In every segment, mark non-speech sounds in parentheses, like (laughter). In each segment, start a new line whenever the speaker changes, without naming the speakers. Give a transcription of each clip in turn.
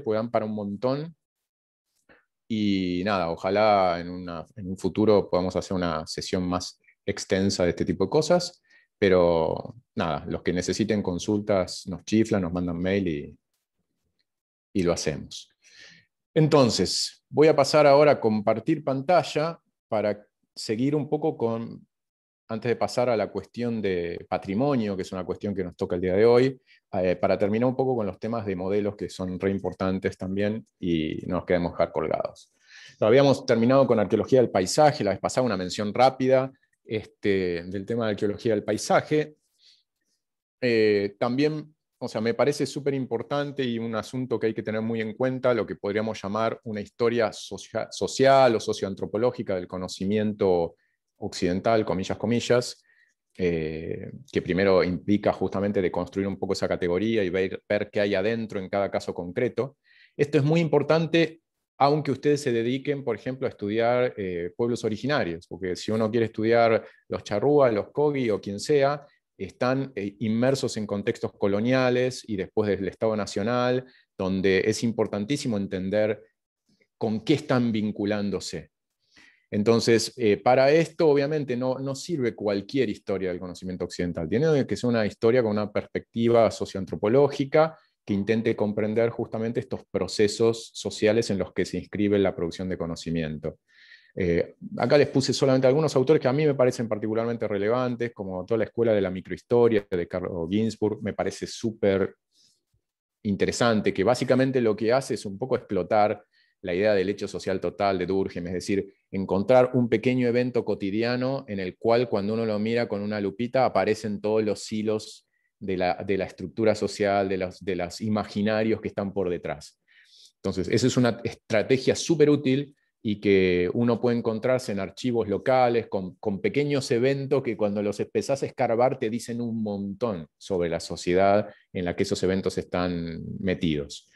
porque dan para un montón. Y nada, ojalá en, en un futuro podamos hacer una sesión más extensa de este tipo de cosas. Pero nada, los que necesiten consultas nos chiflan, nos mandan mail y, y lo hacemos. Entonces, voy a pasar ahora a compartir pantalla para seguir un poco con, antes de pasar a la cuestión de patrimonio, que es una cuestión que nos toca el día de hoy, eh, para terminar un poco con los temas de modelos que son re importantes también y no nos quedemos dejar colgados. habíamos terminado con arqueología del paisaje, la vez pasada una mención rápida este, del tema de arqueología del paisaje. Eh, también, o sea, me parece súper importante y un asunto que hay que tener muy en cuenta, lo que podríamos llamar una historia social o socioantropológica del conocimiento occidental, comillas, comillas, eh, que primero implica justamente de construir un poco esa categoría y ver, qué hay adentro en cada caso concreto. Esto es muy importante aunque ustedes se dediquen, por ejemplo, a estudiar eh, pueblos originarios, porque si uno quiere estudiar los charrúas, los kogi o quien sea, están eh, inmersos en contextos coloniales y después del Estado Nacional, donde es importantísimo entender con qué están vinculándose. Entonces, eh, para esto obviamente no, sirve cualquier historia del conocimiento occidental, tiene que ser una historia con una perspectiva socioantropológica que intente comprender justamente estos procesos sociales en los que se inscribe la producción de conocimiento. Eh, acá les puse solamente algunos autores que a mí me parecen particularmente relevantes, como toda la escuela de la microhistoria de Carlos Ginsburg, me parece súper interesante, que básicamente lo que hace es un poco explotar la idea del hecho social total de Durkheim, es decir, encontrar un pequeño evento cotidiano en el cual cuando uno lo mira con una lupita aparecen todos los hilos de la, estructura social, de los, de imaginarios que están por detrás. Entonces, esa es una estrategia súper útil y que uno puede encontrarse en archivos locales con, pequeños eventos que cuando los empezás a escarbar te dicen un montón sobre la sociedad en la que esos eventos están metidos.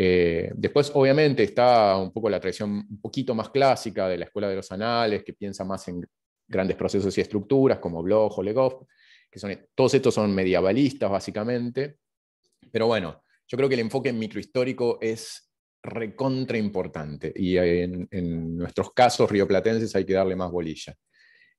Eh, después, obviamente, está un poco la tradición un poquito más clásica de la Escuela de los Anales, que piensa más en grandes procesos y estructuras, como Bloch o Legoff, que son, todos estos son medievalistas básicamente, pero bueno, yo creo que el enfoque microhistórico es recontra importante y en, nuestros casos rioplatenses hay que darle más bolilla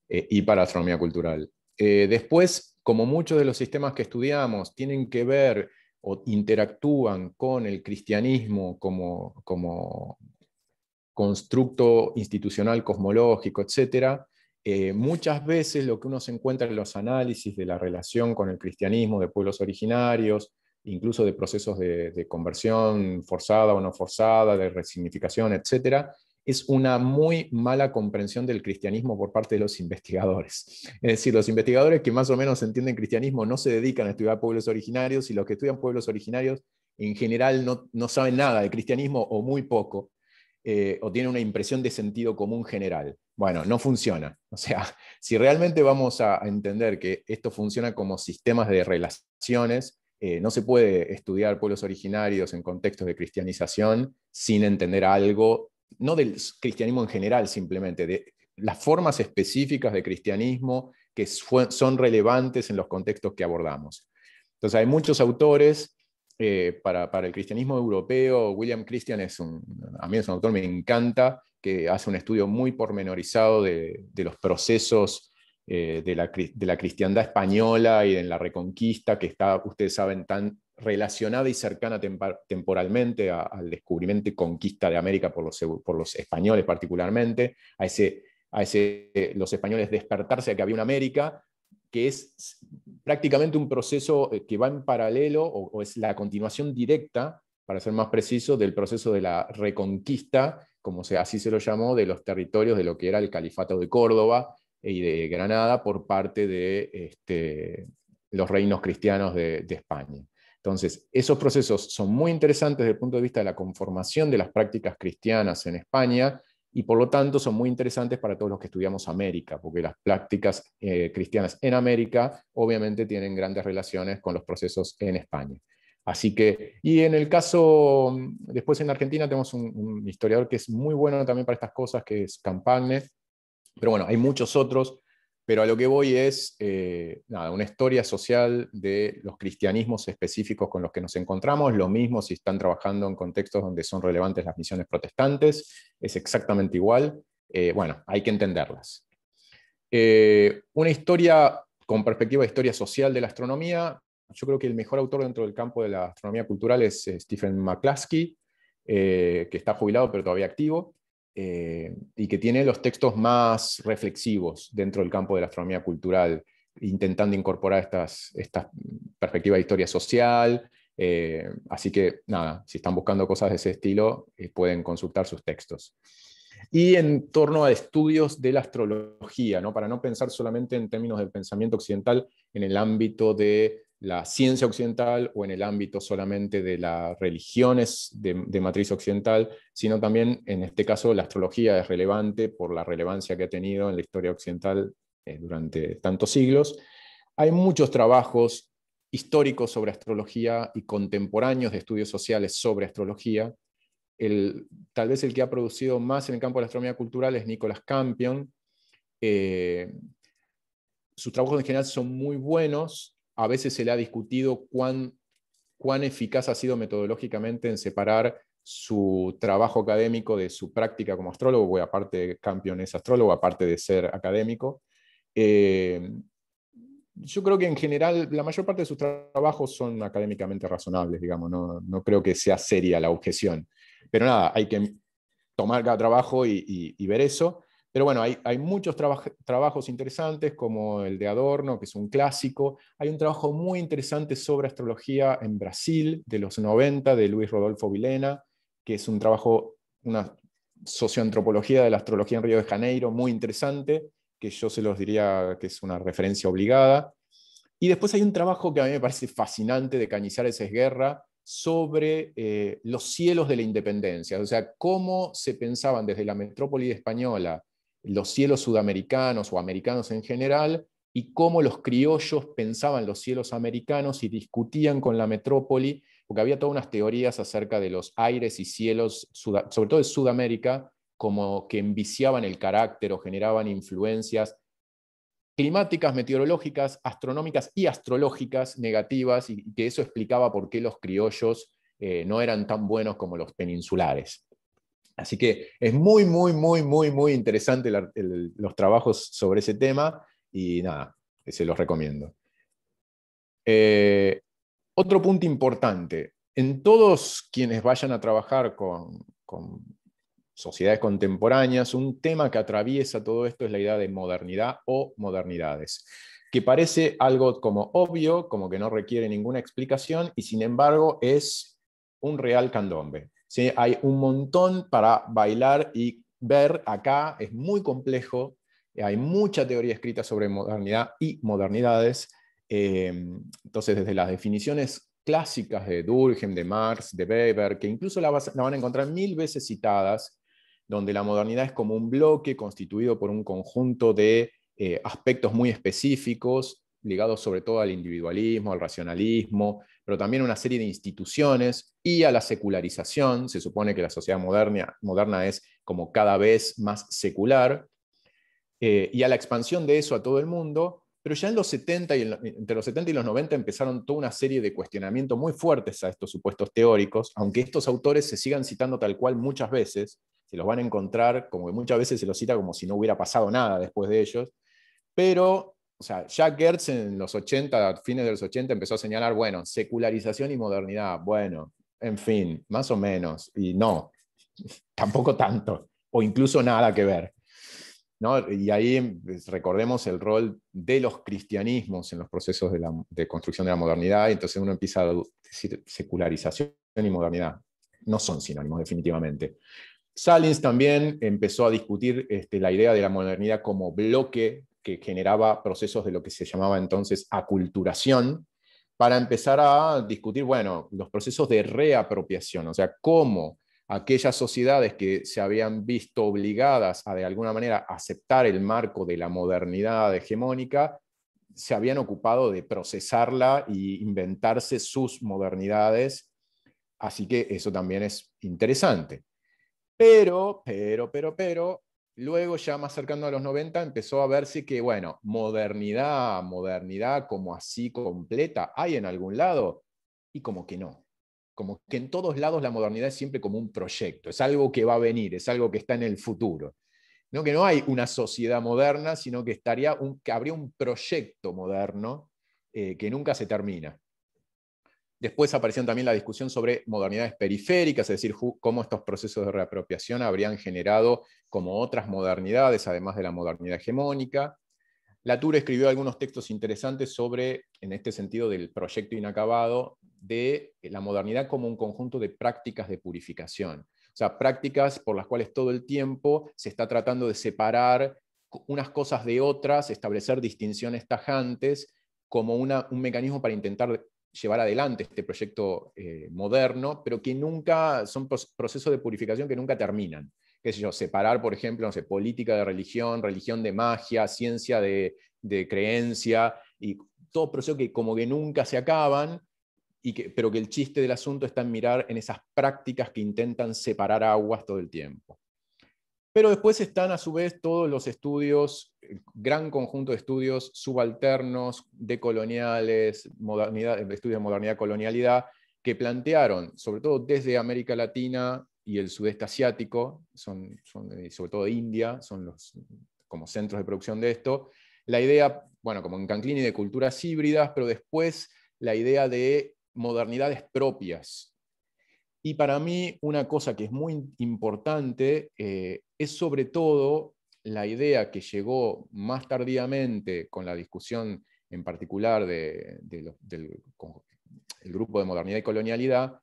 eh, y para astronomía cultural. Eh, después, como muchos de los sistemas que estudiamos tienen que ver o interactúan con el cristianismo como, como constructo institucional cosmológico, etcétera, eh, muchas veces lo que uno se encuentra en los análisis de la relación con el cristianismo de pueblos originarios, incluso de procesos de, conversión forzada o no forzada, de resignificación, etc., es una muy mala comprensión del cristianismo por parte de los investigadores. Es decir, los investigadores que más o menos entienden cristianismo no se dedican a estudiar pueblos originarios y los que estudian pueblos originarios en general no, no saben nada de cristianismo o muy poco, eh, o tienen una impresión de sentido común general. Bueno, no funciona. O sea, (laughs) si realmente vamos a entender que esto funciona como sistemas de relaciones, eh, no se puede estudiar pueblos originarios en contextos de cristianización sin entender algo, no del cristianismo en general simplemente, de las formas específicas de cristianismo que son relevantes en los contextos que abordamos. Entonces hay muchos autores eh, para, para, el cristianismo europeo. William Christian es un, a mí es un autor, me encanta, que hace un estudio muy pormenorizado de, los procesos eh, de, la, de, la, cristiandad española y en la reconquista, que está, ustedes saben, tan relacionada y cercana temporalmente al descubrimiento y conquista de América por los, españoles particularmente, a ese, a ese, los españoles despertarse a que había una América, que es prácticamente un proceso eh, que va en paralelo o, o es la continuación directa, para ser más preciso, del proceso de la reconquista como se, así se lo llamó, de los territorios de lo que era el califato de Córdoba y de Granada por parte de este, los reinos cristianos de, España. Entonces, esos procesos son muy interesantes desde el punto de vista de la conformación de las prácticas cristianas en España y por lo tanto son muy interesantes para todos los que estudiamos América, porque las prácticas eh, cristianas en América obviamente tienen grandes relaciones con los procesos en España. Así que, y en el caso, después en Argentina tenemos un, historiador que es muy bueno también para estas cosas, que es Campagne, pero bueno, hay muchos otros. Pero a lo que voy es eh, nada, una historia social de los cristianismos específicos con los que nos encontramos, lo mismo si están trabajando en contextos donde son relevantes las misiones protestantes, es exactamente igual. Eh, bueno, hay que entenderlas. Eh, una historia con perspectiva de historia social de la astronomía, yo creo que el mejor autor dentro del campo de la astronomía cultural es Stephen McCluskey, que está jubilado pero todavía activo. Eh, y que tiene los textos más reflexivos dentro del campo de la astronomía cultural, intentando incorporar estas, estas perspectivas de historia social. Eh, así que nada, si están buscando cosas de ese estilo, eh, pueden consultar sus textos. Y en torno a estudios de la astrología, ¿no? para no pensar solamente en términos del pensamiento occidental en el ámbito de la ciencia occidental o en el ámbito solamente de las religiones de, matriz occidental, sino también en este caso la astrología es relevante por la relevancia que ha tenido en la historia occidental eh, durante tantos siglos. Hay muchos trabajos históricos sobre astrología y contemporáneos de estudios sociales sobre astrología. El, tal vez el que ha producido más en el campo de la astronomía cultural es Nicholas Campion. Eh, sus trabajos en general son muy buenos, a veces se le ha discutido cuán, cuán eficaz ha sido metodológicamente en separar su trabajo académico de su práctica como astrólogo, porque aparte Campion es astrólogo, aparte de ser académico. Eh, yo creo que en general la mayor parte de sus trabajos son académicamente razonables, digamos, no, creo que sea seria la objeción. Pero nada, hay que tomar cada trabajo y ver eso. Pero bueno, hay, muchos trabajos interesantes como el de Adorno, que es un clásico. Hay un trabajo muy interesante sobre astrología en Brasil de los 90 de Luis Rodolfo Vilena, que es un trabajo, una socioantropología de la astrología en Río de Janeiro, muy interesante, que yo se los diría que es una referencia obligada. Y después hay un trabajo que a mí me parece fascinante de Cañizares Guerra sobre eh, los cielos de la independencia, o sea, cómo se pensaban desde la metrópoli española los cielos sudamericanos o americanos en general y cómo los criollos pensaban los cielos americanos y discutían con la metrópoli, porque había todas unas teorías acerca de los aires y cielos, sobre todo de Sudamérica, como que enviciaban el carácter o generaban influencias climáticas, meteorológicas, astronómicas y astrológicas negativas, y que eso explicaba por qué los criollos eh, no eran tan buenos como los peninsulares. Así que es muy, muy, muy, muy, muy interesante los trabajos sobre ese tema y nada, se los recomiendo. Eh, otro punto importante, en todos quienes vayan a trabajar con, con sociedades contemporáneas, un tema que atraviesa todo esto es la idea de modernidad o modernidades, que parece algo como obvio, como que no requiere ninguna explicación y sin embargo es un real candombe. Hay un montón para bailar y ver acá, es muy complejo, hay mucha teoría escrita sobre modernidad y modernidades. Eh, entonces, desde las definiciones clásicas de Durkheim, de Marx, de Weber, que incluso la, van a encontrar mil veces citadas, donde la modernidad es como un bloque constituido por un conjunto de eh, aspectos muy específicos, ligados sobre todo al individualismo, al racionalismo, pero también una serie de instituciones y a la secularización. Se supone que la sociedad moderna, moderna es como cada vez más secular, eh, y a la expansión de eso a todo el mundo. Pero ya en los 70 y entre los 70 y los 90 empezaron toda una serie de cuestionamientos muy fuertes a estos supuestos teóricos, aunque estos autores se sigan citando tal cual muchas veces, se los van a encontrar como que muchas veces se los cita como si no hubiera pasado nada después de ellos, pero o sea, Jack Gertz en los 80, a fines de los 80, empezó a señalar, bueno, secularización y modernidad, bueno, en fin, más o menos, y no, (laughs) tampoco tanto, o incluso nada que ver. ¿no? Y ahí pues, recordemos el rol de los cristianismos en los procesos de, construcción de la modernidad, y entonces uno empieza a decir secularización y modernidad. No son sinónimos, definitivamente. Salins también empezó a discutir este, la idea de la modernidad como bloque que generaba procesos de lo que se llamaba entonces aculturación, para empezar a discutir, bueno, los procesos de reapropiación, o sea, cómo aquellas sociedades que se habían visto obligadas a de alguna manera aceptar el marco de la modernidad hegemónica, se habían ocupado de procesarla e inventarse sus modernidades. Así que eso también es interesante. Pero, pero, pero, pero, luego ya más cercano a los 90 empezó a verse que, bueno, modernidad, modernidad como así completa, ¿hay en algún lado? Y como que no. Como que en todos lados la modernidad es siempre como un proyecto, es algo que va a venir, es algo que está en el futuro. No que no hay una sociedad moderna, sino que, estaría un, que habría un proyecto moderno eh, que nunca se termina. Después apareció también la discusión sobre modernidades periféricas, es decir, cómo estos procesos de reapropiación habrían generado como otras modernidades, además de la modernidad hegemónica. Latour escribió algunos textos interesantes sobre, en este sentido, del proyecto inacabado, de la modernidad como un conjunto de prácticas de purificación. O sea, prácticas por las cuales todo el tiempo se está tratando de separar unas cosas de otras, establecer distinciones tajantes como un mecanismo para intentar llevar adelante este proyecto eh, moderno, pero que nunca son procesos de purificación que nunca terminan. ¿Qué sé yo? Separar, por ejemplo, no sé, política de religión, religión de magia, ciencia de, creencia, y todo proceso que como que nunca se acaban, y que, pero que el chiste del asunto está en mirar en esas prácticas que intentan separar aguas todo el tiempo. Pero después están a su vez todos los estudios, gran conjunto de estudios subalternos, decoloniales, estudios de modernidad colonialidad, que plantearon, sobre todo desde América Latina y el sudeste asiático, son, sobre todo India, son como centros de producción de esto, la idea, bueno, como en Canclini, de culturas híbridas, pero después la idea de modernidades propias, y para mí una cosa que es muy importante eh, es sobre todo la idea que llegó más tardíamente con la discusión en particular del grupo de modernidad y colonialidad,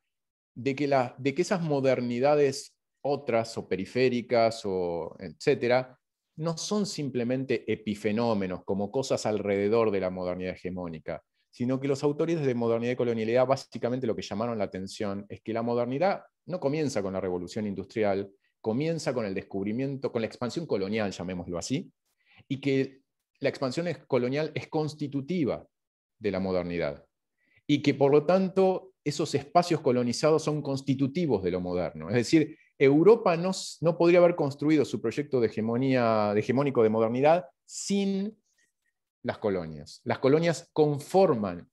de que, la, de que esas modernidades otras o periféricas o etcétera, no son simplemente epifenómenos como cosas alrededor de la modernidad hegemónica, sino que los autores de modernidad y colonialidad básicamente lo que llamaron la atención es que la modernidad no comienza con la revolución industrial, comienza con el descubrimiento, con la expansión colonial, llamémoslo así, y que la expansión colonial es constitutiva de la modernidad, y que por lo tanto esos espacios colonizados son constitutivos de lo moderno. Es decir, Europa no, no podría haber construido su proyecto de, hegemonía, de hegemónico de modernidad sin las colonias. Las colonias conforman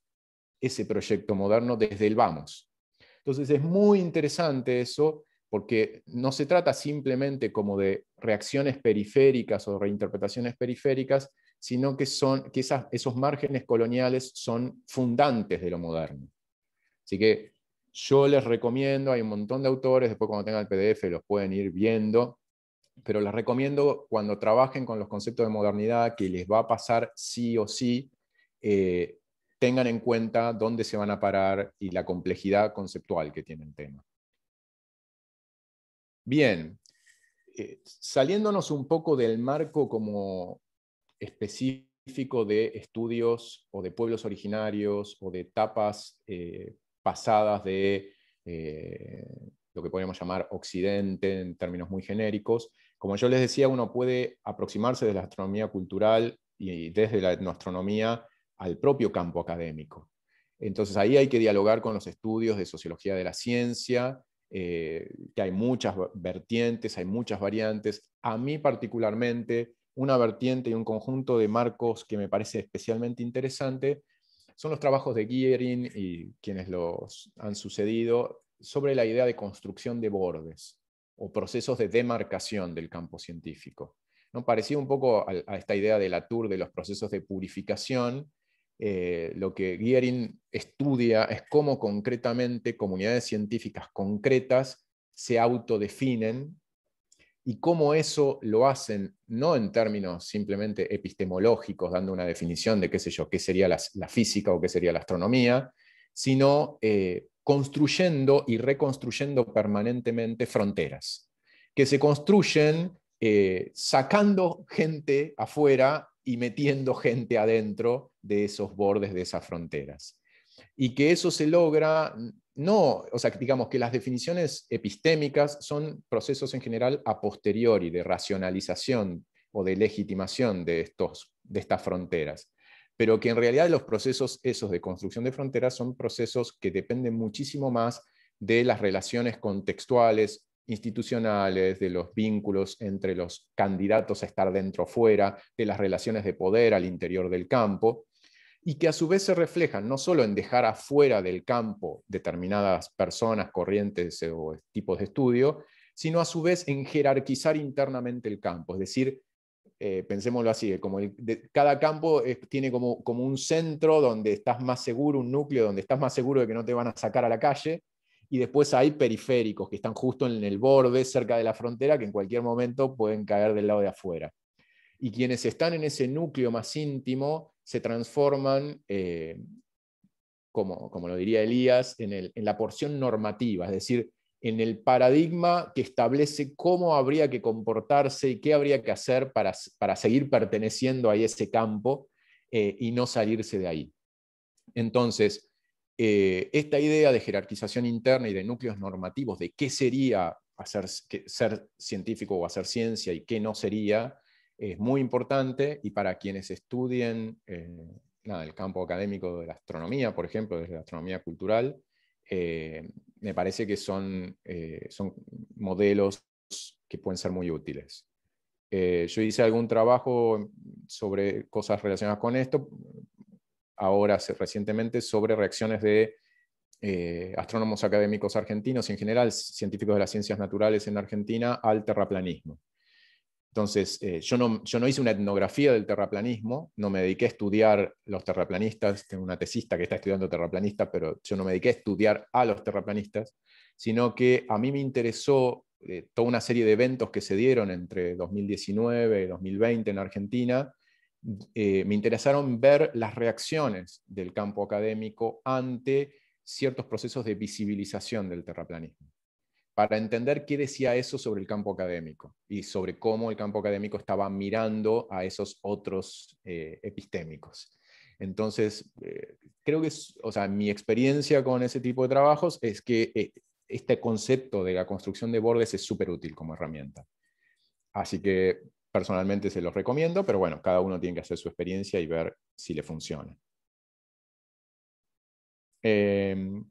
ese proyecto moderno desde el vamos. Entonces es muy interesante eso porque no se trata simplemente como de reacciones periféricas o reinterpretaciones periféricas, sino que, son, que esos márgenes coloniales son fundantes de lo moderno. Así que yo les recomiendo, hay un montón de autores, después cuando tengan el PDF los pueden ir viendo, pero les recomiendo cuando trabajen con los conceptos de modernidad que les va a pasar sí o sí, eh, tengan en cuenta dónde se van a parar y la complejidad conceptual que tiene el tema. Bien, eh, saliéndonos un poco del marco como específico de estudios o de pueblos originarios o de etapas eh, pasadas de lo que podríamos llamar Occidente en términos muy genéricos. Como yo les decía, uno puede aproximarse de la astronomía cultural y desde la etnoastronomía al propio campo académico. Entonces ahí hay que dialogar con los estudios de sociología de la ciencia, eh, que hay muchas vertientes, hay muchas variantes. A mí particularmente, una vertiente y un conjunto de marcos que me parece especialmente interesante son los trabajos de Guierin y quienes los han sucedido sobre la idea de construcción de bordes o procesos de demarcación del campo científico. ¿no? Parecía un poco a, esta idea de la Tour de los procesos de purificación. Eh, lo que Guierin estudia es cómo concretamente comunidades científicas concretas se autodefinen y cómo eso lo hacen no en términos simplemente epistemológicos, dando una definición de qué sé yo, qué sería la, física o qué sería la astronomía, sino eh, construyendo y reconstruyendo permanentemente fronteras, que se construyen eh, sacando gente afuera y metiendo gente adentro de esos bordes de esas fronteras. Y que eso se logra, no, o sea, digamos que las definiciones epistémicas son procesos en general a posteriori de racionalización o de legitimación de, estos, de estas fronteras pero que en realidad los procesos esos de construcción de fronteras son procesos que dependen muchísimo más de las relaciones contextuales institucionales, de los vínculos entre los candidatos a estar dentro o fuera, de las relaciones de poder al interior del campo, y que a su vez se reflejan no solo en dejar afuera del campo determinadas personas, corrientes o tipos de estudio, sino a su vez en jerarquizar internamente el campo, es decir, eh, pensémoslo así, como cada campo tiene como, como un centro donde estás más seguro, un núcleo donde estás más seguro de que no te van a sacar a la calle, y después hay periféricos que están justo en el borde, cerca de la frontera, que en cualquier momento pueden caer del lado de afuera. Y quienes están en ese núcleo más íntimo se transforman, eh, como, como, lo diría Elías, en, el, en la porción normativa, es decir, en el paradigma que establece cómo habría que comportarse y qué habría que hacer para, para seguir perteneciendo a ese campo eh, y no salirse de ahí. Entonces, eh, esta idea de jerarquización interna y de núcleos normativos, de qué sería hacer, ser científico o hacer ciencia y qué no sería, es muy importante y para quienes estudien eh, el campo académico de la astronomía, por ejemplo, desde la astronomía cultural, eh, me parece que son, son modelos que pueden ser muy útiles. yo hice algún trabajo sobre cosas relacionadas con esto, ahora recientemente sobre reacciones de eh, astrónomos académicos argentinos y en general científicos de las ciencias naturales en Argentina al terraplanismo. Entonces, eh, yo, no, yo no hice una etnografía del terraplanismo, no me dediqué a estudiar los terraplanistas, tengo una tesista que está estudiando terraplanista, pero yo no me dediqué a estudiar a los terraplanistas, sino que a mí me interesó eh, toda una serie de eventos que se dieron entre 2019 y 2020 en Argentina, eh, me interesaron ver las reacciones del campo académico ante ciertos procesos de visibilización del terraplanismo, para entender qué decía eso sobre el campo académico y sobre cómo el campo académico estaba mirando a esos otros eh, epistémicos. Entonces, eh, creo que, o sea, mi experiencia con ese tipo de trabajos es que este concepto de la construcción de bordes es súper útil como herramienta. Así que Personalmente se los recomiendo, pero bueno, cada uno tiene que hacer su experiencia y ver si le funciona. Em,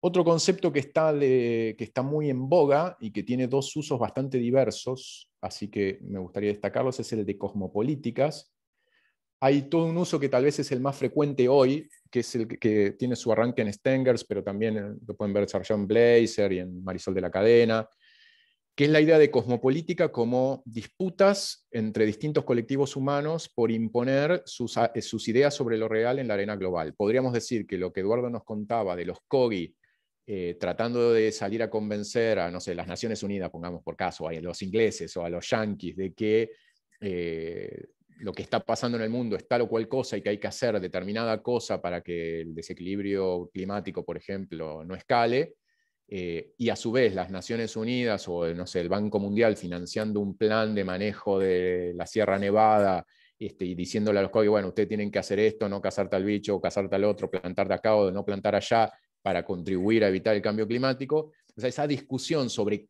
otro concepto que está, que está muy en boga y que tiene dos usos bastante diversos, así que me gustaría destacarlos, es el de cosmopolíticas. Hay todo un uso que tal vez es el más frecuente hoy, que es el que, tiene su arranque en Stengers, pero también lo pueden ver en Sargent Blazer y en Marisol de la Cadena, que es la idea de cosmopolítica como disputas entre distintos colectivos humanos por imponer sus, eh, sus, ideas sobre lo real en la arena global. Podríamos decir que lo que Eduardo nos contaba de los COGI eh, tratando de salir a convencer a, no sé, las Naciones Unidas, pongamos por caso, a los ingleses o a los yanquis, de que eh, lo que está pasando en el mundo es tal o cual cosa y que hay que hacer determinada cosa para que el desequilibrio climático, por ejemplo, no escale, eh, y a su vez las Naciones Unidas o no sé, el Banco Mundial financiando un plan de manejo de la Sierra Nevada este, y diciéndole a los códigos, bueno, ustedes tienen que hacer esto, no cazar tal bicho, o cazar tal otro, plantar de acá o no plantar allá para contribuir a evitar el cambio climático. O sea, esa discusión sobre,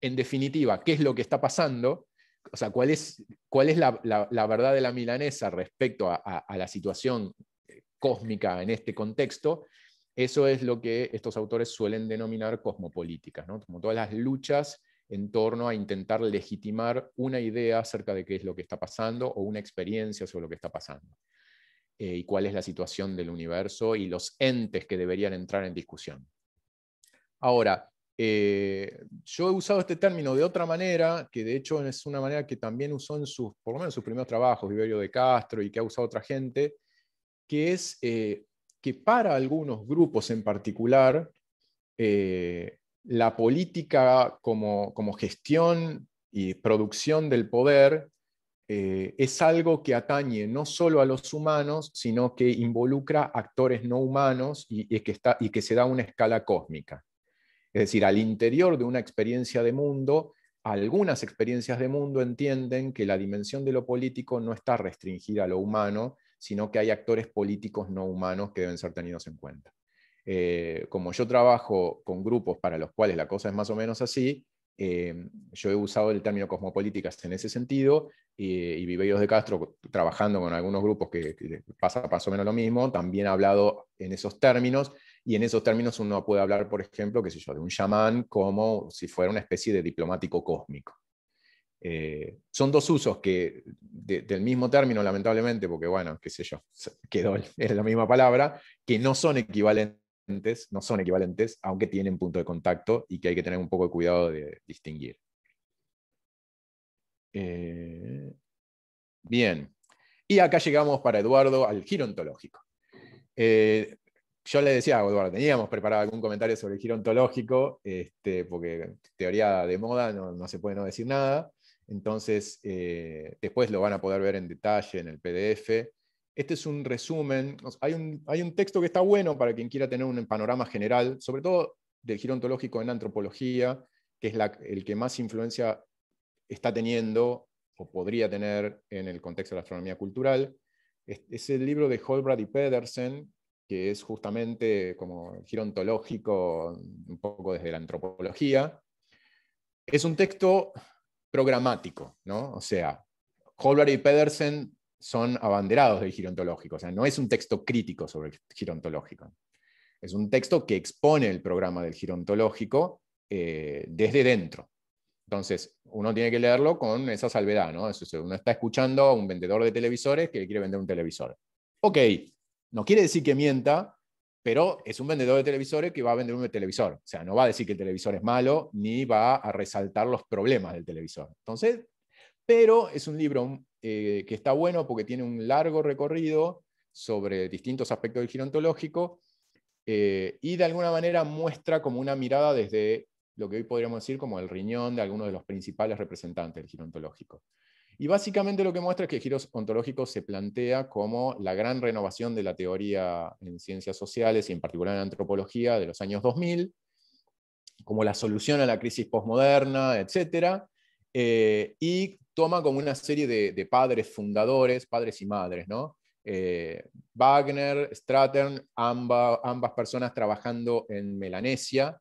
en definitiva, qué es lo que está pasando, o sea, cuál es, cuál es la, verdad de la milanesa respecto a, a la situación cósmica en este contexto, eso es lo que estos autores suelen denominar cosmopolíticas, como todas las luchas en torno a intentar legitimar una idea acerca de qué es lo que está pasando o una experiencia sobre lo que está pasando. Eh, y cuál es la situación del universo y los entes que deberían entrar en discusión. Ahora, eh, yo he usado este término de otra manera, que de hecho es una manera que también usó en sus, por lo menos en sus primeros trabajos, Viverio de Castro, y que ha usado otra gente, que es eh, que para algunos grupos en particular, eh, la política como, gestión y producción del poder eh, es algo que atañe no solo a los humanos, sino que involucra actores no humanos y, que está, y que se da a una escala cósmica. Es decir, al interior de una experiencia de mundo, algunas experiencias de mundo entienden que la dimensión de lo político no está restringida a lo humano, sino que hay actores políticos no humanos que deben ser tenidos en cuenta. Eh, como yo trabajo con grupos para los cuales la cosa es más o menos así, eh, yo he usado el término cosmopolíticas en ese sentido y, y de Castro, trabajando con algunos grupos que, pasa más o menos lo mismo, también ha hablado en esos términos Y en esos términos uno puede hablar, por ejemplo, qué sé yo, de un chamán como si fuera una especie de diplomático cósmico. Eh, son dos usos que, del mismo término, lamentablemente, porque bueno, qué sé yo, quedó (laughs) es la misma palabra, que no son equivalentes, no son equivalentes, aunque tienen punto de contacto y que hay que tener un poco de cuidado de distinguir. Eh, bien, y acá llegamos para Eduardo al giro ontológico. Eh, yo le decía a Eduardo, teníamos preparado algún comentario sobre el giro ontológico, este, porque teoría de moda no, no se puede no decir nada. Entonces, eh, después lo van a poder ver en detalle en el PDF. Este es un resumen. Hay un, hay un texto que está bueno para quien quiera tener un panorama general, sobre todo del giro ontológico en antropología, que es el que más influencia está teniendo o podría tener en el contexto de la astronomía cultural. Es, el libro de Holbrad y Pedersen, que es justamente como giro ontológico un poco desde la antropología. Es un texto programático, ¿no? O sea, Holberg y Pedersen son abanderados del giro ontológico, o sea, no es un texto crítico sobre el giro ontológico. Es un texto que expone el programa del giro ontológico eh, desde dentro. Entonces, uno tiene que leerlo con esa salvedad, ¿no? uno está escuchando a un vendedor de televisores que quiere vender un televisor. Ok, no quiere decir que mienta, pero es un vendedor de televisores que va a vender un televisor. O sea, no va a decir que el televisor es malo, ni va a resaltar los problemas del televisor. Entonces, pero es un libro eh, que está bueno porque tiene un largo recorrido sobre distintos aspectos del giro ontológico eh, y de alguna manera muestra como una mirada desde lo que hoy podríamos decir como el riñón de algunos de los principales representantes del giro ontológico. Y básicamente lo que muestra es que el giro ontológico se plantea como la gran renovación de la teoría en ciencias sociales y en particular en antropología de los años 2000, como la solución a la crisis postmoderna, etc. Eh, y toma como una serie de, padres fundadores, padres y madres, ¿no? Eh, Wagner, Stratton, ambas personas trabajando en Melanesia,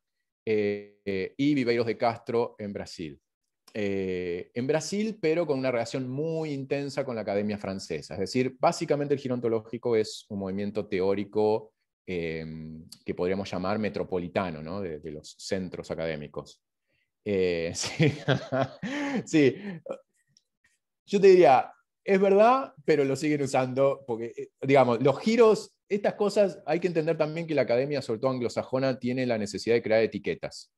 eh, y Viveiros de Castro en Brasil. Eh, en Brasil, pero con una relación muy intensa con la Academia Francesa. Es decir, básicamente el giro ontológico es un movimiento teórico em, que podríamos llamar metropolitano, de, los centros académicos. Eh, (laughs) sí. yo te diría, es verdad, pero lo siguen usando, porque, eh, digamos, los giros, estas cosas, hay que entender también que la academia, sobre todo anglosajona, tiene la necesidad de crear etiquetas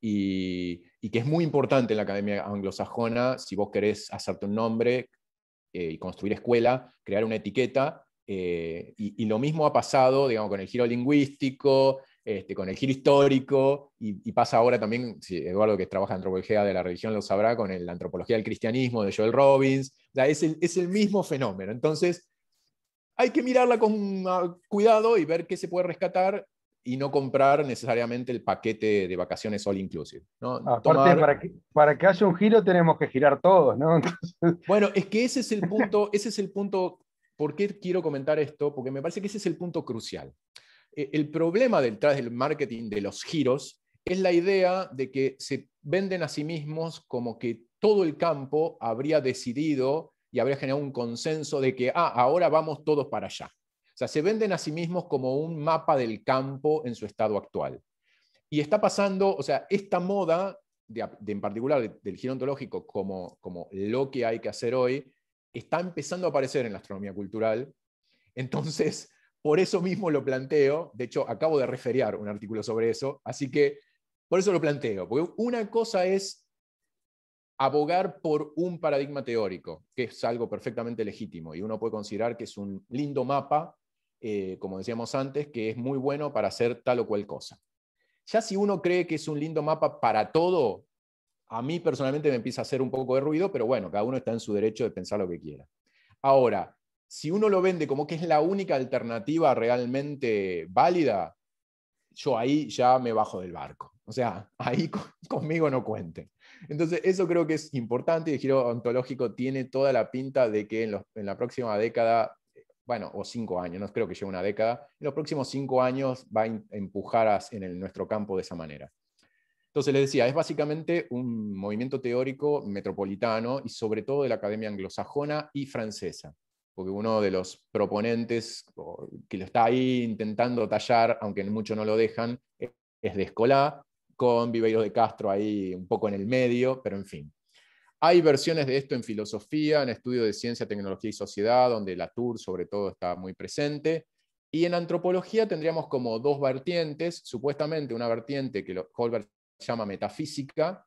y, que es muy importante en la academia anglosajona, si vos querés hacerte un nombre eh, y construir escuela, crear una etiqueta. Eh, y, lo mismo ha pasado, digamos, con el giro lingüístico, este, con el giro histórico, y, pasa ahora también, Eduardo que trabaja en antropología de la religión lo sabrá, con la antropología del cristianismo de Joel Robbins. es, el, es el mismo fenómeno. Entonces, hay que mirarla con ah, cuidado y ver qué se puede rescatar y no comprar necesariamente el paquete de vacaciones all inclusive. ¿no?
para, que, para que haya un giro tenemos que girar todos, ¿no?
Bueno, es que ese es el punto, (laughs) ese es el punto, ¿por qué quiero comentar esto? Porque me parece que ese es el punto crucial. E, el problema detrás del marketing de los giros es la idea de que se venden a sí mismos como que todo el campo habría decidido y habría generado un consenso de que, ah, ahora vamos todos para allá. Sea, se venden a sí mismos como un mapa del campo en su estado actual. Y está pasando, o sea, esta moda, de, en particular del giro ontológico, como, como lo que hay que hacer hoy, está empezando a aparecer en la astronomía cultural. Entonces, por eso mismo lo planteo. De hecho, acabo de referiar un artículo sobre eso. Así que, por eso lo planteo. Porque una cosa es abogar por un paradigma teórico, que es algo perfectamente legítimo, y uno puede considerar que es un lindo mapa eh, como decíamos antes, que es muy bueno para hacer tal o cual cosa. Ya si uno cree que es un lindo mapa para todo, a mí personalmente me empieza a hacer un poco de ruido, pero bueno, cada uno está en su derecho de pensar lo que quiera. Ahora, si uno lo vende como que es la única alternativa realmente válida, yo ahí ya me bajo del barco. O sea, (laughs) ahí conmigo no cuente. Entonces, eso creo que es importante y el giro ontológico tiene toda la pinta de que en la próxima década bueno, o cinco años, no creo que lleve una década, en los próximos cinco años va a empujar en nuestro campo de esa manera. Entonces les decía, es básicamente un movimiento teórico metropolitano y sobre todo de la academia anglosajona y francesa. porque uno de los proponentes que lo está ahí intentando tallar, aunque mucho no lo dejan, es de Escolá, con Viveiro de Castro ahí un poco en el medio, pero en fin. Hay versiones de esto en filosofía, en estudio de ciencia, tecnología y sociedad, donde la Tour sobre todo está muy presente. Y en antropología tendríamos como dos vertientes, supuestamente una vertiente que Holberg llama metafísica,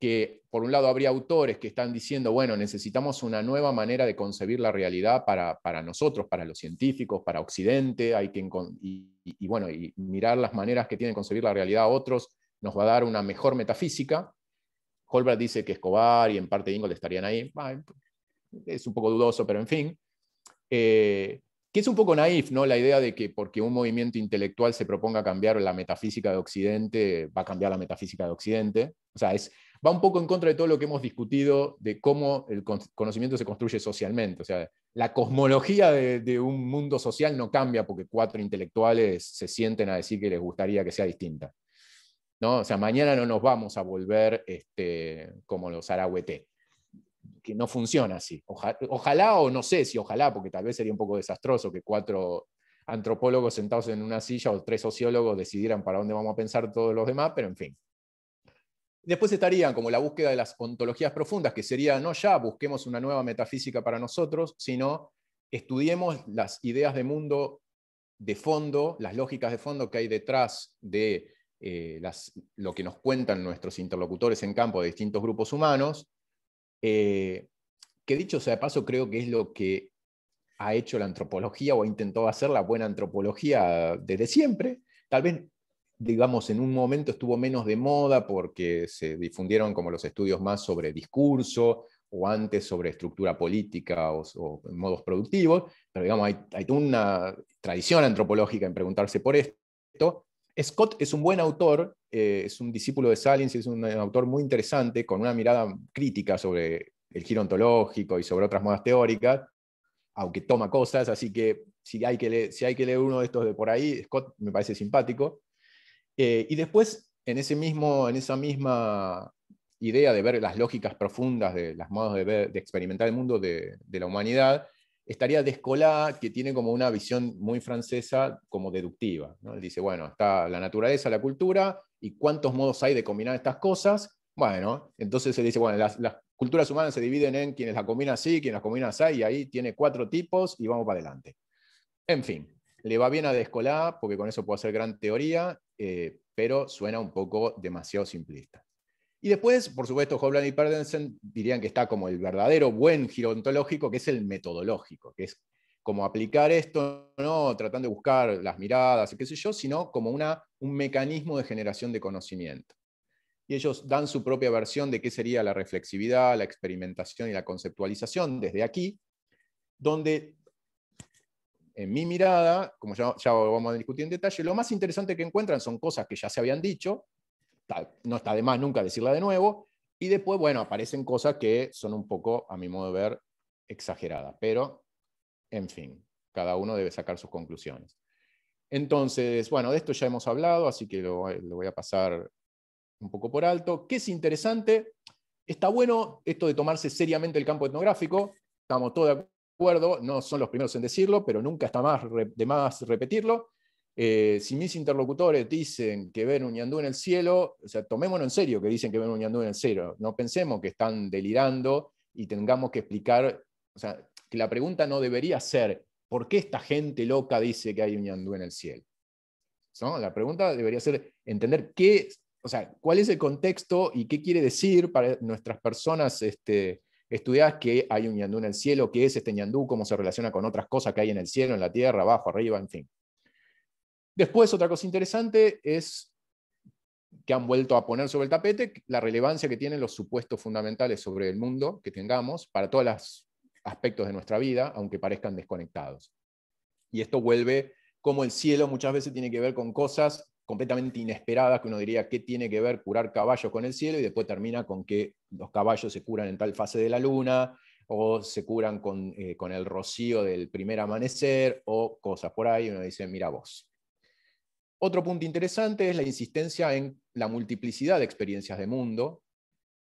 que por un lado habría autores que están diciendo, bueno, necesitamos una nueva manera de concebir la realidad para, para nosotros, para los científicos, para Occidente, hay que, y, bueno, y mirar las maneras que tienen de concebir la realidad a otros nos va a dar una mejor metafísica. Holberg dice que Escobar y en parte Ingold estarían ahí. Es un poco dudoso, pero en fin. Eh, que es un poco naif, ¿no? La idea de que porque un movimiento intelectual se proponga cambiar la metafísica de Occidente, va a cambiar la metafísica de Occidente. O sea, es, va un poco en contra de todo lo que hemos discutido de cómo el conocimiento se construye socialmente. O sea, la cosmología de, un mundo social no cambia porque cuatro intelectuales se sienten a decir que les gustaría que sea distinta. ¿No? O sea, mañana no nos vamos a volver este, como los arahueté que no funciona así. Ojalá, o no sé si ojalá, porque tal vez sería un poco desastroso que cuatro antropólogos sentados en una silla o tres sociólogos decidieran para dónde vamos a pensar todos los demás, pero en fin. Después estarían como la búsqueda de las ontologías profundas, que sería no ya busquemos una nueva metafísica para nosotros, sino estudiemos las ideas de mundo de fondo, las lógicas de fondo que hay detrás de eh, las, lo que nos cuentan nuestros interlocutores en campo de distintos grupos humanos, eh, que dicho sea de paso, creo que es lo que ha hecho la antropología o ha intentado hacer la buena antropología desde siempre. Tal vez, digamos, en un momento estuvo menos de moda porque se difundieron como los estudios más sobre discurso o antes sobre estructura política o, modos productivos, pero digamos, hay, hay una tradición antropológica en preguntarse por esto. Scott es un buen autor, eh, es un discípulo de Salins, es un autor muy interesante, con una mirada crítica sobre el giro ontológico y sobre otras modas teóricas, aunque toma cosas, así que si hay que leer, si hay que leer uno de estos de por ahí, Scott me parece simpático. Eh, y después, en, ese mismo, en esa misma idea de ver las lógicas profundas de las modos de, ver, de experimentar el mundo de, de la humanidad, estaría Descolá, que tiene como una visión muy francesa, como deductiva. Él dice, bueno, está la naturaleza, la cultura, y cuántos modos hay de combinar estas cosas. Bueno, entonces él dice, bueno, las, culturas humanas se dividen en quienes las combinan así, quienes las combinan así, y ahí tiene cuatro tipos y vamos para adelante. En fin, le va bien a Descolá, porque con eso puede hacer gran teoría, eh, pero suena un poco demasiado simplista. Y después, por supuesto, Hobland y Perdensen dirían que está como el verdadero buen giro ontológico, que es el metodológico, que es como aplicar esto, no tratando de buscar las miradas qué sé yo, sino como una, un mecanismo de generación de conocimiento. Y ellos dan su propia versión de qué sería la reflexividad, la experimentación y la conceptualización desde aquí, donde en mi mirada, como ya vamos a discutir en detalle, lo más interesante que encuentran son cosas que ya se habían dicho, no está de más nunca decirla de nuevo. Y después, bueno, aparecen cosas que son un poco, a mi modo de ver, exageradas. Pero, en fin, cada uno debe sacar sus conclusiones. Entonces, bueno, de esto ya hemos hablado, así que lo, voy a pasar un poco por alto. ¿Qué es interesante? Está bueno esto de tomarse seriamente el campo etnográfico. Estamos todos de acuerdo, no son los primeros en decirlo, pero nunca está de más repetirlo. Eh, si mis interlocutores dicen que ven un ñandú en el cielo, o sea, tomémonos en serio que dicen que ven un ñandú en el cielo. No pensemos que están delirando y tengamos que explicar, o sea, que la pregunta no debería ser, ¿por qué esta gente loca dice que hay un ñandú en el cielo? La pregunta debería ser entender qué, o sea, cuál es el contexto y qué quiere decir para nuestras personas este, estudiadas que hay un ñandú en el cielo, qué es este ñandú, cómo se relaciona con otras cosas que hay en el cielo, en la tierra, abajo, arriba, en fin. Después, otra cosa interesante es que han vuelto a poner sobre el tapete la relevancia que tienen los supuestos fundamentales sobre el mundo que tengamos para todos los aspectos de nuestra vida, aunque parezcan desconectados. Y esto vuelve como el cielo muchas veces tiene que ver con cosas completamente inesperadas, que uno diría, ¿qué tiene que ver curar caballos con el cielo? Y después termina con que los caballos se curan en tal fase de la luna, o se curan con, eh, con el rocío del primer amanecer, o cosas por ahí. Uno dice, mira vos. Otro punto interesante es la insistencia en la multiplicidad de experiencias de mundo,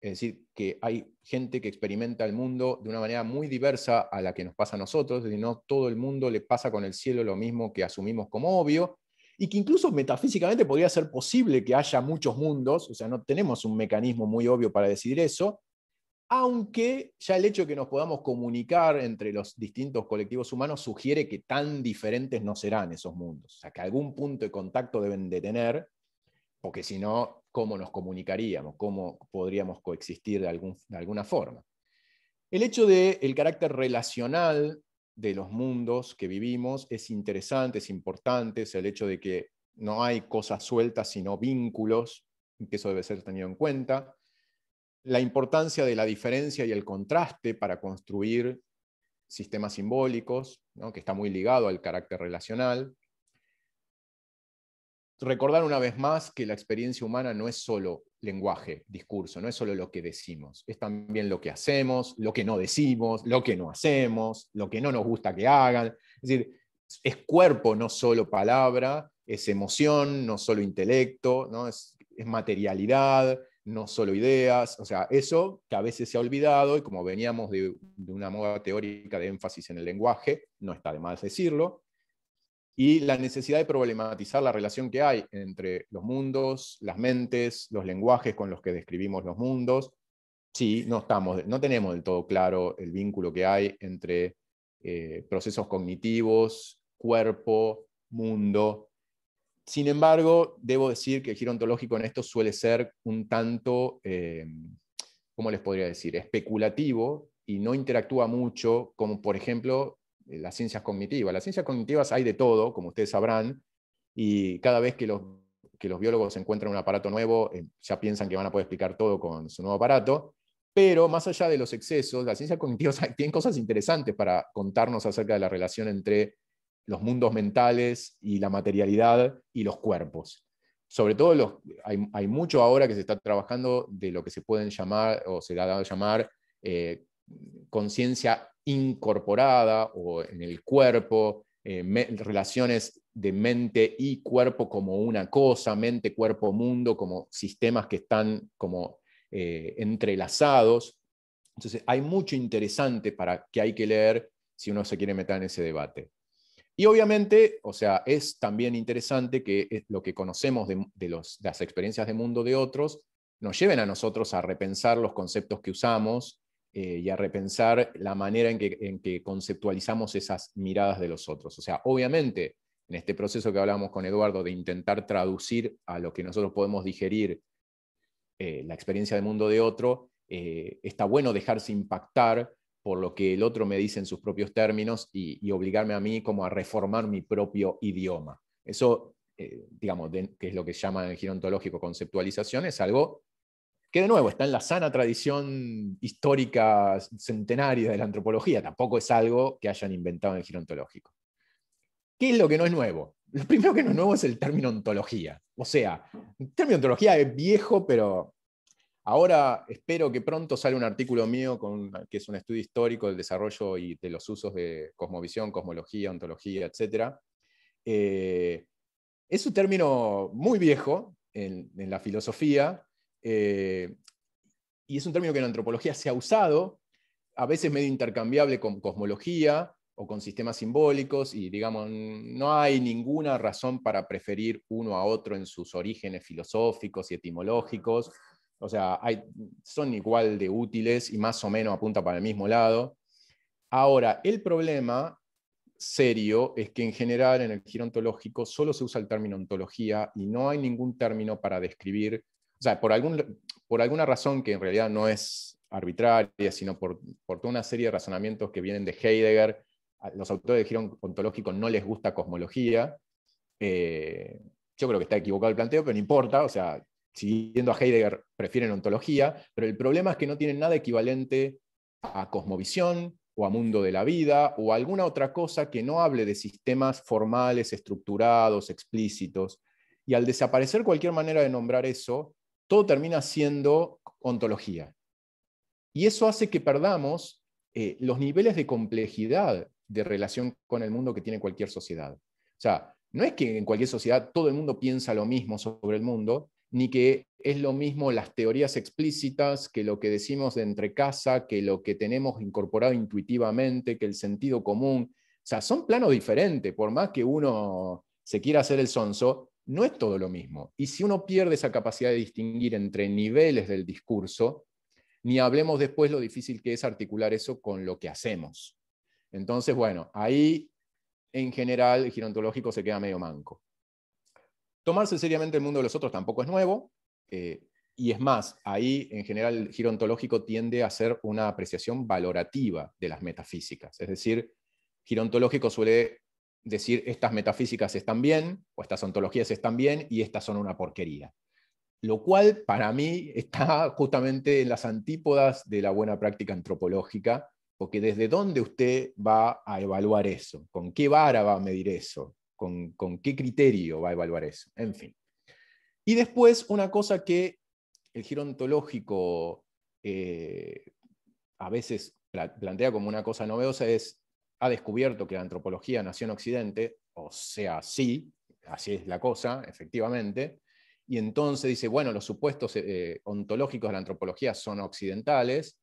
es decir, que hay gente que experimenta el mundo de una manera muy diversa a la que nos pasa a nosotros, es decir, no todo el mundo le pasa con el cielo lo mismo que asumimos como obvio, y que incluso metafísicamente podría ser posible que haya muchos mundos, o sea, no tenemos un mecanismo muy obvio para decidir eso, aunque ya el hecho de que nos podamos comunicar entre los distintos colectivos humanos sugiere que tan diferentes no serán esos mundos, o sea, que algún punto de contacto deben de tener, porque si no, ¿cómo nos comunicaríamos? ¿Cómo podríamos coexistir de, alguna forma? El hecho del el carácter relacional de los mundos que vivimos es interesante, es importante, es el hecho de que no hay cosas sueltas, sino vínculos, que eso debe ser tenido en cuenta la importancia de la diferencia y el contraste para construir sistemas simbólicos, que está muy ligado al carácter relacional. Recordar una vez más que la experiencia humana no es solo lenguaje, discurso, no es solo lo que decimos, es también lo que hacemos, lo que no decimos, lo que no hacemos, lo que no nos gusta que hagan. Es decir, es cuerpo, no solo palabra, es emoción, no solo intelecto, ¿no? es materialidad, no solo ideas, o sea, eso que a veces se ha olvidado y como veníamos de, una moda teórica de énfasis en el lenguaje, no está de más decirlo, y la necesidad de problematizar la relación que hay entre los mundos, las mentes, los lenguajes con los que describimos los mundos. Sí, no, estamos, no tenemos del todo claro el vínculo que hay entre eh, procesos cognitivos, cuerpo, mundo, sin embargo, debo decir que el giro ontológico en esto suele ser un tanto, eh, ¿cómo les podría decir?, especulativo y no interactúa mucho, como por ejemplo las ciencias cognitivas. Las ciencias cognitivas hay de todo, como ustedes sabrán, y cada vez que los, que los biólogos encuentran un aparato nuevo, eh, ya piensan que van a poder explicar todo con su nuevo aparato. Pero más allá de los excesos, las ciencias cognitivas (laughs) tienen cosas interesantes para contarnos acerca de la relación entre los mundos mentales y la materialidad y los cuerpos. Sobre todo los, hay, mucho ahora que se está trabajando de lo que se pueden llamar o se dado a llamar eh, conciencia incorporada o en el cuerpo, eh, relaciones de mente y cuerpo como una cosa, mente, cuerpo, mundo, como sistemas que están como eh, entrelazados. Entonces hay mucho interesante para que hay que leer si uno se quiere meter en ese debate. Y obviamente, o sea, es también interesante que lo que conocemos de, las experiencias de mundo de otros nos lleven a nosotros a repensar los conceptos que usamos eh, y a repensar la manera en que, conceptualizamos esas miradas de los otros. O sea, obviamente, en este proceso que hablamos con Eduardo de intentar traducir a lo que nosotros podemos digerir eh, la experiencia de mundo de otro, eh, está bueno dejarse impactar por lo que el otro me dice en sus propios términos y, obligarme a mí como a reformar mi propio idioma. Eso, eh, digamos, que es lo que llaman en el giro ontológico conceptualización, es algo que de nuevo está en la sana tradición histórica centenaria de la antropología, tampoco es algo que hayan inventado en el giro ontológico. ¿Qué es lo que no es nuevo? Lo primero que no es nuevo es el término ontología. O sea, el término ontología es viejo, pero Ahora espero que pronto salga un artículo mío que es un estudio histórico del desarrollo y de los usos de cosmovisión, cosmología, ontología, etc. Eh, es un término muy viejo en, la filosofía eh, y es un término que en la antropología se ha usado, a veces medio intercambiable con cosmología o con sistemas simbólicos y digamos, no hay ninguna razón para preferir uno a otro en sus orígenes filosóficos y etimológicos o sea, son igual de útiles y más o menos apunta para el mismo lado. Ahora, el problema serio es que en general en el giro ontológico solo se usa el término ontología y no hay ningún término para describir, o sea, por, algún, por alguna razón que en realidad no es arbitraria, sino por, toda una serie de razonamientos que vienen de Heidegger, los autores de giro ontológico no les gusta cosmología. Eh, yo creo que está equivocado el planteo, pero no importa, o sea, siguiendo a Heidegger, prefieren ontología, pero el problema es que no tienen nada equivalente a cosmovisión o a mundo de la vida o alguna otra cosa que no hable de sistemas formales, estructurados, explícitos. Y al desaparecer cualquier manera de nombrar eso, todo termina siendo ontología. Y eso hace que perdamos eh, los niveles de complejidad de relación con el mundo que tiene cualquier sociedad. O sea, no es que en cualquier sociedad todo el mundo piensa lo mismo sobre el mundo, ni que es lo mismo las teorías explícitas que lo que decimos de entre casa, que lo que tenemos incorporado intuitivamente, que el sentido común. O sea, son planos diferentes, por más que uno se quiera hacer el sonso, no es todo lo mismo. Y si uno pierde esa capacidad de distinguir entre niveles del discurso, ni hablemos después lo difícil que es articular eso con lo que hacemos. Entonces, bueno, ahí en general el girontológico se queda medio manco. Tomarse seriamente el mundo de los otros tampoco es nuevo, eh, y es más, ahí en general el tiende a ser una apreciación valorativa de las metafísicas. Es decir, girontológico suele decir estas metafísicas están bien, o estas ontologías están bien, y estas son una porquería. Lo cual para mí está justamente en las antípodas de la buena práctica antropológica, porque desde dónde usted va a evaluar eso, con qué vara va a medir eso, con, qué criterio va a evaluar eso, en fin. Y después una cosa que el giro ontológico eh, a veces plantea como una cosa novedosa es, ha descubierto que la antropología nació en Occidente, o sea, sí, así es la cosa, efectivamente, y entonces dice, bueno, los supuestos eh, ontológicos de la antropología son occidentales,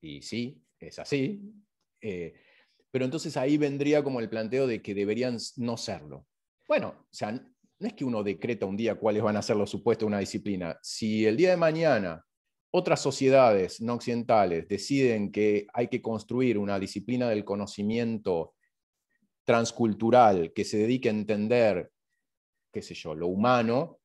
y sí, es así, eh, pero entonces ahí vendría como el planteo de que deberían no serlo. Bueno, o sea, no es que uno decreta un día cuáles van a ser los supuestos de una disciplina. Si el día de mañana otras sociedades no occidentales deciden que hay que construir una disciplina del conocimiento transcultural que se dedique a entender, qué sé yo, lo humano,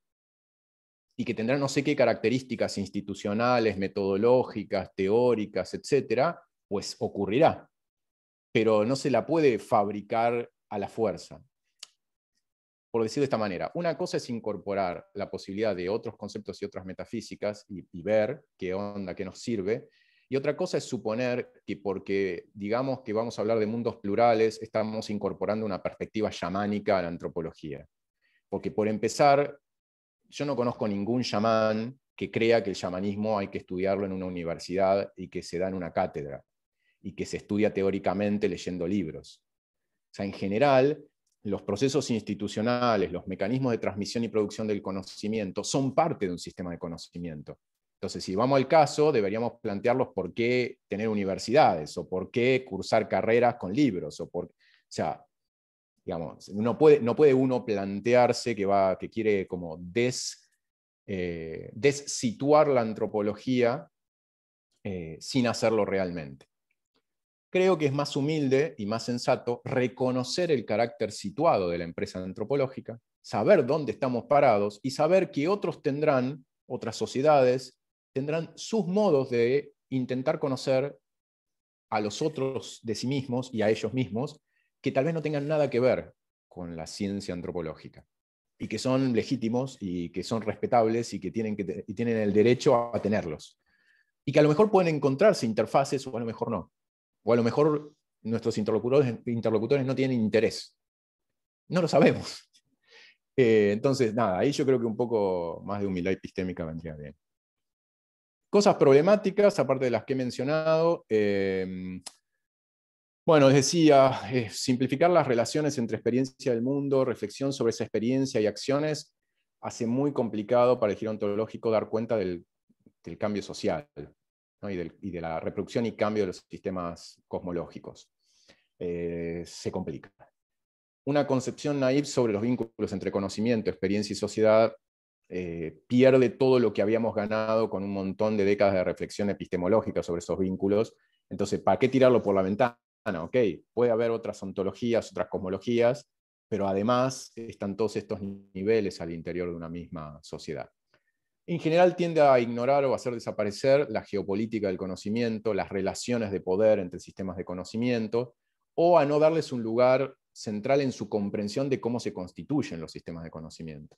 y que tendrá no sé qué características institucionales, metodológicas, teóricas, etcétera, pues ocurrirá pero no se la puede fabricar a la fuerza. Por decirlo de esta manera, una cosa es incorporar la posibilidad de otros conceptos y otras metafísicas y, ver qué onda, qué nos sirve, y otra cosa es suponer que porque digamos que vamos a hablar de mundos plurales, estamos incorporando una perspectiva chamánica a la antropología. Porque por empezar, yo no conozco ningún chamán que crea que el chamanismo hay que estudiarlo en una universidad y que se da en una cátedra y que se estudia teóricamente leyendo libros. O sea, en general, los procesos institucionales, los mecanismos de transmisión y producción del conocimiento son parte de un sistema de conocimiento. Entonces, si vamos al caso, deberíamos plantearlos por qué tener universidades o por qué cursar carreras con libros. O, por, o sea, digamos, no puede, no puede uno plantearse que, va, que quiere como des, eh, la antropología eh, sin hacerlo realmente creo que es más humilde y más sensato reconocer el carácter situado de la empresa antropológica, saber dónde estamos parados y saber que otros tendrán, otras sociedades, tendrán sus modos de intentar conocer a los otros de sí mismos y a ellos mismos, que tal vez no tengan nada que ver con la ciencia antropológica, y que son legítimos y que son respetables y que tienen, que, tienen el derecho a tenerlos. Y que a lo mejor pueden encontrarse interfaces o a lo mejor no. O a lo mejor nuestros interlocutores, no tienen interés. No lo sabemos. (laughs) Eh, entonces, nada, ahí yo creo que un poco más de humildad epistémica vendría bien. Cosas problemáticas, aparte de las que he mencionado. Em, bueno, decía, simplificar las relaciones entre experiencia del mundo, reflexión sobre esa experiencia y acciones, hace muy complicado para el giro ontológico dar cuenta del cambio social y, de la reproducción y cambio de los sistemas cosmológicos. Eh, se complica. Una concepción naive sobre los vínculos entre conocimiento, experiencia y sociedad eh, pierde todo lo que habíamos ganado con un montón de décadas de reflexión epistemológica sobre esos vínculos. Entonces, ¿para qué tirarlo por la ventana? Ok, puede haber otras ontologías, otras cosmologías, pero además están todos estos niveles al interior de una misma sociedad en general tiende a ignorar o a hacer desaparecer la geopolítica del conocimiento, las relaciones de poder entre sistemas de conocimiento, o a no darles un lugar central en su comprensión de cómo se constituyen los sistemas de conocimiento.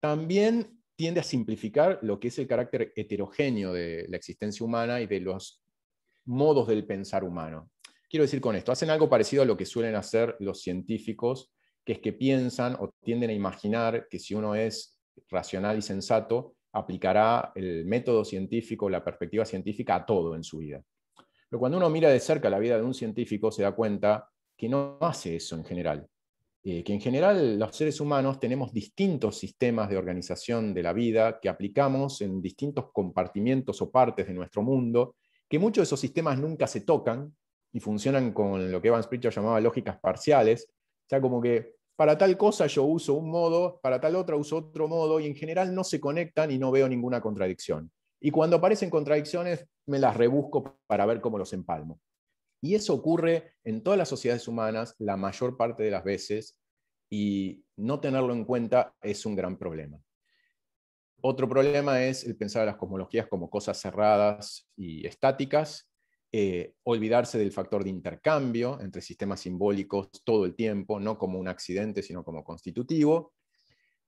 También tiende a simplificar lo que es el carácter heterogéneo de la existencia humana y de los modos del pensar humano. Quiero decir con esto, hacen algo parecido a lo que suelen hacer los científicos, que es que piensan o tienden a imaginar que si uno es racional y sensato, aplicará el método científico, la perspectiva científica a todo en su vida. Pero cuando uno mira de cerca la vida de un científico, se da cuenta que no hace eso en general. eh, que en general los seres humanos tenemos distintos sistemas de organización de la vida que aplicamos en distintos compartimientos o partes de nuestro mundo, que muchos de esos sistemas nunca se tocan y funcionan con lo que Evans Pritchard llamaba lógicas parciales, o sea, como que para tal cosa yo uso un modo, para tal otra uso otro modo, y en general no se conectan y no veo ninguna contradicción. Y cuando aparecen contradicciones, me las rebusco para ver cómo los empalmo. Y eso ocurre en todas las sociedades humanas la mayor parte de las veces y no tenerlo en cuenta es un gran problema. Otro problema es el pensar las cosmologías como cosas cerradas y estáticas, eh, olvidarse del factor de intercambio entre sistemas simbólicos todo el tiempo, no como un accidente, sino como constitutivo,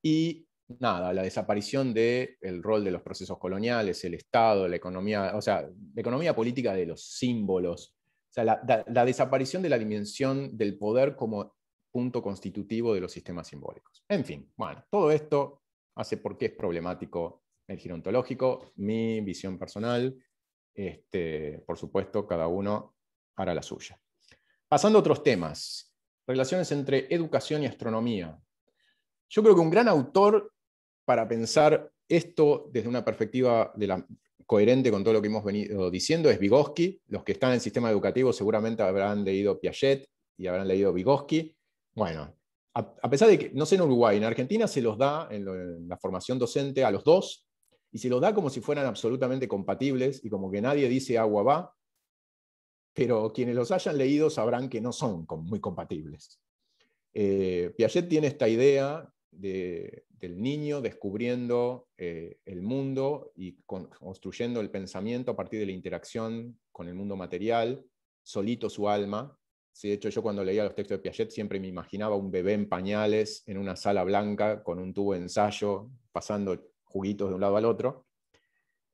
y nada, la desaparición del rol de los procesos coloniales, el Estado, la economía, o sea, la economía política de los símbolos, o sea, la, desaparición de la dimensión del poder como punto constitutivo de los sistemas simbólicos. En fin, bueno, todo esto hace por qué es problemático el giro ontológico, mi visión personal, este, por supuesto, cada uno hará la suya. Pasando a otros temas, relaciones entre educación y astronomía. Yo creo que un gran autor para pensar esto desde una perspectiva de la, coherente con todo lo que hemos venido diciendo es Vygotsky. Los que están en el sistema educativo seguramente habrán leído Piaget y habrán leído Vygotsky. Bueno, a, pesar de que, no sé en Uruguay, en Argentina se los da en, la formación docente a los dos, y se los da como si fueran absolutamente compatibles y como que nadie dice agua va, pero quienes los hayan leído sabrán que no son muy compatibles. Eh, Piaget tiene esta idea del niño descubriendo eh, el mundo y construyendo el pensamiento a partir de la interacción con el mundo material, solito su alma. de hecho, yo cuando leía los textos de Piaget siempre me imaginaba un bebé en pañales en una sala blanca con un tubo de ensayo pasando juguitos de un lado al otro.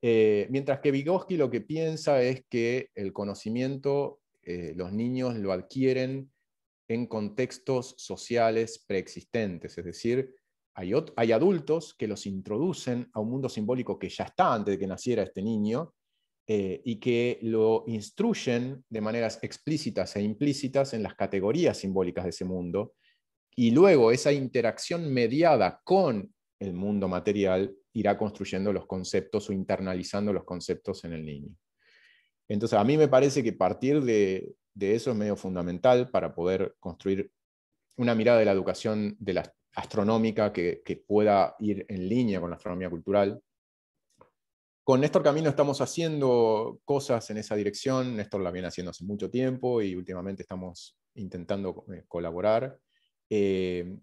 Eh, mientras que Vygotsky lo que piensa es que el conocimiento eh, los niños lo adquieren en contextos sociales preexistentes, es decir, hay, hay, adultos que los introducen a un mundo simbólico que ya está antes de que naciera este niño eh, y que lo instruyen de maneras explícitas e implícitas en las categorías simbólicas de ese mundo. Y luego esa interacción mediada con el mundo material irá construyendo los conceptos o internalizando los conceptos en el niño. Entonces, a mí me parece que partir de, eso es medio fundamental para poder construir una mirada de la educación de la astronómica que, pueda ir en línea con la astronomía cultural. Con Néstor Camino estamos haciendo cosas en esa dirección, Néstor la viene haciendo hace mucho tiempo y últimamente estamos intentando eh, colaborar. Eh,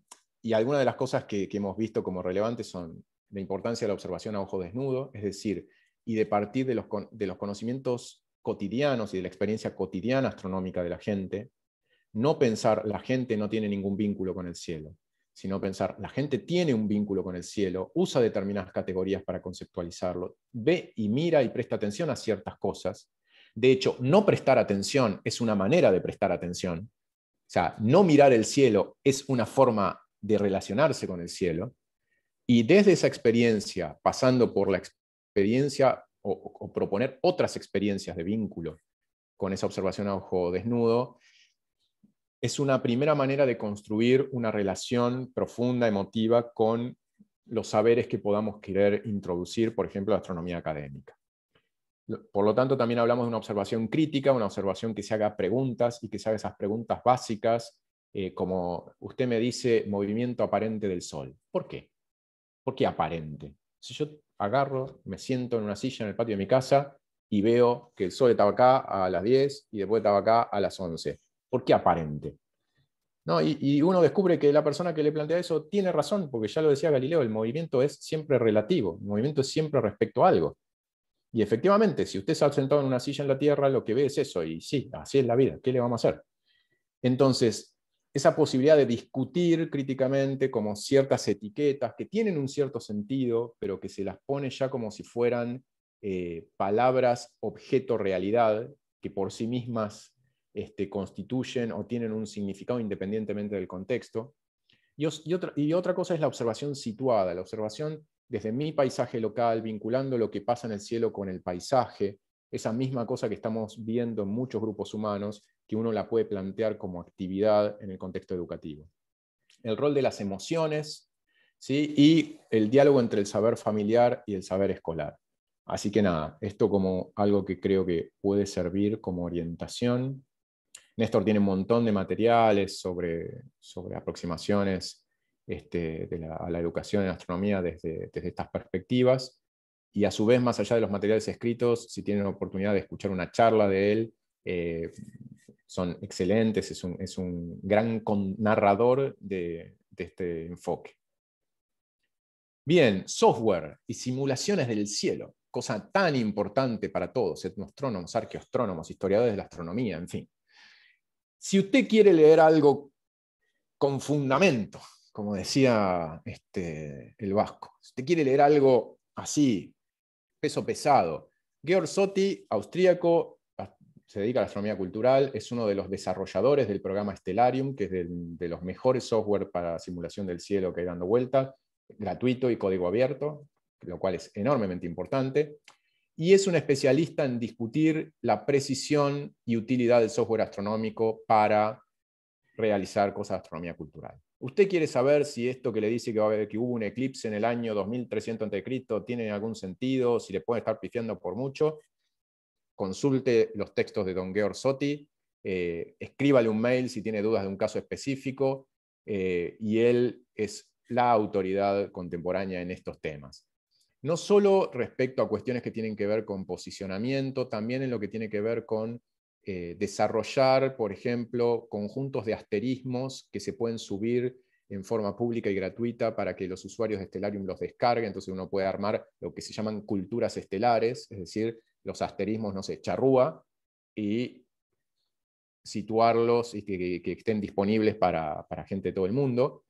y algunas de las cosas que, hemos visto como relevantes son la importancia de la observación a ojo desnudo, es decir, y de partir de los, de los conocimientos cotidianos y de la experiencia cotidiana astronómica de la gente, no pensar la gente no tiene ningún vínculo con el cielo, sino pensar la gente tiene un vínculo con el cielo, usa determinadas categorías para conceptualizarlo, ve y mira y presta atención a ciertas cosas. De hecho, no prestar atención es una manera de prestar atención. O sea, no mirar el cielo es una forma de relacionarse con el cielo. Y desde esa experiencia, pasando por la experiencia o, proponer otras experiencias de vínculo con esa observación a ojo desnudo, es una primera manera de construir una relación profunda, emotiva, con los saberes que podamos querer introducir, por ejemplo, la astronomía académica. Por lo tanto, también hablamos de una observación crítica, una observación que se haga preguntas y que se haga esas preguntas básicas, eh, como usted me dice, movimiento aparente del Sol. ¿Por qué? ¿Por qué aparente? Si yo agarro, me siento en una silla en el patio de mi casa y veo que el sol estaba acá a las 10 y después estaba acá a las 11. ¿Por qué aparente? No, y, uno descubre que la persona que le plantea eso tiene razón, porque ya lo decía Galileo, el movimiento es siempre relativo, el movimiento es siempre respecto a algo. Y efectivamente, si usted se ha sentado en una silla en la Tierra, lo que ve es eso, y sí, así es la vida, ¿qué le vamos a hacer? Entonces, esa posibilidad de discutir críticamente como ciertas etiquetas que tienen un cierto sentido, pero que se las pone ya como si fueran eh, palabras objeto-realidad, que por sí mismas este, constituyen o tienen un significado independientemente del contexto. Y otra cosa es la observación situada, la observación desde mi paisaje local, vinculando lo que pasa en el cielo con el paisaje, esa misma cosa que estamos viendo en muchos grupos humanos, que uno la puede plantear como actividad en el contexto educativo. el rol de las emociones ¿sí? y el diálogo entre el saber familiar y el saber escolar. Así que nada, esto como algo que creo que puede servir como orientación. Néstor tiene un montón de materiales sobre, sobre aproximaciones este, a la educación en astronomía desde, estas perspectivas. Y a su vez, más allá de los materiales escritos, si tienen oportunidad de escuchar una charla de él, eh, son excelentes, es un, gran narrador de, de este enfoque. Bien, software y simulaciones del cielo cosa tan importante para todos, etnostrónomos, arqueostrónomos, historiadores de la astronomía, en fin. Si usted quiere leer algo con fundamento, como decía este, el vasco, si usted quiere leer algo así, peso pesado, Georg Sotti, austríaco, se dedica a la astronomía cultural, es uno de los desarrolladores del programa Stellarium, que es de los mejores software para simulación del cielo que hay dando vuelta, gratuito y código abierto lo cual es enormemente importante, y es un especialista en discutir la precisión y utilidad del software astronómico para realizar cosas de astronomía cultural. ¿Usted quiere saber si esto que le dice que, hubo un eclipse en el año 2300 a.C. tiene algún sentido, si le puede estar pifiando por mucho? Consulte los textos de Don Georg Sotti, eh, escríbale un mail si tiene dudas de un caso específico, eh, y él es la autoridad contemporánea en estos temas no solo respecto a cuestiones que tienen que ver con posicionamiento, también en lo que tiene que ver con eh, desarrollar, por ejemplo, conjuntos de asterismos que se pueden subir en forma pública y gratuita para que los usuarios de Stellarium los descarguen. Entonces uno puede armar lo que se llaman culturas estelares, es decir, los asterismos, no sé, charrúa, y situarlos y que, estén disponibles para, gente de todo el mundo.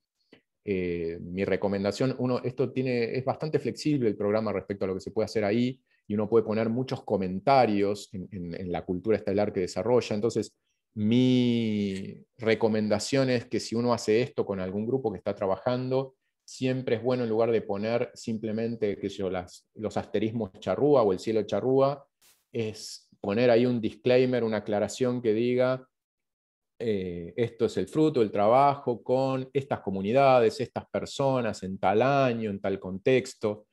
Eh, mi recomendación, uno, esto tiene, es bastante flexible el programa respecto a lo que se puede hacer ahí y uno puede poner muchos comentarios en, la cultura estelar que desarrolla. Entonces, mi recomendación es que si uno hace esto con algún grupo que está trabajando, siempre es bueno en lugar de poner simplemente que los asterismos charrúa o el cielo charrúa, es poner ahí un disclaimer, una aclaración que diga eh, esto es el fruto del trabajo con estas comunidades, estas personas, en tal año, en tal contexto,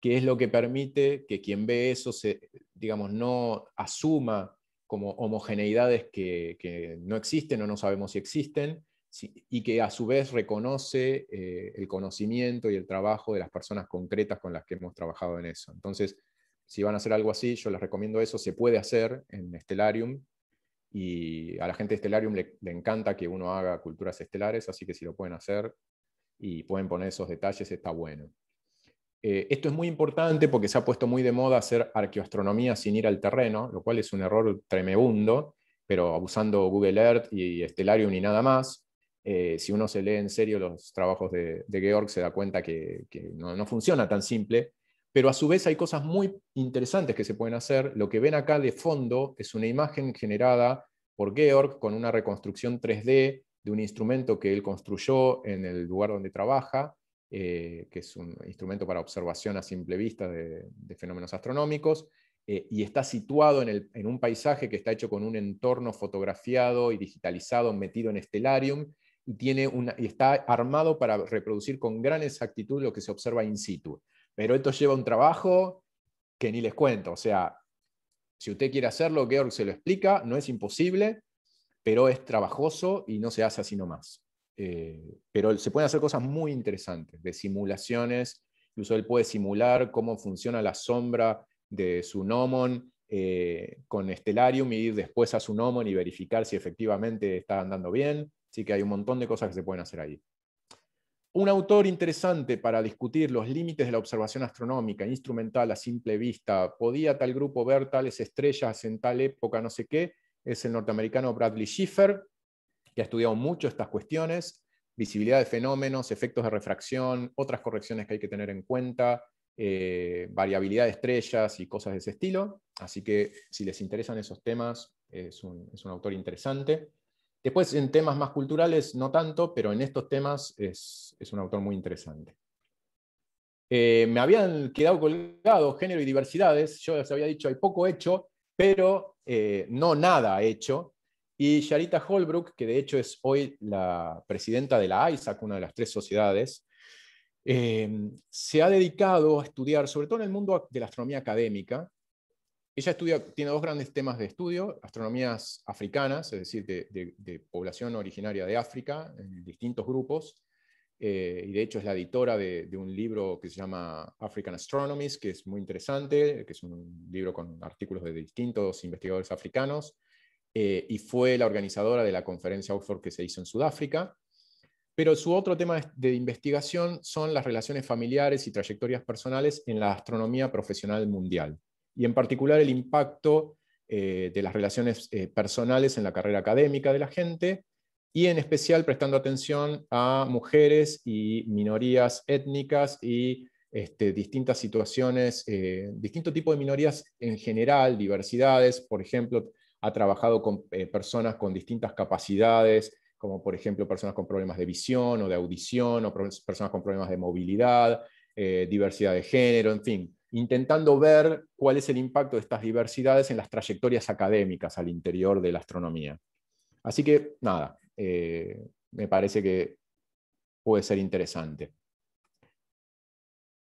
que es lo que permite que quien ve eso, se, digamos, no asuma como homogeneidades que, no existen o no sabemos si existen, y que a su vez reconoce eh, el conocimiento y el trabajo de las personas concretas con las que hemos trabajado en eso. Entonces, si van a hacer algo así, yo les recomiendo eso, se puede hacer en Stellarium, y a la gente de Stellarium le, encanta que uno haga culturas estelares, así que si lo pueden hacer y pueden poner esos detalles, está bueno. Eh, esto es muy importante porque se ha puesto muy de moda hacer arqueoastronomía sin ir al terreno, lo cual es un error tremebundo, pero usando Google Earth y Stellarium y nada más. Eh, si uno se lee en serio los trabajos de, Georg, se da cuenta que, no, no, funciona tan simple, pero a su vez hay cosas muy interesantes que se pueden hacer. Lo que ven acá de fondo es una imagen generada por Georg con una reconstrucción 3D de un instrumento que él construyó en el lugar donde trabaja, eh, que es un instrumento para observación a simple vista de, fenómenos astronómicos, eh, y está situado en, en, un paisaje que está hecho con un entorno fotografiado y digitalizado metido en Stellarium, y, tiene una, y está armado para reproducir con gran exactitud lo que se observa in situ. Pero esto lleva un trabajo que ni les cuento. O sea, si usted quiere hacerlo, Georg se lo explica, no es imposible, pero es trabajoso y no se hace así nomás. Eh, pero se pueden hacer cosas muy interesantes, de simulaciones, incluso él puede simular cómo funciona la sombra de su gnomon eh, con Stellarium y ir después a su gnomon y verificar si efectivamente está andando bien. Así que hay un montón de cosas que se pueden hacer ahí. Un autor interesante para discutir los límites de la observación astronómica instrumental a simple vista, ¿podía tal grupo ver tales estrellas en tal época, no sé qué? Es el norteamericano Bradley Schiffer, que ha estudiado mucho estas cuestiones, visibilidad de fenómenos, efectos de refracción, otras correcciones que hay que tener en cuenta, eh, variabilidad de estrellas y cosas de ese estilo. Así que si les interesan esos temas, es un autor interesante. Después, en temas más culturales, no tanto, pero en estos temas es, un autor muy interesante. Eh, me habían quedado colgados género y diversidades. Yo les había dicho, hay poco hecho, pero eh, no nada hecho. Y Sharita Holbrook, que de hecho es hoy la presidenta de la ISAC, una de las tres sociedades, eh, se ha dedicado a estudiar, sobre todo en el mundo de la astronomía académica, ella estudia, tiene dos grandes temas de estudio, astronomías africanas, es decir, de, población originaria de África, en distintos grupos, eh, y de hecho es la editora de, un libro que se llama African Astronomies, que es muy interesante, que es un libro con artículos de distintos investigadores africanos, eh, y fue la organizadora de la conferencia Oxford que se hizo en Sudáfrica. Pero su otro tema de investigación son las relaciones familiares y trayectorias personales en la astronomía profesional mundial y en particular el impacto eh, de las relaciones eh, personales en la carrera académica de la gente y en especial prestando atención a mujeres y minorías étnicas y este, distintas situaciones, distinto tipo de minorías en general, diversidades, por ejemplo, ha trabajado con personas con distintas capacidades, como por ejemplo personas con problemas de visión o de audición, o personas con problemas de movilidad, diversidad de género, en fin, intentando ver cuál es el impacto de estas diversidades en las trayectorias académicas al interior de la astronomía. Así que, nada, eh, me parece que puede ser interesante.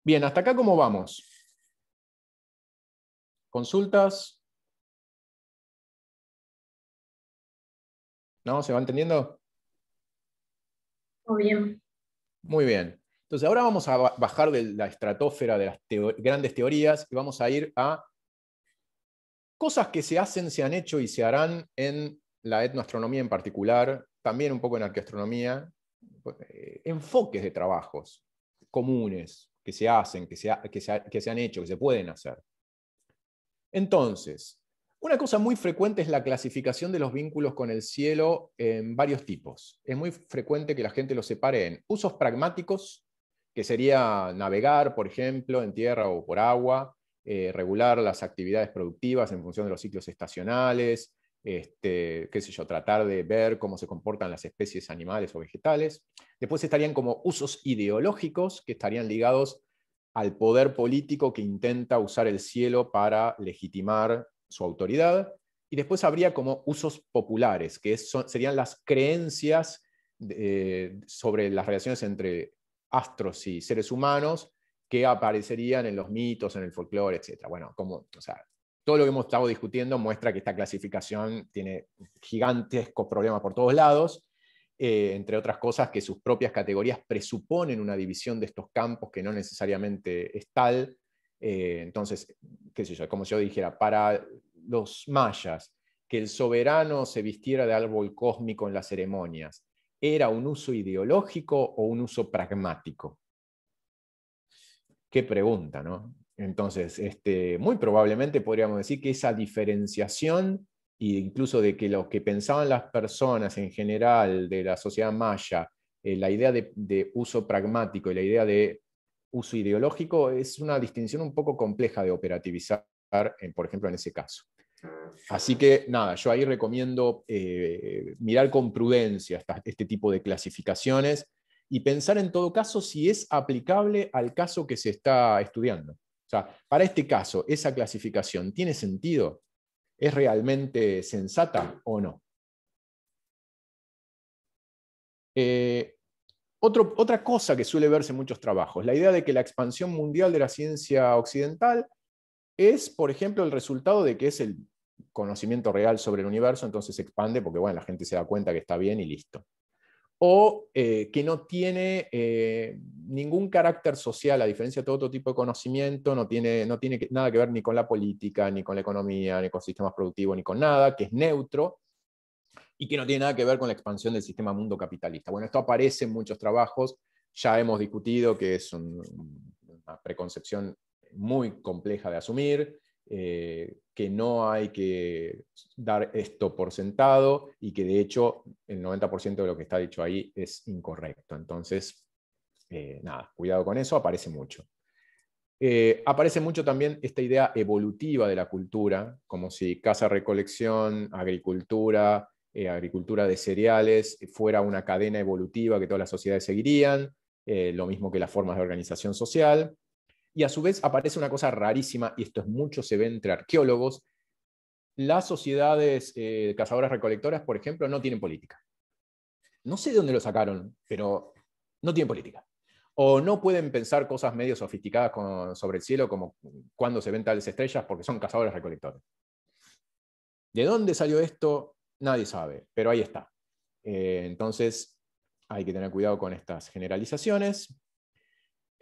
Bien, hasta acá cómo vamos. ¿Consultas? ¿No? ¿Se va entendiendo?
Muy bien.
Muy bien. Entonces ahora vamos a bajar de la estratosfera de las grandes teorías y vamos a ir a cosas que se hacen, se han hecho y se harán en la etnoastronomía en particular, también un poco en arqueastronomía, eh, enfoques de trabajos comunes que se hacen, que se, que se han hecho, que se pueden hacer. Entonces, una cosa muy frecuente es la clasificación de los vínculos con el cielo en varios tipos. Es muy frecuente que la gente los separe en usos pragmáticos que sería navegar, por ejemplo, en tierra o por agua, eh, regular las actividades productivas en función de los ciclos estacionales, este, qué sé yo, tratar de ver cómo se comportan las especies animales o vegetales. Después estarían como usos ideológicos que estarían ligados al poder político que intenta usar el cielo para legitimar su autoridad. Y después habría como usos populares, que serían las creencias eh, sobre las relaciones entre astros y seres humanos que aparecerían en los mitos, en el folclore, etc. Bueno, como, todo lo que hemos estado discutiendo muestra que esta clasificación tiene gigantescos problemas por todos lados, eh, entre otras cosas que sus propias categorías presuponen una división de estos campos que no necesariamente es tal. Eh, entonces, qué sé yo, como yo dijera, para los mayas, que el soberano se vistiera de árbol cósmico en las ceremonias, ¿Era un uso ideológico o un uso pragmático? Qué pregunta, ¿no? Entonces, este, muy probablemente podríamos decir que esa diferenciación, e incluso de que lo que pensaban las personas en general de la sociedad maya, eh, la idea de, uso pragmático y la idea de uso ideológico, es una distinción un poco compleja de operativizar, por ejemplo, en ese caso. Así que nada, yo ahí recomiendo eh, mirar con prudencia este tipo de clasificaciones y pensar en todo caso si es aplicable al caso que se está estudiando. O sea, para este caso, ¿esa clasificación tiene sentido? ¿Es realmente sensata o no? Eh, otra cosa que suele verse en muchos trabajos, la idea de que la expansión mundial de la ciencia occidental es, por ejemplo, el resultado de que es el conocimiento real sobre el universo, entonces se expande porque bueno, la gente se da cuenta que está bien y listo. O eh, que no tiene eh, ningún carácter social, a diferencia de todo otro tipo de conocimiento, no tiene, no tiene nada que ver ni con la política, ni con la economía, ni con sistemas productivos, ni con nada, que es neutro y que no tiene nada que ver con la expansión del sistema mundo capitalista. Bueno, esto aparece en muchos trabajos, ya hemos discutido que es una preconcepción muy compleja de asumir, eh, que no hay que dar esto por sentado y que de hecho el 90% de lo que está dicho ahí es incorrecto. Entonces, eh, nada, cuidado con eso, aparece mucho. Eh, aparece mucho también esta idea evolutiva de la cultura, como si caza-recolección, agricultura, agricultura de cereales fuera una cadena evolutiva que todas las sociedades seguirían, lo mismo que las formas de organización social. Y a su vez aparece una cosa rarísima, y esto es mucho se ve entre arqueólogos, las sociedades eh, cazadoras recolectoras, por ejemplo, no tienen política. No sé de dónde lo sacaron, pero no tienen política. O no pueden pensar cosas medio sofisticadas sobre el cielo, como cuando se ven tales estrellas, porque son cazadores recolectores. ¿De dónde salió esto? Nadie sabe, pero ahí está. Eh, entonces, hay que tener cuidado con estas generalizaciones.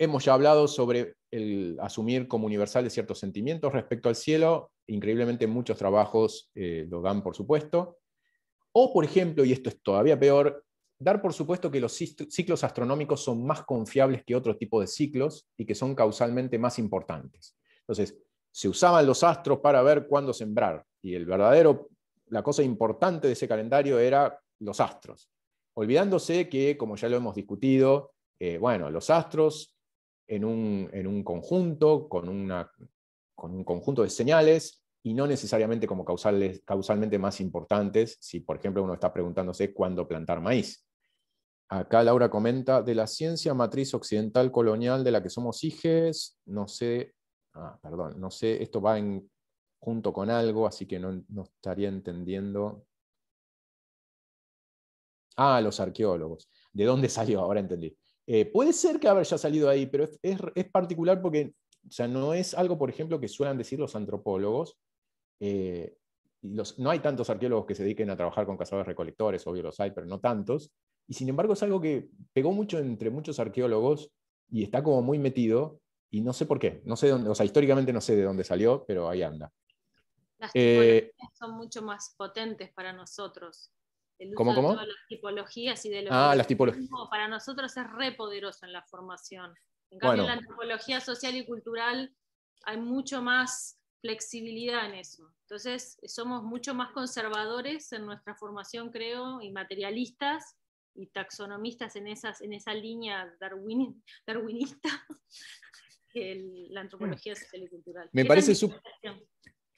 Hemos ya hablado sobre el asumir como universal de ciertos sentimientos respecto al cielo. Increíblemente muchos trabajos eh, lo dan por supuesto. O, por ejemplo, y esto es todavía peor, dar por supuesto que los ciclos astronómicos son más confiables que otro tipo de ciclos y que son causalmente más importantes. Entonces, se usaban los astros para ver cuándo sembrar y el verdadero, la cosa importante de ese calendario era los astros, olvidándose que, como ya lo hemos discutido, eh, bueno, los astros en un, en un conjunto, con, una, con un conjunto de señales, y no necesariamente como causales, causalmente más importantes, si por ejemplo uno está preguntándose cuándo plantar maíz. Acá Laura comenta, de la ciencia matriz occidental colonial de la que somos hijes, no sé, ah, perdón, no sé, esto va en, junto con algo, así que no, estaría entendiendo. Ah, los arqueólogos. ¿De dónde (laughs) salió? Ahora entendí. Eh, puede ser que haya salido ahí, pero es, particular porque o sea, no es algo, por ejemplo, que suelen decir los antropólogos. Eh, los, no hay tantos arqueólogos que se dediquen a trabajar con cazadores recolectores, obvio los hay, pero no tantos. Y sin embargo es algo que pegó mucho entre muchos arqueólogos y está como muy metido y no sé por qué, no sé dónde, o sea, históricamente no sé de dónde salió, pero ahí anda.
Las eh, son mucho más potentes para nosotros.
El uso ¿Cómo, cómo?
De las tipologías y de lo
ah, las tipologías.
para nosotros es re poderoso en la formación. En cambio, en la antropología social y cultural hay mucho más flexibilidad en eso. Entonces, somos mucho más conservadores en nuestra formación, creo, y materialistas, y taxonomistas en, esas, en esa línea darwin, darwinista (laughs) que la antropología social y cultural.
Me parece,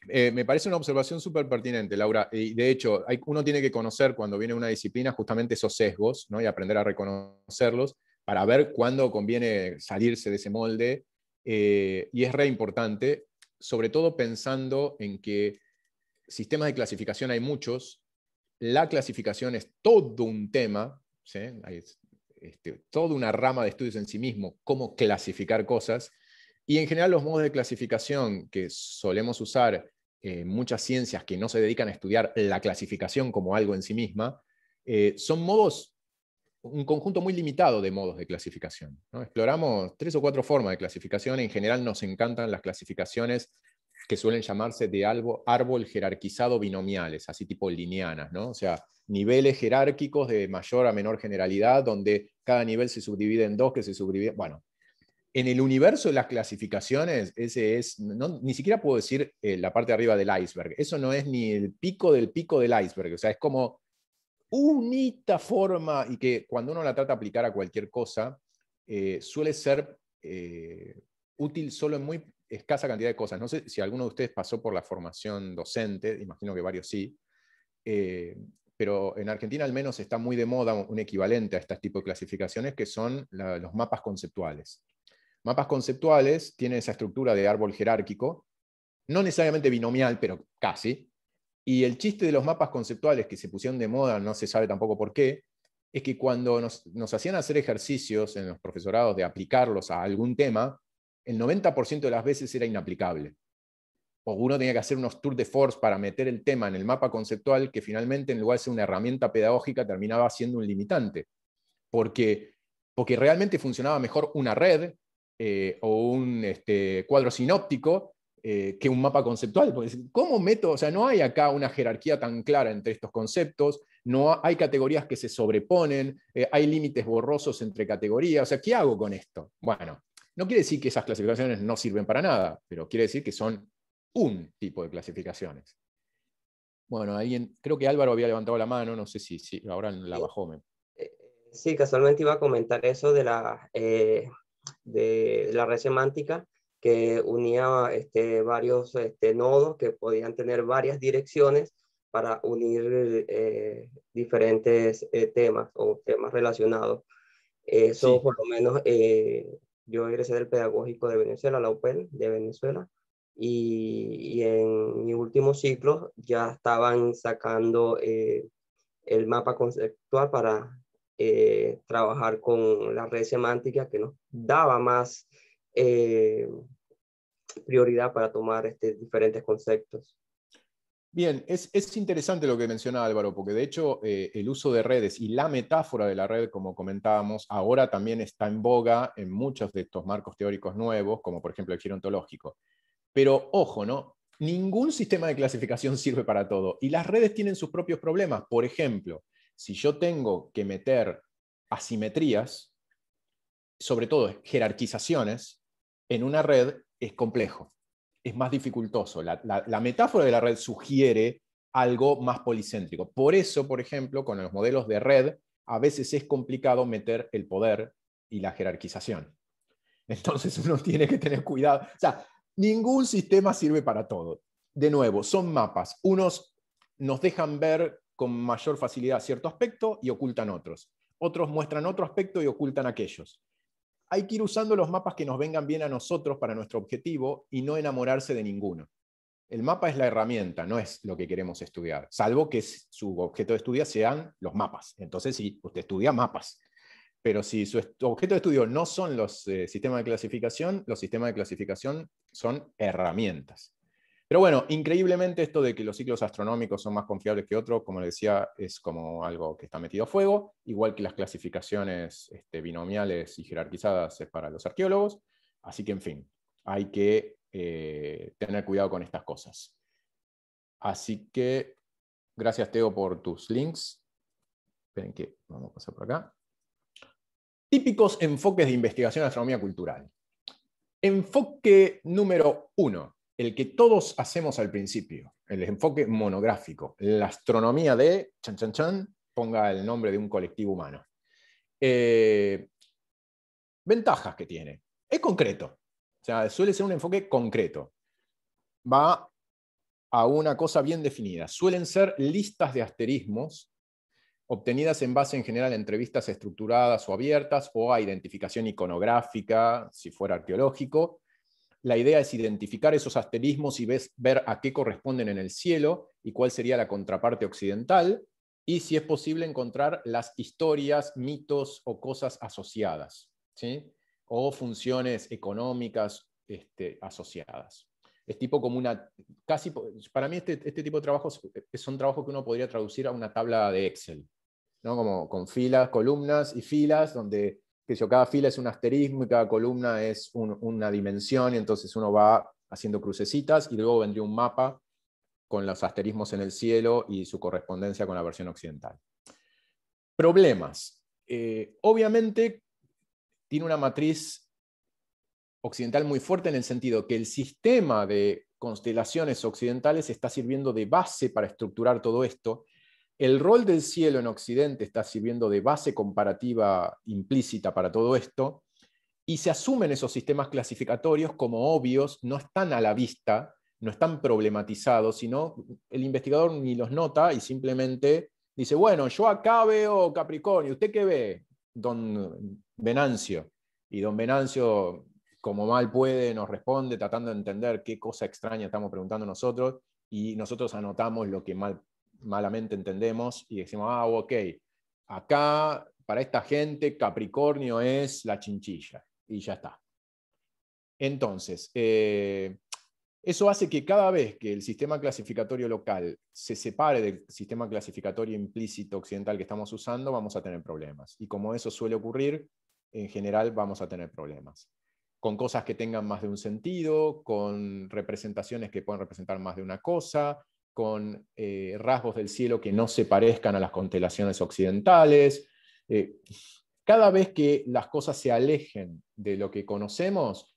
eh, me parece una observación súper pertinente, Laura. Y de hecho, uno tiene que conocer cuando viene una disciplina justamente esos sesgos ¿no? y aprender a reconocerlos para ver cuándo conviene salirse de ese molde. Eh, y es re importante, sobre todo pensando en que sistemas de clasificación hay muchos, la clasificación es todo un tema, hay este, toda una rama de estudios en sí mismo, cómo clasificar cosas. Y en general los modos de clasificación que solemos usar en muchas ciencias que no se dedican a estudiar la clasificación como algo en sí misma, eh, son modos, un conjunto muy limitado de modos de clasificación. Exploramos tres o cuatro formas de clasificación. En general nos encantan las clasificaciones que suelen llamarse de árbol, jerarquizado binomiales, así tipo lineanas, ¿no? O sea, niveles jerárquicos de mayor a menor generalidad, donde cada nivel se subdivide en dos, que se subdivide. Bueno, en el universo de las clasificaciones, ese es, ni siquiera puedo decir eh, la parte de arriba del iceberg. Eso no es ni el pico del pico del iceberg. O sea, es como unita forma y que cuando uno la trata de aplicar a cualquier cosa, eh, suele ser eh, útil solo en muy escasa cantidad de cosas. No sé si alguno de ustedes pasó por la formación docente, imagino que varios sí, pero en Argentina al menos está muy de moda un equivalente a este tipo de clasificaciones que son los mapas conceptuales. Mapas conceptuales tienen esa estructura de árbol jerárquico, no necesariamente binomial, pero casi. Y el chiste de los mapas conceptuales que se pusieron de moda, no se sabe tampoco por qué, es que cuando nos, hacían hacer ejercicios en los profesorados de aplicarlos a algún tema, el 90% de las veces era inaplicable o uno tenía que hacer unos tours de force para meter el tema en el mapa conceptual que finalmente en lugar de ser una herramienta pedagógica terminaba siendo un limitante. Porque, porque realmente funcionaba mejor una red eh, o un este, cuadro sinóptico eh, que un mapa conceptual. ¿Cómo meto? O sea, no hay acá una jerarquía tan clara entre estos conceptos, no hay categorías que se sobreponen, eh, hay límites borrosos entre categorías. O sea, ¿qué hago con esto? Bueno, no quiere decir que esas clasificaciones no sirven para nada, pero quiere decir que son un tipo de clasificaciones. Bueno, alguien, creo que Álvaro había levantado la mano, no sé si, si ahora la bajó.
Sí, casualmente iba a comentar eso de la, eh, de la red semántica que unía este, varios este, nodos que podían tener varias direcciones para unir eh, diferentes temas o temas relacionados. Eso por lo menos yo egresé del pedagógico de Venezuela, la UPEL de Venezuela, y, en mi último ciclo ya estaban sacando eh, el mapa conceptual para eh, trabajar con la red semántica que nos daba más eh, prioridad para tomar este, diferentes conceptos.
Bien, es, interesante lo que menciona Álvaro, porque de hecho el uso de redes y la metáfora de la red, como comentábamos, ahora también está en boga en muchos de estos marcos teóricos nuevos, como por ejemplo el giro ontológico. Pero ojo, ¿no? Ningún sistema de clasificación (laughs) sirve para todo y las redes tienen sus propios problemas. Por ejemplo, si yo tengo que meter asimetrías, sobre todo jerarquizaciones, en una red es complejo, es más dificultoso. La, metáfora de la red sugiere algo más policéntrico. Por eso, por ejemplo, con los modelos de red, a veces es complicado meter el poder y la jerarquización. Entonces uno tiene que tener cuidado. O sea, Ningún sistema sirve para todo. De nuevo, son mapas. Unos nos dejan ver con mayor facilidad cierto aspecto y ocultan otros. Otros muestran otro aspecto y ocultan aquellos. Hay que ir usando los mapas que nos vengan bien a nosotros para nuestro objetivo y no enamorarse de ninguno. El mapa es la herramienta, no es lo que queremos estudiar, salvo que su objeto de estudio sean los mapas. Entonces sí, usted estudia mapas. Pero si su objeto de estudio no son los eh, sistemas de clasificación, los sistemas de clasificación son herramientas. Pero bueno, increíblemente esto de que los ciclos astronómicos son más confiables que otros, como les decía, es como algo que está metido a fuego, igual que las clasificaciones este, binomiales y jerarquizadas es para los arqueólogos. Así que, en fin, hay que eh, tener cuidado con estas cosas. Así que, gracias Teo por tus links. Esperen que vamos a pasar por acá. Típicos enfoques de investigación en astronomía cultural. Enfoque número uno, el que todos hacemos al principio, el enfoque monográfico, la astronomía de, chan, chan, chan, ponga el nombre de un colectivo humano. Eh, ventajas que tiene. Es concreto. O sea, suele ser un enfoque concreto. Va a una cosa bien definida. Suelen ser listas de asterismos obtenidas en base en general a entrevistas estructuradas o abiertas o a identificación iconográfica, si fuera arqueológico. La idea es identificar esos asterismos y ver a qué corresponden en el cielo y cuál sería la contraparte occidental, y si es posible encontrar las historias, mitos o cosas asociadas, ¿sí? o funciones económicas este, asociadas. Es tipo como una, casi, para mí este, este tipo de trabajos son trabajos que uno podría traducir a una tabla de Excel. Como con filas, columnas y filas, donde que cada fila es un asterismo y cada columna es una dimensión, y entonces uno va haciendo crucecitas y luego vendría un mapa con los asterismos en el cielo y su correspondencia con la versión occidental. Problemas. Eh, obviamente tiene una matriz occidental muy fuerte en el sentido que el sistema de constelaciones occidentales está sirviendo de base para estructurar todo esto el rol del cielo en Occidente está sirviendo de base comparativa implícita para todo esto, y se asumen esos sistemas clasificatorios como obvios, no están a la vista, no están problematizados, sino el investigador ni los nota y simplemente dice, bueno, yo acá veo Capricornio, ¿usted qué ve? Don Venancio. Y don Venancio, como mal puede, nos responde tratando de entender qué cosa extraña estamos preguntando nosotros, y nosotros anotamos lo que mal malamente entendemos y decimos, ah, ok, acá para esta gente Capricornio es la chinchilla y ya está. Entonces, eh, eso hace que cada vez que el sistema clasificatorio local se separe del sistema clasificatorio implícito occidental que estamos usando, vamos a tener problemas. Y como eso suele ocurrir, en general vamos a tener problemas. Con cosas que tengan más de un sentido, con representaciones que pueden representar más de una cosa, con eh, rasgos del cielo que no se parezcan a las constelaciones occidentales. Eh, cada vez que las cosas se alejen de lo que conocemos,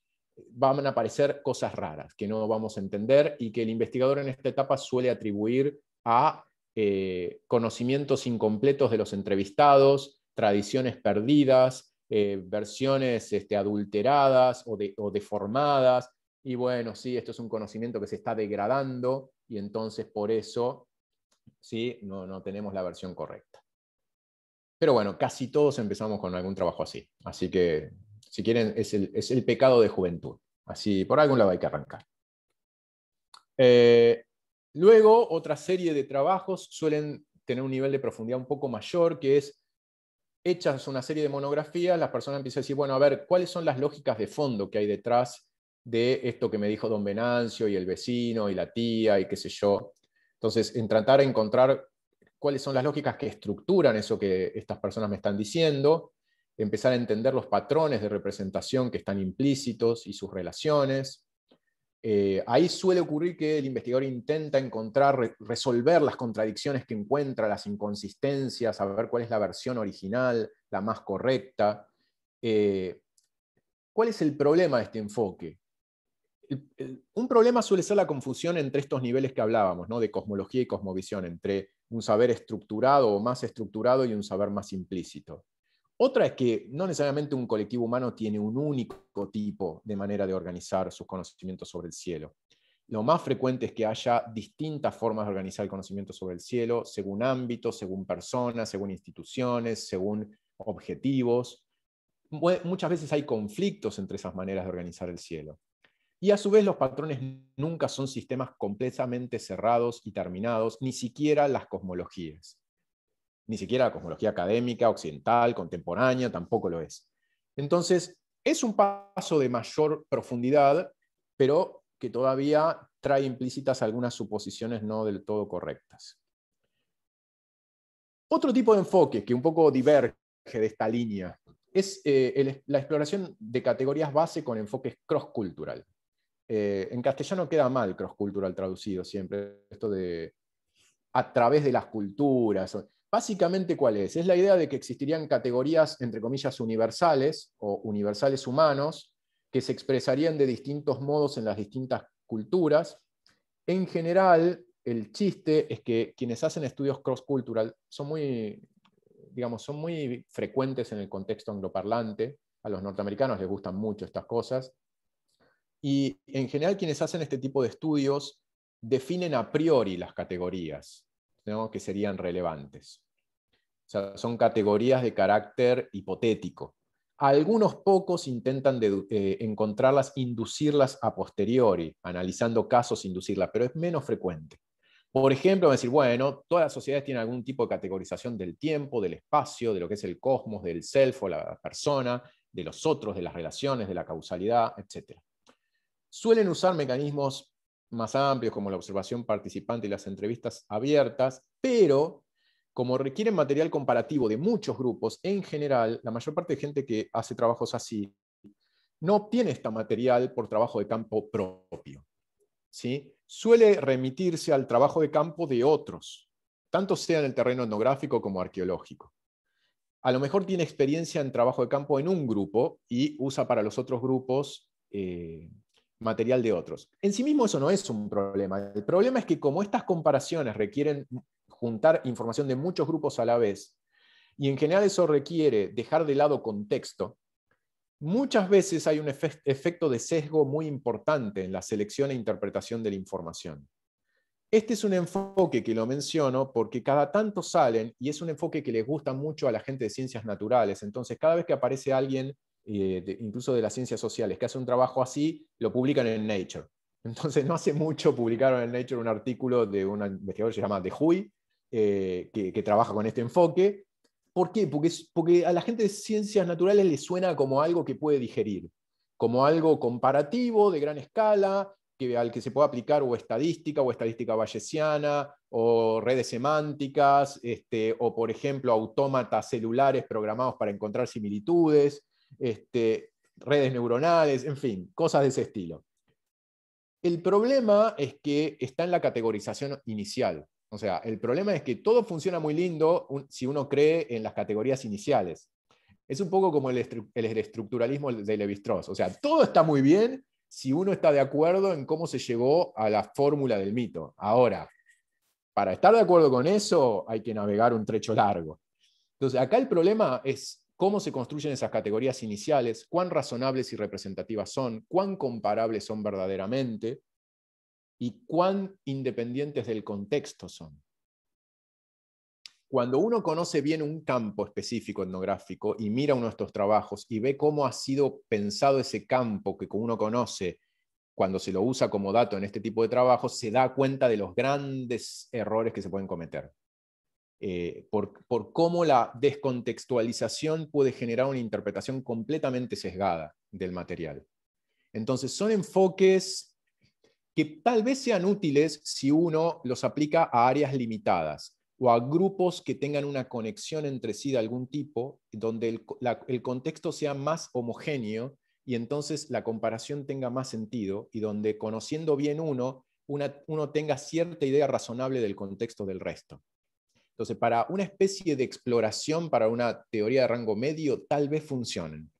van a aparecer cosas raras que no vamos a entender y que el investigador en esta etapa suele atribuir a eh, conocimientos incompletos de los entrevistados, tradiciones perdidas, versiones este, adulteradas o, o deformadas. Y bueno, sí, esto es un conocimiento que se está degradando y entonces por eso ¿sí? no, no tenemos la versión correcta. Pero bueno, casi todos empezamos con algún trabajo así. Así que, si quieren, es el, es el pecado de juventud. Así, por algún lado hay que arrancar. Eh, luego, otra serie de trabajos suelen tener un nivel de profundidad un poco mayor, que es, hechas una serie de monografías, las personas empiezan a decir, bueno, a ver, ¿cuáles son las lógicas de fondo que hay detrás de esto que me dijo don Venancio y el vecino y la tía y qué sé yo? Entonces, en tratar de encontrar cuáles son las lógicas que estructuran eso que estas personas me están diciendo, empezar a entender los patrones de representación que están implícitos y sus relaciones. Eh, ahí suele ocurrir que el investigador intenta encontrar, resolver las contradicciones que encuentra, las inconsistencias, saber cuál es la versión original, la más correcta. Eh, ¿Cuál es el problema de este enfoque? Un problema suele ser la confusión entre estos niveles que hablábamos, ¿no? de cosmología y cosmovisión, entre un saber estructurado o más estructurado y un saber más implícito. Otra es que no necesariamente un colectivo humano tiene un único tipo de manera de organizar sus conocimientos sobre el cielo. Lo más frecuente es que haya distintas formas de organizar el conocimiento sobre el cielo, según ámbitos, según personas, según instituciones, según objetivos. Muchas veces hay conflictos entre esas maneras de organizar el cielo. Y a su vez los patrones nunca son sistemas completamente cerrados y terminados, ni siquiera las cosmologías ni siquiera la cosmología académica, occidental, contemporánea, tampoco lo es. Entonces, es un paso de mayor profundidad, pero que todavía trae implícitas algunas suposiciones no del todo correctas. Otro tipo de enfoque que un poco diverge de esta línea es eh, la exploración de categorías base con enfoques cross-cultural. Eh, en castellano queda mal cross-cultural traducido siempre, esto de a través de las culturas. Básicamente, ¿cuál es? Es la idea de que existirían categorías, entre comillas, universales o universales humanos, que se expresarían de distintos modos en las distintas culturas. En general, el chiste es que quienes hacen estudios cross-cultural son muy, digamos, son muy frecuentes en el contexto angloparlante. A los norteamericanos les gustan mucho estas cosas. Y en general, quienes hacen este tipo de estudios definen a priori las categorías que serían relevantes. Son categorías de carácter hipotético. Algunos pocos intentan eh, encontrarlas, inducirlas a posteriori, analizando casos, inducirlas, pero es menos frecuente. Por ejemplo, decir, bueno, todas las sociedades tienen algún tipo de categorización del tiempo, del espacio, de lo que es el cosmos, del self o la persona, de los otros, de las relaciones, de la causalidad, etc. Suelen usar mecanismos más amplios como la observación participante y las entrevistas abiertas, pero como requieren material comparativo de muchos grupos, en general, la mayor parte de gente que hace trabajos así no obtiene este material por trabajo de campo propio. ¿sí? Suele remitirse al trabajo de campo de otros, tanto sea en el terreno etnográfico como arqueológico. A lo mejor tiene experiencia en trabajo de campo en un grupo y usa para los otros grupos eh, material de otros. En sí mismo eso no es un problema. El problema es que como estas comparaciones requieren juntar información de muchos grupos a la vez, y en general eso requiere dejar de lado contexto, muchas veces hay un efecto de sesgo muy importante en la selección e interpretación de la información. Este es un enfoque que lo menciono porque cada tanto salen y es un enfoque que les gusta mucho a la gente de ciencias naturales. Entonces, cada vez que aparece alguien eh, incluso de las ciencias sociales, que hace un trabajo así, lo publican en Nature. (laughs) Entonces, no hace mucho publicaron en Nature un artículo de un investigador que se llama De Huy, eh, que, trabaja con este enfoque. ¿Por qué? Porque, porque a la gente de ciencias naturales le suena como algo que puede digerir, como algo comparativo de gran escala, que, al que se puede aplicar o estadística o estadística bayesiana o redes semánticas, este, o por ejemplo autómatas celulares programados para encontrar similitudes este, redes neuronales, en fin, cosas de ese estilo. El problema es que está en la categorización inicial. O sea, el problema es que todo funciona muy lindo si uno cree en las categorías iniciales. Es un poco como el, estructuralismo de Levi-Strauss. O sea, todo está muy bien si uno está de acuerdo en cómo se llegó a la fórmula del mito. Ahora, para estar de acuerdo con eso hay que navegar un trecho largo. Entonces, acá el problema es cómo se construyen esas categorías iniciales, cuán razonables y representativas son, cuán comparables son verdaderamente y cuán independientes del contexto son. Cuando uno conoce bien un campo específico etnográfico y mira uno de estos trabajos y ve cómo ha sido pensado ese campo que uno conoce cuando se lo usa como dato en este tipo de trabajo, se da cuenta de los grandes errores que se pueden cometer. Eh, por, cómo la descontextualización puede generar una interpretación completamente sesgada del material. Entonces, son enfoques que tal vez sean útiles si uno los aplica a áreas limitadas o a grupos que tengan una conexión entre sí de algún tipo, donde el contexto sea más homogéneo y entonces la comparación tenga más sentido y donde conociendo bien uno, uno tenga cierta idea razonable del contexto del resto. Entonces, para una especie de exploración, para una teoría de rango medio, tal vez funcionen.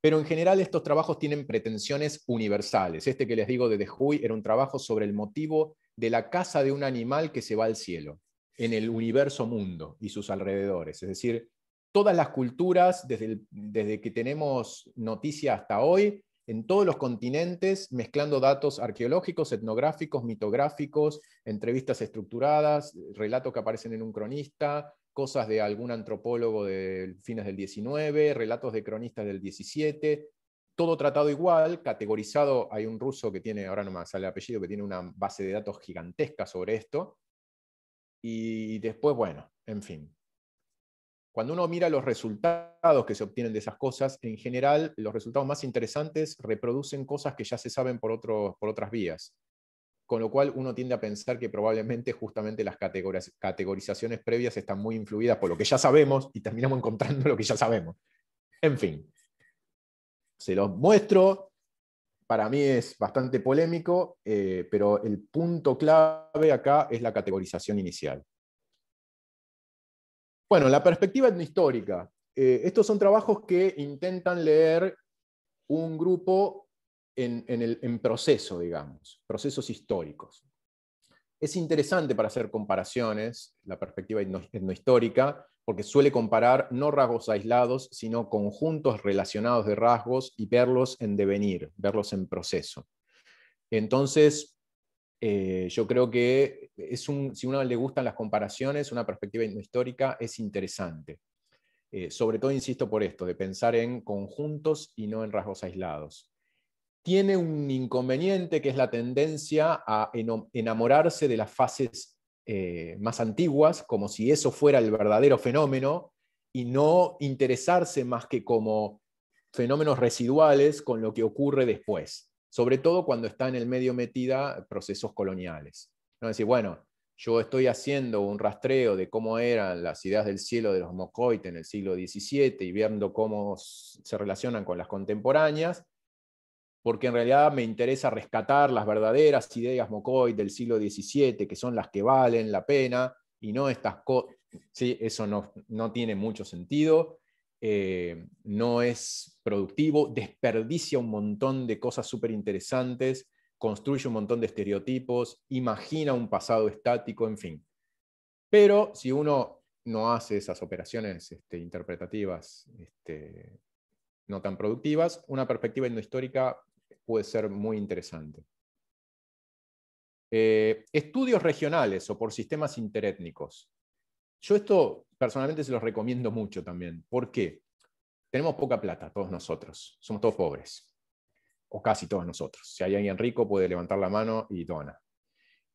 Pero en general estos trabajos tienen pretensiones universales. Este que les digo de De Huy era un trabajo sobre el motivo de la casa de un animal que se va al cielo, en el universo mundo y sus alrededores. Es decir, todas las culturas, desde, desde que tenemos noticia hasta hoy, en todos los continentes, mezclando datos arqueológicos, etnográficos, mitográficos, entrevistas estructuradas, relatos que aparecen en un cronista, cosas de algún antropólogo de fines del 19, relatos de cronistas del 17, todo tratado igual, categorizado. Hay un ruso que tiene, ahora no me sale el apellido, que tiene una base de datos gigantesca sobre esto. Y después, bueno, en fin, cuando uno mira los resultados que se obtienen de esas cosas, en general los resultados más interesantes reproducen cosas que ya se saben por, por otras vías. Con lo cual uno tiende a pensar que probablemente justamente las categorizaciones previas están muy influidas por lo que ya sabemos y terminamos encontrando lo que ya sabemos. En fin, se los muestro. Para mí es bastante polémico, eh, pero el punto clave acá es la categorización inicial. Bueno, la perspectiva etnohistórica. Eh, estos son trabajos que intentan leer un grupo en, proceso, digamos, procesos históricos. Es interesante para hacer comparaciones, la perspectiva etnohistórica, porque suele comparar no rasgos aislados, sino conjuntos relacionados de rasgos y verlos en devenir, verlos en proceso. Entonces, eh, yo creo que es un, si a uno le gustan las comparaciones, una perspectiva histórica es interesante. Eh, sobre todo, insisto por esto, de pensar en conjuntos y no en rasgos aislados. Tiene un inconveniente que es la tendencia a enamorarse de las fases eh, más antiguas, como si eso fuera el verdadero fenómeno, y no interesarse más que como fenómenos residuales con lo que ocurre después sobre todo cuando está en el medio metida procesos coloniales. ¿no? Es decir, bueno, yo estoy haciendo un rastreo de cómo eran las ideas del cielo de los Mocoit en el siglo XVII y viendo cómo se relacionan con las contemporáneas, porque en realidad me interesa rescatar las verdaderas ideas Mocoit del siglo XVII, que son las que valen la pena, y no estas cosas. Sí, eso no, no tiene mucho sentido. Eh, no es productivo, desperdicia un montón de cosas súper interesantes, construye un montón de estereotipos, imagina un pasado estático, en fin. Pero si uno no hace esas operaciones este, interpretativas este, no tan productivas, una perspectiva histórica puede ser muy interesante. Eh, estudios regionales o por sistemas interétnicos. Yo esto personalmente se los recomiendo mucho también. ¿Por qué? Tenemos poca plata, todos nosotros. Somos todos pobres. O casi todos nosotros. Si hay alguien rico, puede levantar la mano y dona.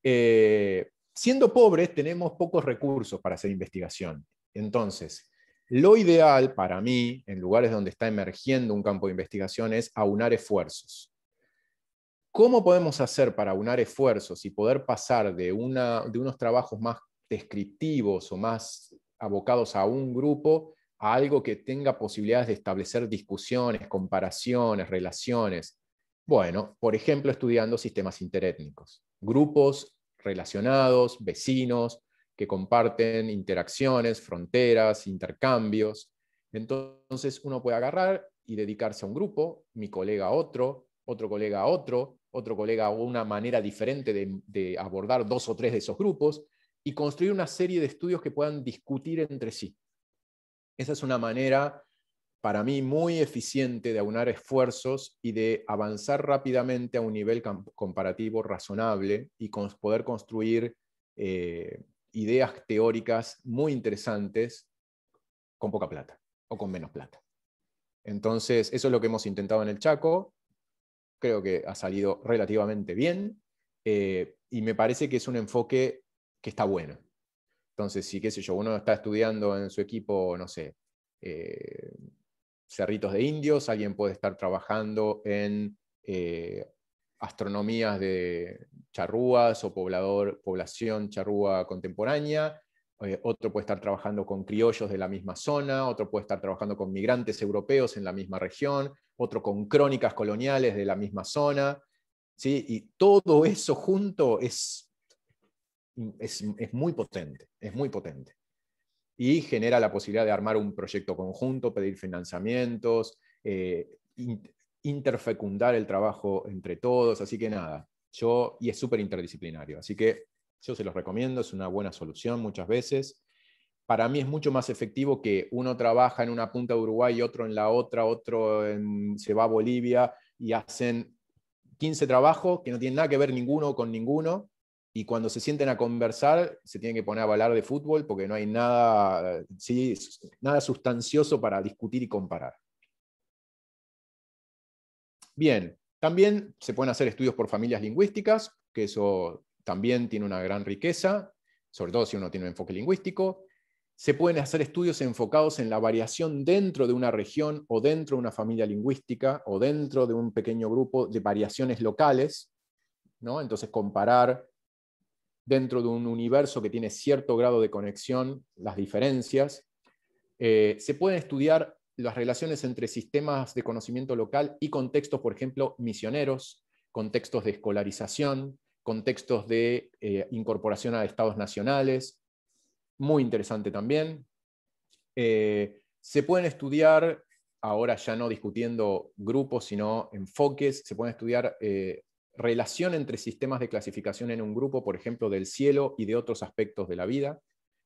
Eh, siendo pobres, tenemos pocos recursos para hacer investigación. Entonces, lo ideal para mí, en lugares donde está emergiendo un campo de investigación, es aunar esfuerzos. ¿Cómo podemos hacer para aunar esfuerzos y poder pasar de, una, de unos trabajos más descriptivos o más abocados a un grupo a algo que tenga posibilidades de establecer discusiones, comparaciones, relaciones. Bueno, por ejemplo, estudiando sistemas interétnicos, grupos relacionados, vecinos, que comparten interacciones, fronteras, intercambios. Entonces uno puede agarrar y dedicarse a un grupo, mi colega a otro, otro colega a otro, otro colega a una manera diferente de, de abordar dos o tres de esos grupos, y construir una serie de estudios que puedan discutir entre sí. Esa es una manera para mí muy eficiente de aunar esfuerzos y de avanzar rápidamente a un nivel comparativo razonable y poder construir eh, ideas teóricas muy interesantes con poca plata o con menos plata. Entonces, eso es lo que hemos intentado en el Chaco. creo que ha salido relativamente bien eh, y me parece que es un enfoque que está bueno. Entonces, si, qué sé yo, uno está estudiando en su equipo, no sé, eh, cerritos de indios, alguien puede estar trabajando en eh, astronomías de charrúas o poblador, población charrúa contemporánea, eh, otro puede estar trabajando con criollos de la misma zona, otro puede estar trabajando con migrantes europeos en la misma región, otro con crónicas coloniales de la misma zona. ¿sí? Y todo eso junto es, es, muy potente, es muy potente. Y genera la posibilidad de armar un proyecto conjunto, pedir financiamientos, eh, interfecundar el trabajo entre todos, así que nada, yo, y es súper interdisciplinario, así que yo se los recomiendo, es una buena solución muchas veces. Para mí es mucho más efectivo que uno trabaja en una punta de Uruguay y otro en la otra, otro se va a Bolivia y hacen 15 trabajos que no tienen nada que ver ninguno con ninguno, y cuando se sienten a conversar se tienen que poner a hablar de fútbol porque no hay nada, sí, nada sustancioso para discutir y comparar. Bien, también se pueden hacer estudios por familias lingüísticas, que eso también tiene una gran riqueza, sobre todo si uno tiene un enfoque lingüístico. Se pueden hacer estudios enfocados en la variación dentro de una región o dentro de una familia lingüística o dentro de un pequeño grupo de variaciones locales. ¿no? Entonces, comparar dentro de un universo que tiene cierto grado de conexión las diferencias. Eh, se pueden estudiar las relaciones entre sistemas de conocimiento local y contextos, por ejemplo, misioneros, contextos de escolarización, contextos de eh, incorporación a estados nacionales, muy interesante también. Eh, se pueden estudiar, ahora ya no discutiendo grupos, sino enfoques, se pueden estudiar relación entre sistemas de clasificación en un grupo, por ejemplo, del cielo y de otros aspectos de la vida,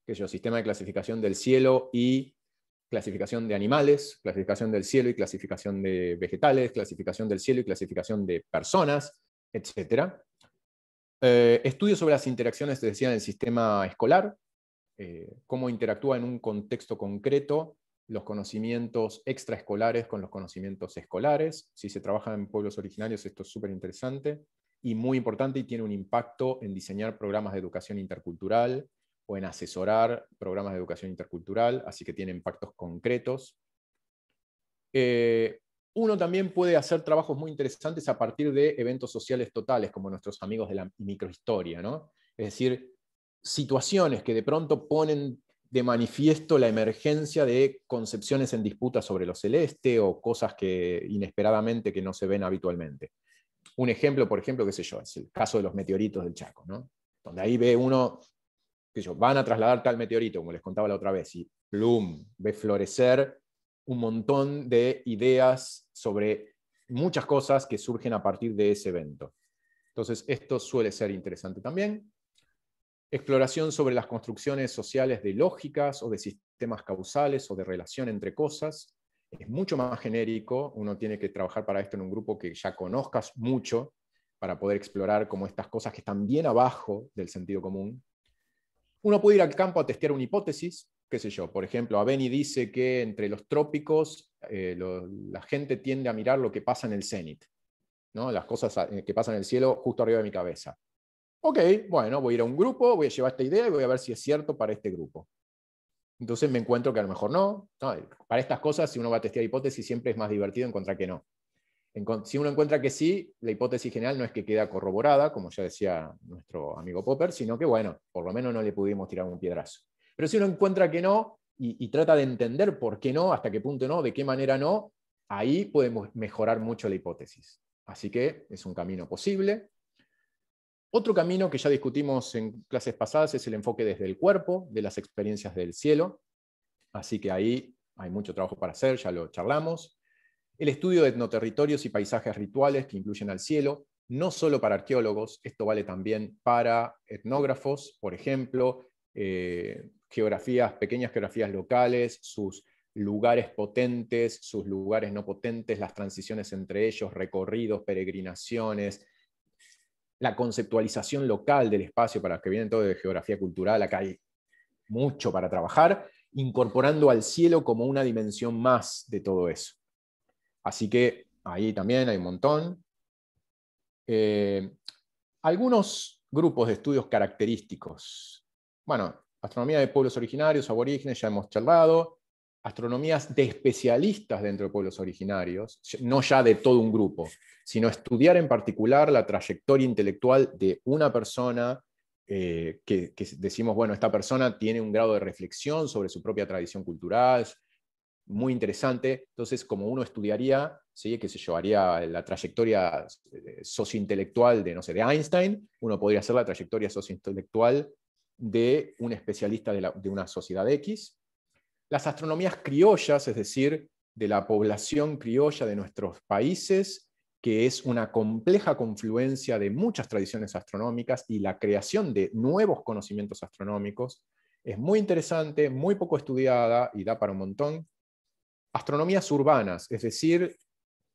que es el sistema de clasificación del cielo y clasificación de animales, clasificación del cielo y clasificación de vegetales, clasificación del cielo y clasificación de personas, etc. Eh, estudios sobre las interacciones, te decía, en el sistema escolar, eh, cómo interactúa en un contexto concreto los conocimientos extraescolares con los conocimientos escolares. Si se trabaja en pueblos originarios, esto es súper interesante y muy importante y tiene un impacto en diseñar programas de educación intercultural o en asesorar programas de educación intercultural, así que tiene impactos concretos. Eh, uno también puede hacer trabajos muy interesantes a partir de eventos sociales totales, como nuestros amigos de la microhistoria, ¿no? Es decir, situaciones que de pronto ponen de manifiesto la emergencia de concepciones en disputa sobre lo celeste o cosas que inesperadamente que no se ven habitualmente. Un ejemplo, por ejemplo, qué sé yo, es el caso de los meteoritos del Chaco, ¿no? Donde ahí ve uno, qué sé yo, van a trasladar tal meteorito, como les contaba la otra vez, y plum, ve florecer un montón de ideas sobre muchas cosas que surgen a partir de ese evento. Entonces, esto suele ser interesante también. Exploración sobre las construcciones sociales de lógicas o de sistemas causales o de relación entre cosas. Es mucho más genérico, uno tiene que trabajar para esto en un grupo que ya conozcas mucho para poder explorar como estas cosas que están bien abajo del sentido común. Uno puede ir al campo a testear una hipótesis, qué sé yo, por ejemplo, Aveni dice que entre los trópicos eh, la gente tiende a mirar lo que pasa en el cenit, ¿no? las cosas eh, que pasan en el cielo justo arriba de mi cabeza. Ok, bueno, voy a ir a un grupo, voy a llevar esta idea y voy a ver si es cierto para este grupo. Entonces me encuentro que a lo mejor no. Para estas cosas, si uno va a testear hipótesis, siempre es más divertido encontrar que no. Si uno encuentra que sí, la hipótesis general no es que queda corroborada, como ya decía nuestro amigo Popper, sino que, bueno, por lo menos no le pudimos tirar un piedrazo. Pero si uno encuentra que no y, trata de entender por qué no, hasta qué punto no, de qué manera no, ahí podemos mejorar mucho la hipótesis. Así que es un camino posible. Otro camino que ya discutimos en clases pasadas es el enfoque desde el cuerpo, de las experiencias del cielo. Así que ahí hay mucho trabajo para hacer, ya lo charlamos. El estudio de etnoterritorios y paisajes rituales que incluyen al cielo, no solo para arqueólogos, esto vale también para etnógrafos, por ejemplo, eh, geografías, pequeñas geografías locales, sus lugares potentes, sus lugares no potentes, las transiciones entre ellos, recorridos, peregrinaciones, la conceptualización local del espacio para que vienen todo de geografía cultural, acá hay mucho para trabajar, incorporando al cielo como una dimensión más de todo eso. Así que ahí también hay un montón. Eh, algunos grupos de estudios característicos. Bueno, astronomía de pueblos originarios, aborígenes, ya hemos charlado. Astronomías de especialistas dentro de pueblos originarios, no ya de todo un grupo, sino estudiar en particular la trayectoria intelectual de una persona eh, que, decimos, bueno, esta persona tiene un grado de reflexión sobre su propia tradición cultural, muy interesante. Entonces, como uno estudiaría, que se llevaría la trayectoria eh, sociointelectual de, no sé, de Einstein, uno podría hacer la trayectoria sociointelectual de un especialista de, de una sociedad X. Las astronomías criollas, es decir, de la población criolla de nuestros países, que es una compleja confluencia de muchas tradiciones astronómicas y la creación de nuevos conocimientos astronómicos, es muy interesante, muy poco estudiada y da para un montón. Astronomías urbanas, es decir,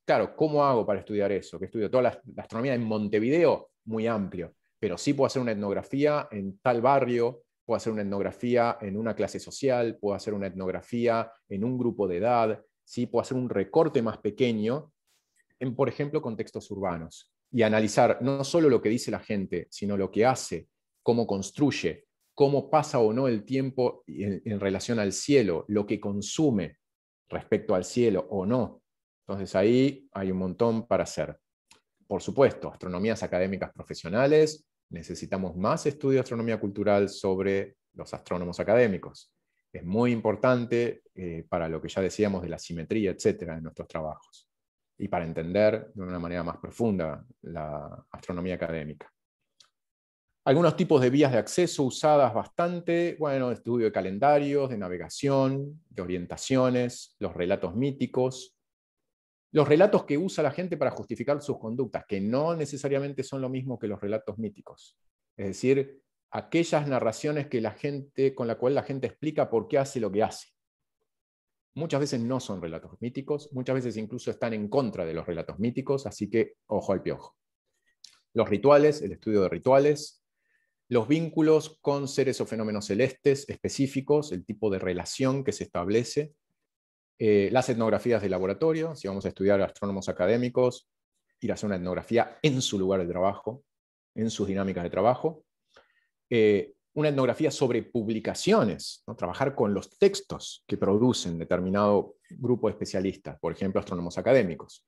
claro, ¿cómo hago para estudiar eso? Que estudio toda la, astronomía en Montevideo, muy amplio, pero sí puedo hacer una etnografía en tal barrio, puedo hacer una etnografía en una clase social, puedo hacer una etnografía en un grupo de edad, ¿sí? puedo hacer un recorte más pequeño en, por ejemplo, contextos urbanos y analizar no solo lo que dice la gente, sino lo que hace, cómo construye, cómo pasa o no el tiempo en, relación al cielo, lo que consume respecto al cielo o no. Entonces ahí hay un montón para hacer. Por supuesto, astronomías académicas profesionales, necesitamos más estudio de astronomía cultural sobre los astrónomos académicos. Es muy importante eh, para lo que ya decíamos de la simetría, etcétera, en nuestros trabajos y para entender de una manera más profunda la astronomía académica. Algunos tipos de vías de acceso usadas bastante, bueno, estudio de calendarios, de navegación, de orientaciones, los relatos míticos, los relatos que usa la gente para justificar sus conductas, que no necesariamente son lo mismo que los relatos míticos. Es decir, aquellas narraciones que la gente, con la cual la gente explica por qué hace lo que hace. Muchas veces no son relatos míticos, muchas veces incluso están en contra de los relatos míticos, así que ojo al piojo. Los rituales, el estudio de rituales, los vínculos con seres o fenómenos celestes específicos, el tipo de relación que se establece, eh, las etnografías de laboratorio, si vamos a estudiar astrónomos académicos, ir a hacer una etnografía en su lugar de trabajo, en sus dinámicas de trabajo, eh, una etnografía sobre publicaciones, trabajar con los textos que producen determinado grupo de especialistas, por ejemplo, astrónomos académicos.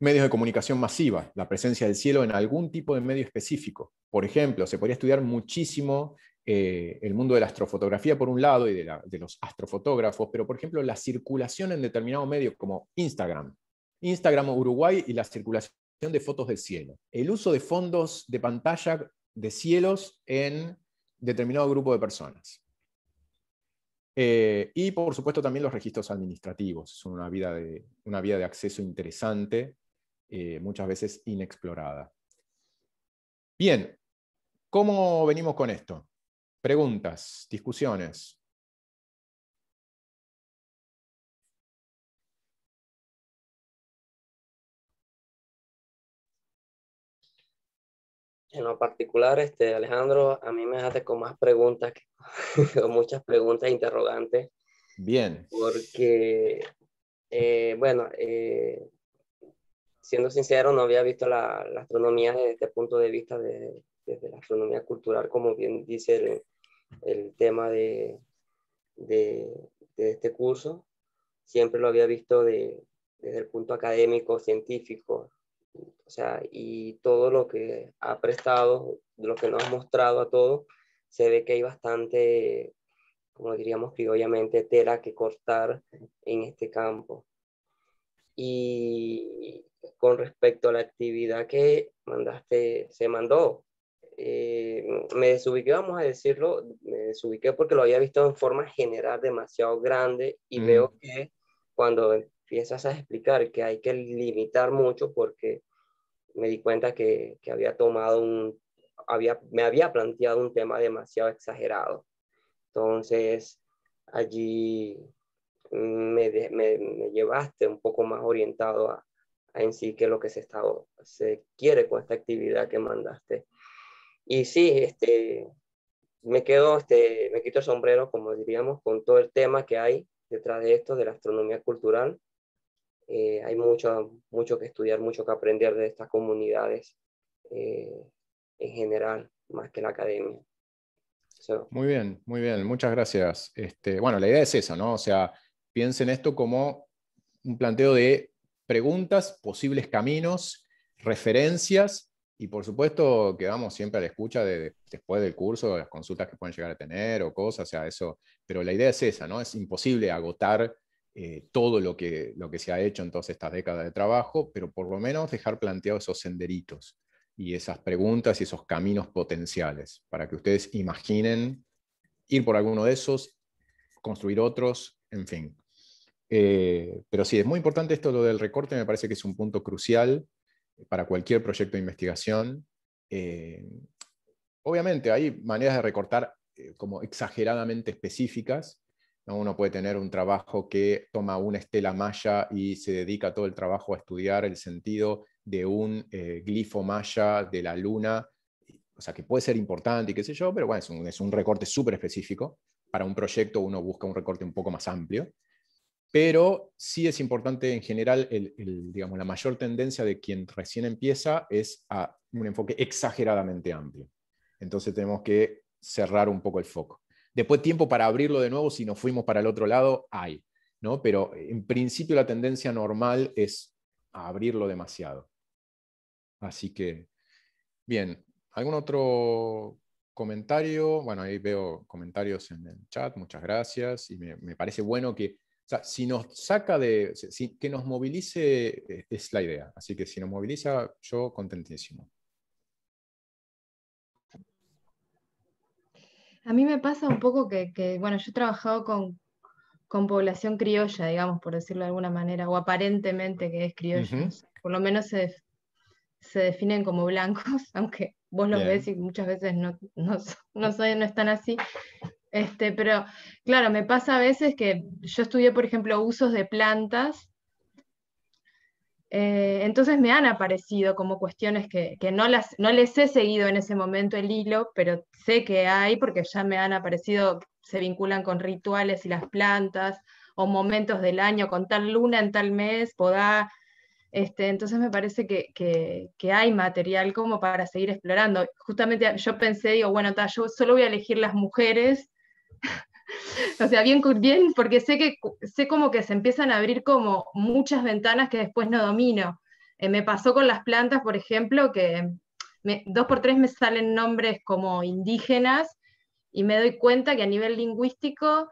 Medios de comunicación masiva, la presencia del cielo en algún tipo de medio específico. Por ejemplo, se podría estudiar muchísimo eh, el mundo de la astrofotografía por un lado y de, los astrofotógrafos, pero por ejemplo la circulación en determinado medio como Instagram. Instagram Uruguay y la circulación de fotos del cielo. El uso de fondos de pantalla de cielos en determinado grupo de personas. Eh, y por supuesto también los registros administrativos, son una, vida de, una vía de acceso interesante, eh, muchas veces inexplorada. Bien, ¿cómo venimos con esto? Preguntas, discusiones.
En lo particular, este, Alejandro, a mí me hace con más preguntas, (laughs) con muchas preguntas interrogantes.
Bien.
Porque, eh, bueno, eh, siendo sincero, no había visto la, astronomía desde este punto de vista de, desde la astronomía cultural, como bien dice el, el tema de, de, de, este curso. Siempre lo había visto de, desde el punto académico, científico, o sea, y todo lo que ha prestado, lo que nos ha mostrado a todos, se ve que hay bastante, como diríamos criollamente, tela que cortar en este campo. Y con respecto a la actividad que mandaste, se mandó, eh, me desubiqué, vamos a decirlo, me desubiqué porque lo había visto en forma general demasiado grande y veo que cuando empiezas a explicar que hay que limitar mucho porque me di cuenta que, que había tomado un, había, me había planteado un tema demasiado exagerado. Entonces, allí me, me, me llevaste un poco más orientado a, a, en sí qué es lo que se, está, se quiere con esta actividad que mandaste. Y sí, este, me quedo, este, me quito el sombrero, como diríamos, con todo el tema que hay detrás de esto, de la astronomía cultural. eh, hay mucho, mucho que estudiar, mucho que aprender de estas comunidades eh, en general, más que la academia.
Muy bien, muy bien, muchas gracias. Este, bueno, la idea es esa, ¿no? O sea, piensen esto como un planteo de preguntas, posibles caminos, referencias y por supuesto quedamos siempre a la escucha de, después del curso, de las consultas que pueden llegar a tener o cosas, o sea, eso, pero la idea es esa, ¿no? Es imposible agotar eh, todo lo que, lo que se ha hecho en todas estas décadas de trabajo, pero por lo menos dejar planteados esos senderitos y esas preguntas y esos caminos potenciales para que ustedes imaginen ir por alguno de esos, construir otros, en fin. Eh, pero sí, es muy importante esto lo del recorte, me parece que es un punto crucial para cualquier proyecto de investigación. Eh, obviamente hay maneras de recortar como exageradamente específicas, uno puede tener un trabajo que toma una estela maya y se dedica todo el trabajo a estudiar el sentido de un eh, glifo maya de la luna, o sea, que puede ser importante y qué sé yo, pero bueno, es un, recorte súper específico. Para un proyecto uno busca un recorte un poco más amplio, pero sí es importante en general, digamos, la mayor tendencia de quien recién empieza es a un enfoque exageradamente amplio. Entonces tenemos que cerrar un poco el foco. Después tiempo para abrirlo de nuevo si nos fuimos para el otro lado, hay. ¿no? Pero en principio la tendencia normal es abrirlo demasiado. Así que, bien, ¿algún otro comentario? Bueno, ahí veo comentarios en el chat, muchas gracias. Y me, parece bueno que, si nos saca de, que nos movilice eh, es la idea. Así que si nos moviliza, yo contentísimo.
A mí me pasa un poco que, bueno, yo he trabajado con, población criolla, digamos, por decirlo de alguna manera, o aparentemente que es criolla. Por lo menos se, definen como blancos, (laughs) aunque vos los ves y muchas veces no, no, no, no están así. Este, pero claro, me pasa a veces que yo estudié, por ejemplo, usos de plantas eh, entonces me han aparecido como cuestiones que, no, las, no les he seguido en ese momento el hilo, pero sé que hay porque ya me han aparecido, se vinculan con rituales y las plantas, o momentos del año con tal luna en tal mes, podá. Este, entonces me parece que, hay material como para seguir explorando. Justamente yo pensé, digo, bueno, yo solo voy a elegir las mujeres (laughs) o sea, bien, bien, porque sé que sé como que se empiezan a abrir como muchas ventanas que después no domino. Eh, me pasó con las plantas, por ejemplo, que dos por tres me salen nombres como indígenas y me doy cuenta que a nivel lingüístico,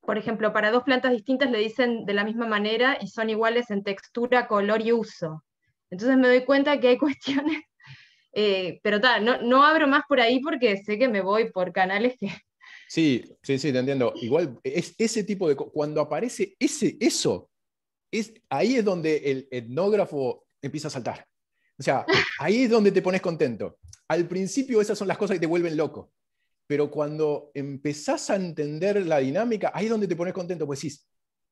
por ejemplo, para dos plantas distintas le dicen de la misma manera y son iguales en textura, color y uso. Entonces me doy cuenta que hay (laughs) cuestiones, eh, pero tal, no, no abro más por ahí porque sé que me voy por canales que,
Sí, sí, sí, te entiendo. Igual, es ese tipo de... Cuando aparece ese, eso, es, ahí es donde el etnógrafo empieza a saltar. O sea, (laughs) ahí es donde te pones contento. Al principio esas son las cosas que te vuelven loco. Pero cuando empezás a entender la dinámica, ahí es donde te pones contento, pues decís,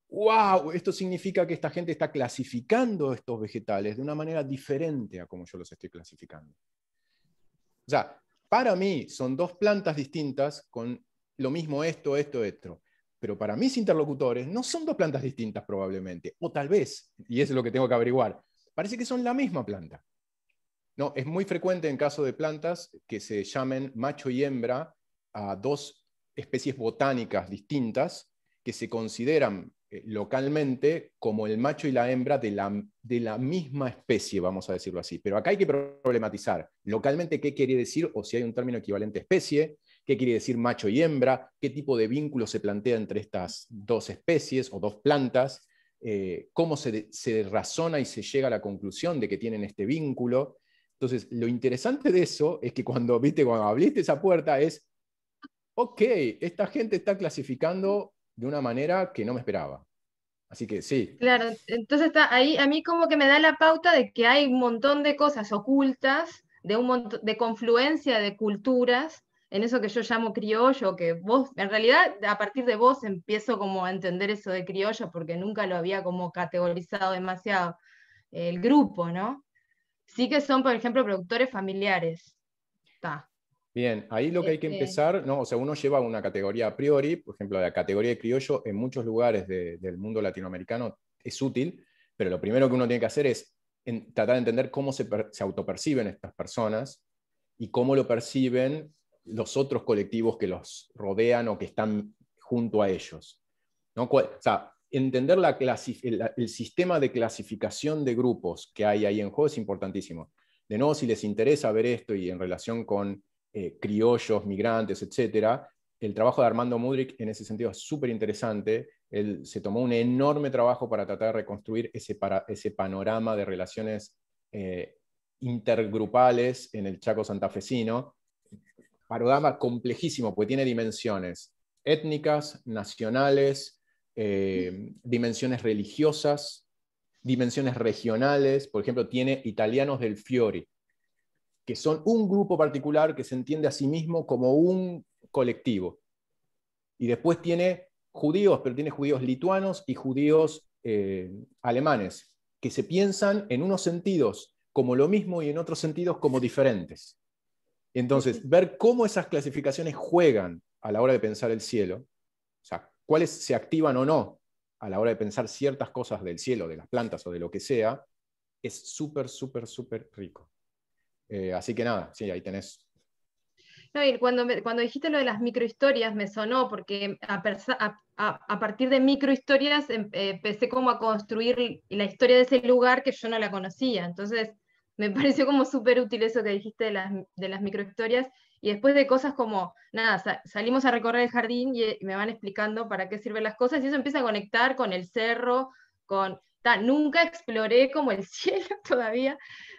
wow, esto significa que esta gente está clasificando estos vegetales de una manera diferente a como yo los estoy clasificando. O sea, para mí son dos plantas distintas con lo mismo esto, esto, esto. Pero para mis interlocutores no son dos plantas distintas probablemente, o tal vez, y es lo que tengo que averiguar, parece que son la misma planta. No, es muy frecuente en caso de plantas que se llamen macho y hembra a dos especies botánicas distintas que se consideran eh, localmente como el macho y la hembra de la, de la misma especie, vamos a decirlo así. Pero acá hay que problematizar localmente qué quiere decir o si hay un término equivalente especie, qué quiere decir macho y hembra, qué tipo de vínculo se plantea entre estas dos especies o dos plantas, eh, cómo se, razona y se llega a la conclusión de que tienen este vínculo. Entonces, lo interesante de eso es que cuando, viste, cuando abriste esa puerta es, ok, esta gente está clasificando de una manera que no me esperaba. Así que sí.
Claro, entonces ahí, a mí como que me da la pauta de que hay un montón de cosas ocultas, de un montón de confluencia de culturas en eso que yo llamo criollo, que vos, en realidad a partir de vos empiezo como a entender eso de criollo, porque nunca lo había como categorizado demasiado el grupo, ¿no? Sí que son, por ejemplo, productores familiares.
Bien, ahí lo que hay que este empezar, ¿no? O sea, uno lleva una categoría a priori, por ejemplo, la categoría de criollo en muchos lugares del mundo latinoamericano es útil, Pero lo primero que uno tiene que hacer es tratar de entender cómo se, se autoperciben estas personas y cómo lo perciben los otros colectivos que los rodean o que están junto a ellos. ¿no? O sea, entender la el, el, sistema de clasificación de grupos que hay ahí en juego es importantísimo. De nuevo, si les interesa ver esto y en relación con eh, criollos, migrantes, etcétera, el trabajo de Armando Mudrik en ese sentido es súper interesante. Él se tomó un enorme trabajo para tratar de reconstruir ese panorama de relaciones eh, intergrupales en el Chaco santafesino. Panorama complejísimo, porque tiene dimensiones étnicas, nacionales, eh, dimensiones religiosas, dimensiones regionales. Por ejemplo, tiene italianos del Fiori, que son un grupo particular que se entiende a sí mismo como un colectivo. Y después tiene judíos, pero tiene judíos lituanos y judíos eh, alemanes, que se piensan en unos sentidos como lo mismo y en otros sentidos como diferentes. Entonces, ver cómo esas clasificaciones juegan a la hora de pensar el cielo, o sea, cuáles se activan o no a la hora de pensar ciertas cosas del cielo, de las plantas o de lo que sea, es súper, súper, súper rico. Eh, así que nada, sí, ahí tenés
no, y cuando, cuando dijiste lo de las microhistorias me sonó, porque a, a, partir de microhistorias em, eh, empecé como a construir la historia de ese lugar que yo no la conocía. Entonces me pareció como súper útil eso que dijiste de las, de las microhistorias. Y después de cosas como, nada, salimos a recorrer el jardín y, me van explicando para qué sirven las cosas y eso empieza a conectar con el cerro, con... nunca exploré como el (laughs) cielo todavía,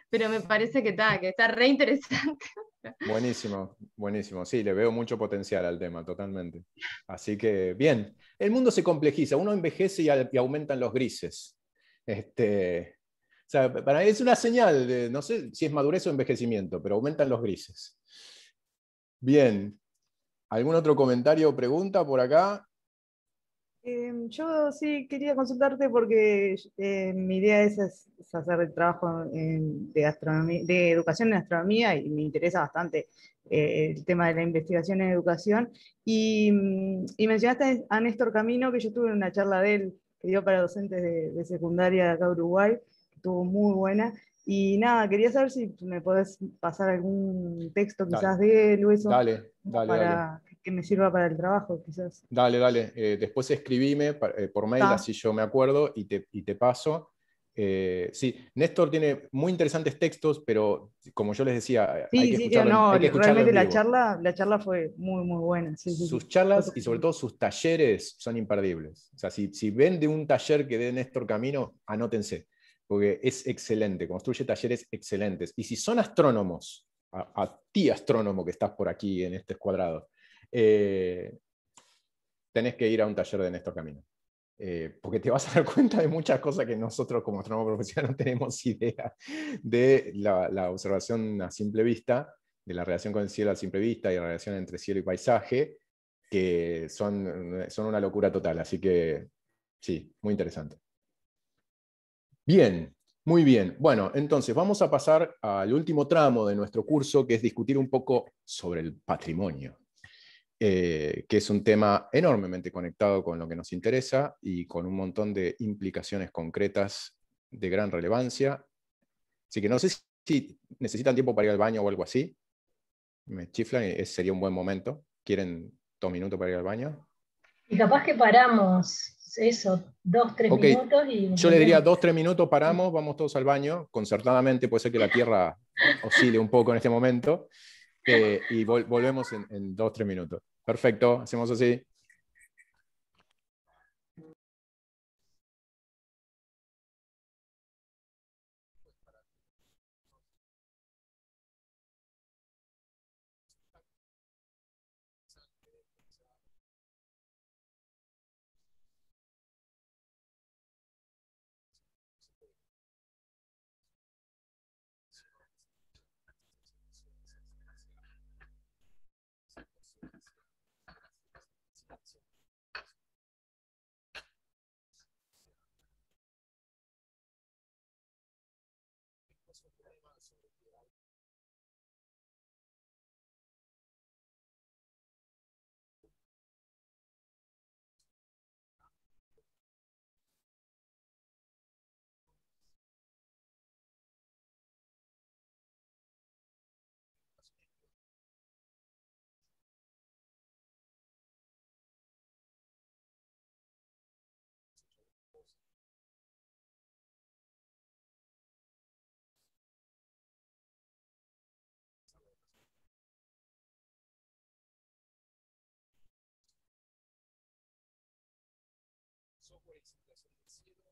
pero me parece que, que está re interesante.
Buenísimo, buenísimo. Sí, le veo mucho potencial al tema, totalmente. Así que, bien, el mundo se complejiza, uno envejece y, aumentan los grises. Este, para es una señal, de, no sé si es madurez o envejecimiento, pero aumentan los grises. Bien, ¿algún otro comentario o pregunta por acá?
Em, yo sí quería consultarte porque eh, mi idea es, hacer el trabajo de, astronomía, de educación en astronomía y me interesa bastante eh, el tema de la investigación en educación. Y, mm, y, mencionaste a Néstor Camino, que yo tuve una charla de él que dio para docentes de, secundaria de acá Uruguay, estuvo muy buena. Y nada, quería saber si me podés pasar algún texto quizás de él o eso.
Dale, dale,
para, que me sirva para el trabajo, quizás.
Dale, dale. Eh, después escribime eh, por mail, así yo me acuerdo y te, y te paso. Eh, sí, Néstor tiene muy interesantes textos, pero como yo les decía,
sí, hay que sí, no, hay que realmente la charla, la charla fue muy, muy buena.
sus charlas y sobre todo sus talleres son imperdibles. O sea, si, si ven de un taller que dé Néstor Camino, anótense, porque es excelente, construye talleres excelentes. Y si son astrónomos, a, a ti astrónomo que estás por aquí en este escuadrado, eh, tenés que ir a un taller de Néstor Camino. Eh, porque te vas a (laughs) dar cuenta de muchas cosas que nosotros como astrónomos profesionales (laughs) no tenemos idea de la, observación a simple vista, de la relación con el cielo a simple vista y la relación entre cielo y paisaje, que son, son una locura total. Así que sí, muy interesante. Bien, muy bien. Bueno, entonces vamos a pasar al último tramo de nuestro curso, que es discutir un poco sobre el patrimonio. Eh, que es un tema enormemente conectado con lo que nos interesa y con un montón de implicaciones concretas de gran relevancia. Así que no sé si necesitan tiempo para ir al baño o algo así. Me chiflan y sería un buen momento. ¿Quieren dos minutos para ir al baño?
Y capaz que paramos eso, dos, tres minutos. Y
Yo le diría dos, tres minutos, paramos, vamos todos al baño. Concertadamente puede ser que la Tierra oscile un poco en este momento. Eh, y volvemos en, en dos, tres minutos. Perfecto, hacemos así. por exaltación del cielo,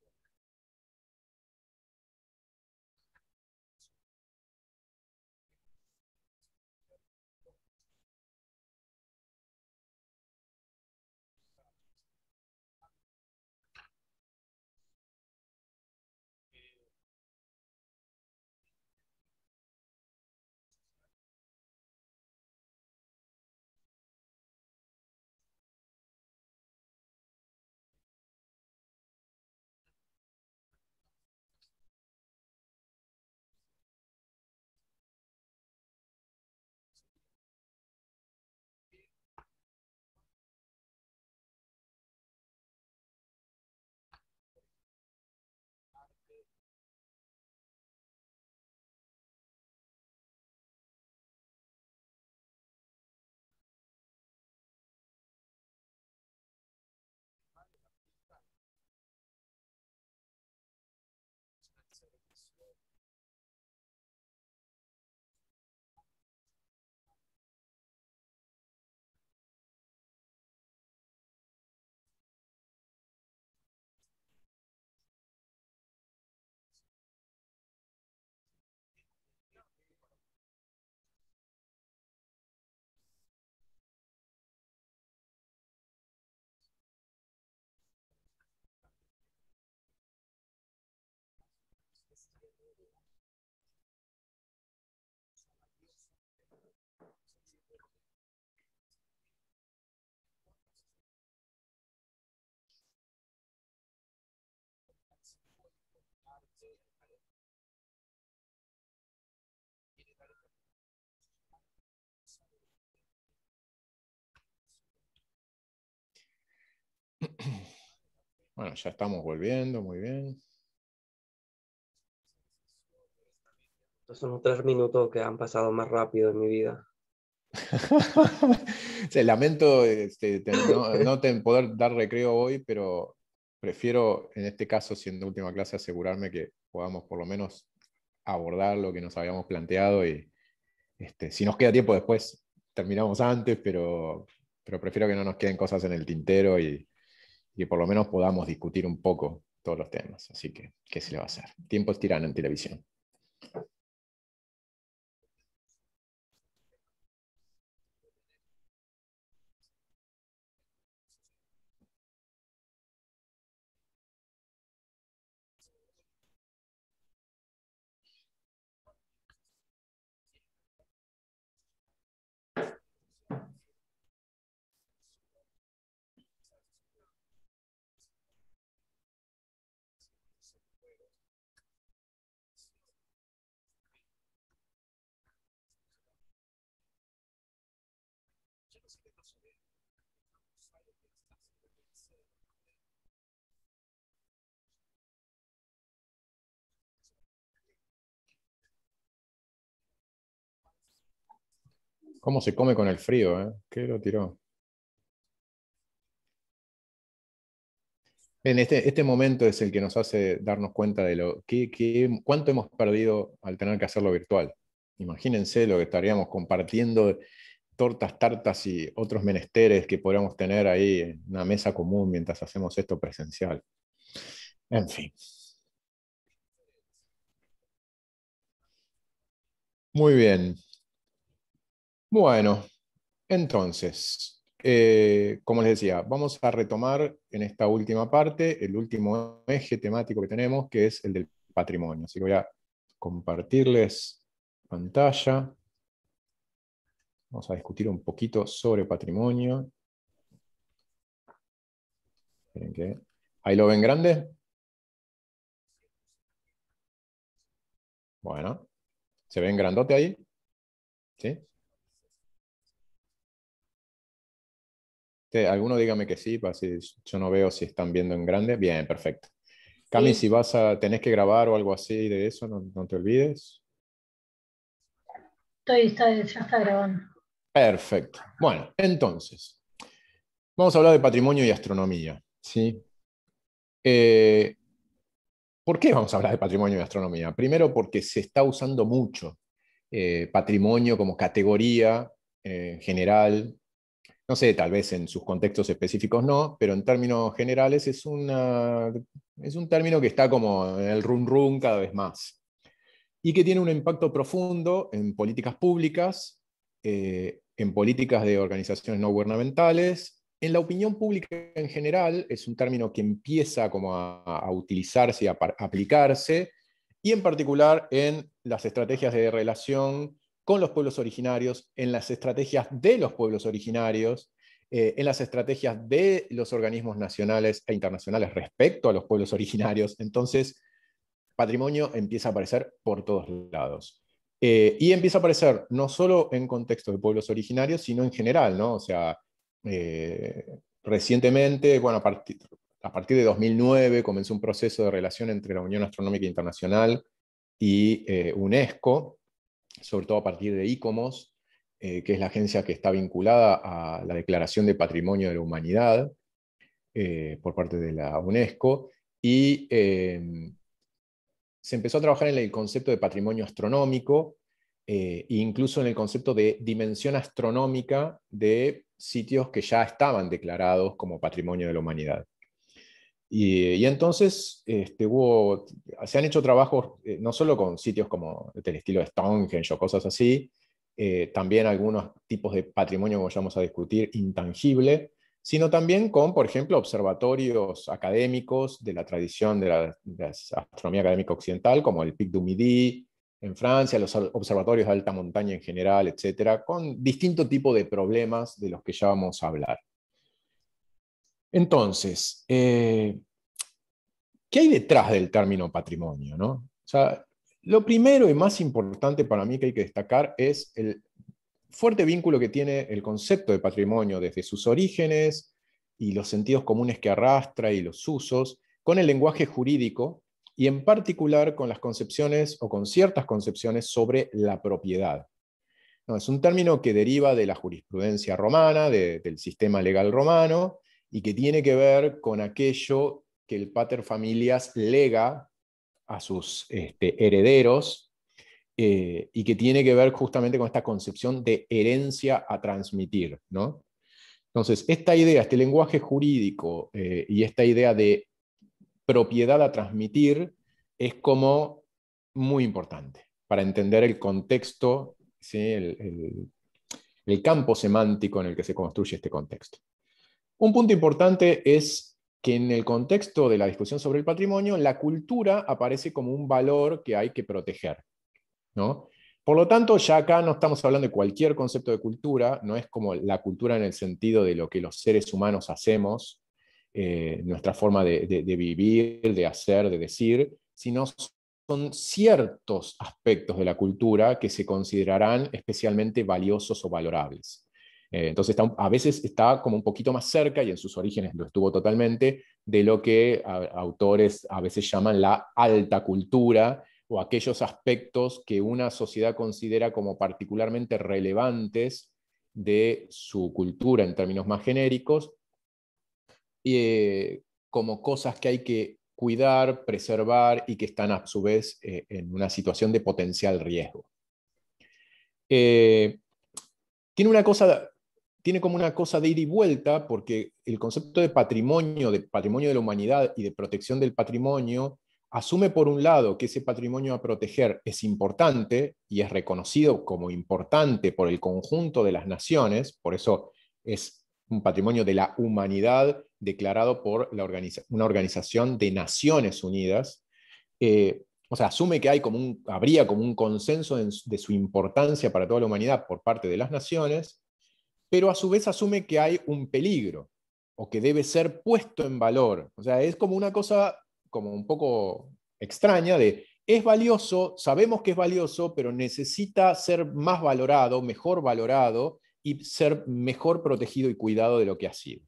Bueno, ya estamos volviendo, muy bien.
Estos son los tres minutos que han pasado más rápido en mi vida. (laughs)
lamento este, no, poder dar recreo hoy, pero prefiero, en este caso, siendo última clase, asegurarme que podamos por lo menos abordar lo que nos habíamos planteado y este, si nos queda tiempo después terminamos antes, pero, pero prefiero que no nos queden cosas en el tintero y, y por lo menos podamos discutir un poco todos los temas. Así que, ¿qué se le va a hacer? Tiempos tiran en televisión. ¿Cómo se come con el frío? Eh? ¿Qué lo tiró? En este, este momento es el que nos hace darnos cuenta de lo que, cuánto hemos perdido al tener que hacerlo virtual. Imagínense lo que estaríamos compartiendo, tortas, tartas y otros menesteres que podríamos tener ahí en una mesa común mientras hacemos esto presencial. En fin. Muy bien. Bueno, entonces, eh, como les decía, vamos a retomar en esta última parte el último eje temático que tenemos, que es el del patrimonio. Así que voy a compartirles pantalla. Vamos a discutir un poquito sobre patrimonio. ¿Ahí lo ven grande? Bueno, ¿se ven grandote ahí? ¿Sí? Alguno dígame que sí, para si yo no veo si están viendo en grande. Bien, perfecto. Cami, si vas a, tenés que grabar o algo así de eso, no, te olvides.
Estoy, está, ya está grabando.
Perfecto. Bueno, entonces, vamos a hablar de patrimonio y astronomía. ¿sí? Eh, ¿Por qué vamos a hablar de patrimonio y astronomía? Primero porque se está usando mucho eh, patrimonio como categoría eh, general no sé, tal vez en sus contextos específicos no, pero en términos generales es, una, es un término que está como en el run run cada vez más. Y que tiene un impacto profundo en políticas públicas, eh, en políticas de organizaciones no gubernamentales, en la opinión pública en general, es un término que empieza como a, utilizarse y a, a aplicarse, y en particular en las estrategias de relación con los pueblos originarios, en las estrategias de los pueblos originarios, eh, en las estrategias de los organismos nacionales e internacionales respecto a los pueblos originarios. Entonces, patrimonio empieza a aparecer por todos lados. Eh, y empieza a aparecer no solo en contexto de pueblos originarios, sino en general, ¿no? O sea, eh, recientemente, bueno, a a partir de 2009 comenzó un proceso de relación entre la Unión Astronómica Internacional y UNESCO, sobre todo a partir de ICOMOS, eh, que es la agencia que está vinculada a la Declaración de Patrimonio de la Humanidad eh, por parte de la UNESCO, y em, se empezó a trabajar en el concepto de patrimonio astronómico, e incluso en el concepto de dimensión astronómica de sitios que ya estaban declarados como patrimonio de la humanidad. Y, entonces este, se han hecho trabajos eh, no solo con sitios como del estilo de Stonehenge o cosas así, eh, también algunos tipos de patrimonio, como vamos a discutir, intangible, sino también con, por ejemplo, observatorios académicos de la tradición de la, astronomía académica occidental, como el Pic du Midi en Francia, los observatorios de alta montaña en general, etcétera, con distinto tipo de problemas de los que ya vamos a hablar. Entonces, eh, ¿qué hay detrás del término patrimonio? ¿no? lo primero y más importante para mí que hay que destacar es el fuerte vínculo que tiene el concepto de patrimonio desde sus orígenes y los sentidos comunes que arrastra y los usos con el lenguaje jurídico y en particular con las concepciones o con ciertas concepciones sobre la propiedad. es un término que deriva de la jurisprudencia romana, del sistema legal romano, y que tiene que ver con aquello que el pater familias lega a sus este, herederos eh, y que tiene que ver justamente con esta concepción de herencia a transmitir. ¿no? Entonces, esta idea, este lenguaje jurídico eh, y esta idea de propiedad a transmitir es como muy importante para entender el contexto, el campo semántico en el que se construye este contexto. Un punto importante es que en el contexto de la discusión sobre el patrimonio, la cultura aparece como un valor que hay que proteger. ¿no? Por lo tanto, ya acá no estamos hablando de cualquier concepto de cultura, no es como la cultura en el sentido de lo que los seres humanos hacemos, eh, nuestra forma de, de vivir, de hacer, de decir, sino son ciertos aspectos de la cultura que se considerarán especialmente valiosos o valorables. Eh, entonces a veces está como un poquito más cerca, y en sus orígenes lo estuvo totalmente, de lo que autores a veces llaman la alta cultura o aquellos aspectos que una sociedad considera como particularmente relevantes de su cultura en términos más genéricos, eh, como cosas que hay que cuidar, preservar y que están a su vez eh, en una situación de potencial riesgo. Eh, tiene una cosa, tiene como una cosa de ida y vuelta, porque el concepto de patrimonio, de patrimonio de la humanidad y de protección del patrimonio, asume por un lado que ese patrimonio a proteger es importante y es reconocido como importante por el conjunto de las naciones, por eso es un patrimonio de la humanidad declarado por la una organización de Naciones Unidas. Eh, o sea, asume que hay como un, habría como un consenso de su importancia para toda la humanidad por parte de las naciones, pero a su vez asume que hay un peligro o que debe ser puesto en valor. O sea, es como una cosa como un poco extraña de, es valioso, sabemos que es valioso, pero necesita ser más valorado, mejor valorado y ser mejor protegido y cuidado de lo que ha sido,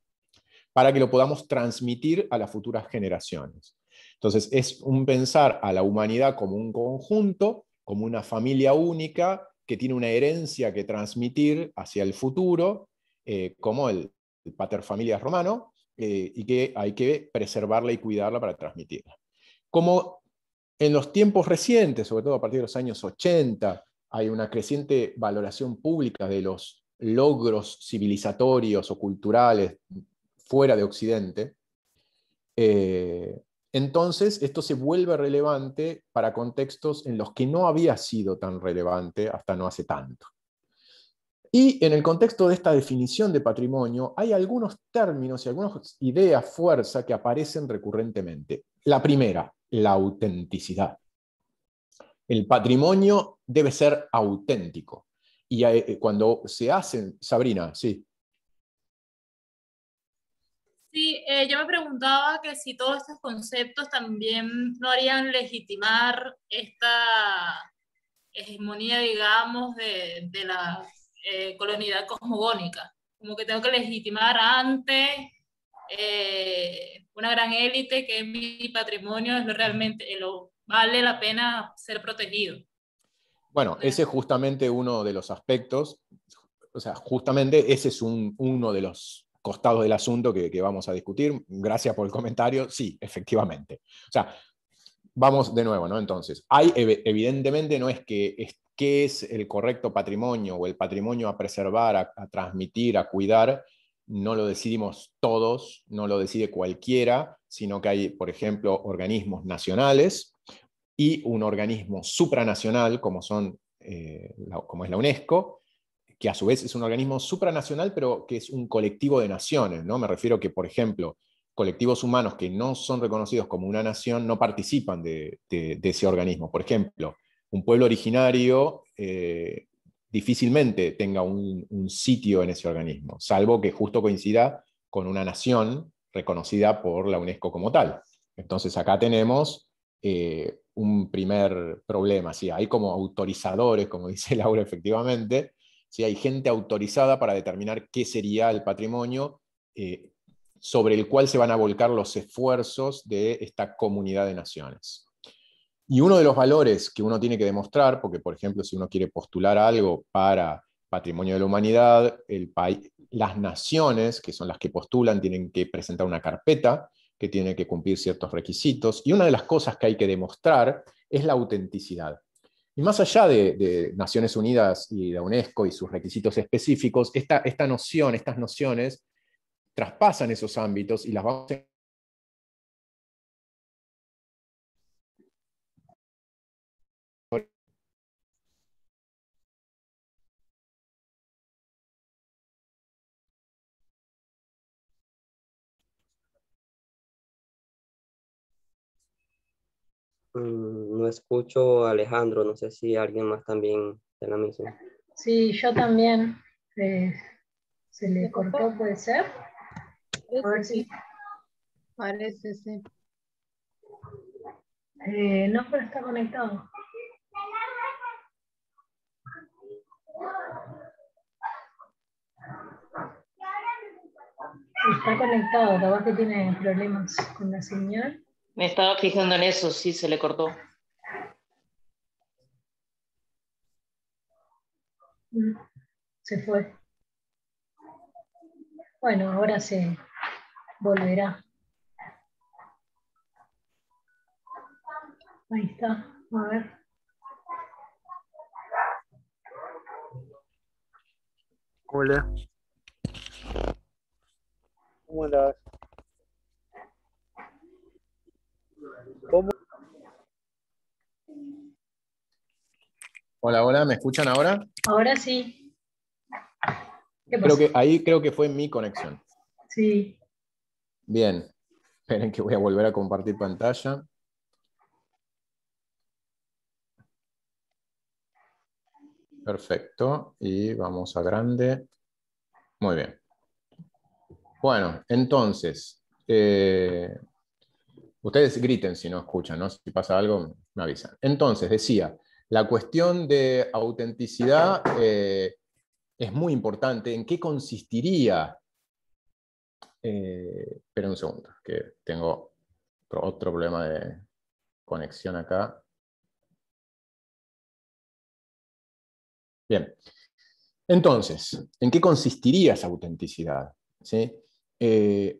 para que lo podamos transmitir a las futuras generaciones. Entonces, es un pensar a la humanidad como un conjunto, como una familia única que tiene una herencia que transmitir hacia el futuro, eh, como el, el pater romano, eh, y que hay que preservarla y cuidarla para transmitirla. Como en los tiempos recientes, sobre todo a partir de los años 80, hay una creciente valoración pública de los logros civilizatorios o culturales fuera de Occidente, eh, entonces esto se vuelve relevante para contextos en los que no había sido tan relevante hasta no hace tanto. Y en el contexto de esta definición de patrimonio hay algunos términos y algunas ideas fuerza que aparecen recurrentemente. La primera, la autenticidad. El patrimonio debe ser auténtico. Y eh, cuando se hacen, Sabrina, sí.
Sí, eh, yo me preguntaba que si todos estos conceptos también no harían legitimar esta hegemonía, digamos, de, de la eh, colonialidad cosmogónica, como que tengo que legitimar ante eh, una gran élite que mi patrimonio, es lo realmente, lo vale la pena ser protegido.
Bueno, ese es justamente uno de los aspectos, o sea, justamente ese es un, uno de los costados del asunto que, vamos a discutir. Gracias por el comentario. Sí, efectivamente. O sea, vamos de nuevo, ¿no? Entonces, hay, evidentemente no es que qué es el correcto patrimonio o el patrimonio a preservar, a, transmitir, a cuidar, no lo decidimos todos, no lo decide cualquiera, sino que hay, por ejemplo, organismos nacionales y un organismo supranacional, como, son, eh, como es la UNESCO, que a su vez es un organismo supranacional, pero que es un colectivo de naciones. ¿no? Me refiero que, por ejemplo, colectivos humanos que no son reconocidos como una nación no participan de ese organismo. Por ejemplo, un pueblo originario eh, difícilmente tenga un, sitio en ese organismo, salvo que justo coincida con una nación reconocida por la UNESCO como tal. Entonces acá tenemos eh, un primer problema, ¿sí? hay como autorizadores, como (laughs) dice Laura efectivamente, ¿sí? hay gente autorizada para determinar qué sería el patrimonio eh, sobre el cual se van a volcar los esfuerzos de esta comunidad de naciones. Y uno de los valores que uno tiene que demostrar, porque por ejemplo si uno quiere postular algo para patrimonio de la humanidad, el las naciones, que son las que postulan, tienen que presentar una carpeta que tiene que cumplir ciertos requisitos. Y una de las cosas que hay que demostrar es la autenticidad. Y más allá de, Naciones Unidas y de UNESCO y sus requisitos específicos, esta, esta noción, estas nociones traspasan esos ámbitos y las vamos
escucho a Alejandro, no sé si alguien más también en la misma.
Sí, yo también. Eh, ¿Se le cortó, puede ser?
A ver si. Parece, sí.
Eh, no, pero está conectado. Está conectado, capaz que tiene problemas con la señal.
Me estaba fijando en eso, sí, se le cortó.
Se fue. Bueno, ahora se volverá. Ahí está. A ver.
Hola. ¿Cómo andas? ¿Cómo?
Hola, hola, ¿me escuchan ahora?
Ahora sí.
¿Qué creo que ahí creo que fue mi conexión.
Sí.
Bien. (laughs) Esperen que voy a volver a compartir pantalla. Perfecto. Y vamos a grande. Muy bien. Bueno, entonces, eh, ustedes griten si no escuchan, ¿no? Si pasa algo, me avisan. Entonces, decía, la cuestión de autenticidad eh, es muy importante. ¿En qué consistiría? Eh, espera un segundo, que tengo otro problema de conexión acá. Bien. Entonces, ¿en qué consistiría esa autenticidad? ¿Sí? Eh,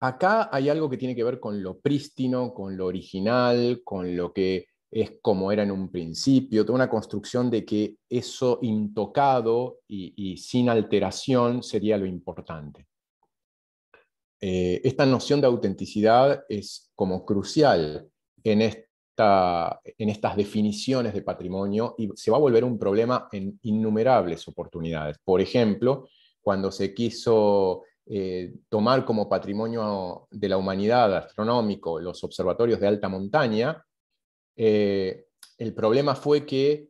acá hay algo que tiene que ver con lo prístino, con lo original, con lo que es como era en un principio, toda una construcción de que eso intocado y, sin alteración sería lo importante. Eh, esta noción de autenticidad es como crucial en, esta, en estas definiciones de patrimonio y se va a volver un problema en innumerables oportunidades. Por ejemplo, cuando se quiso eh, tomar como patrimonio de la humanidad astronómico los observatorios de alta montaña, eh, el problema fue que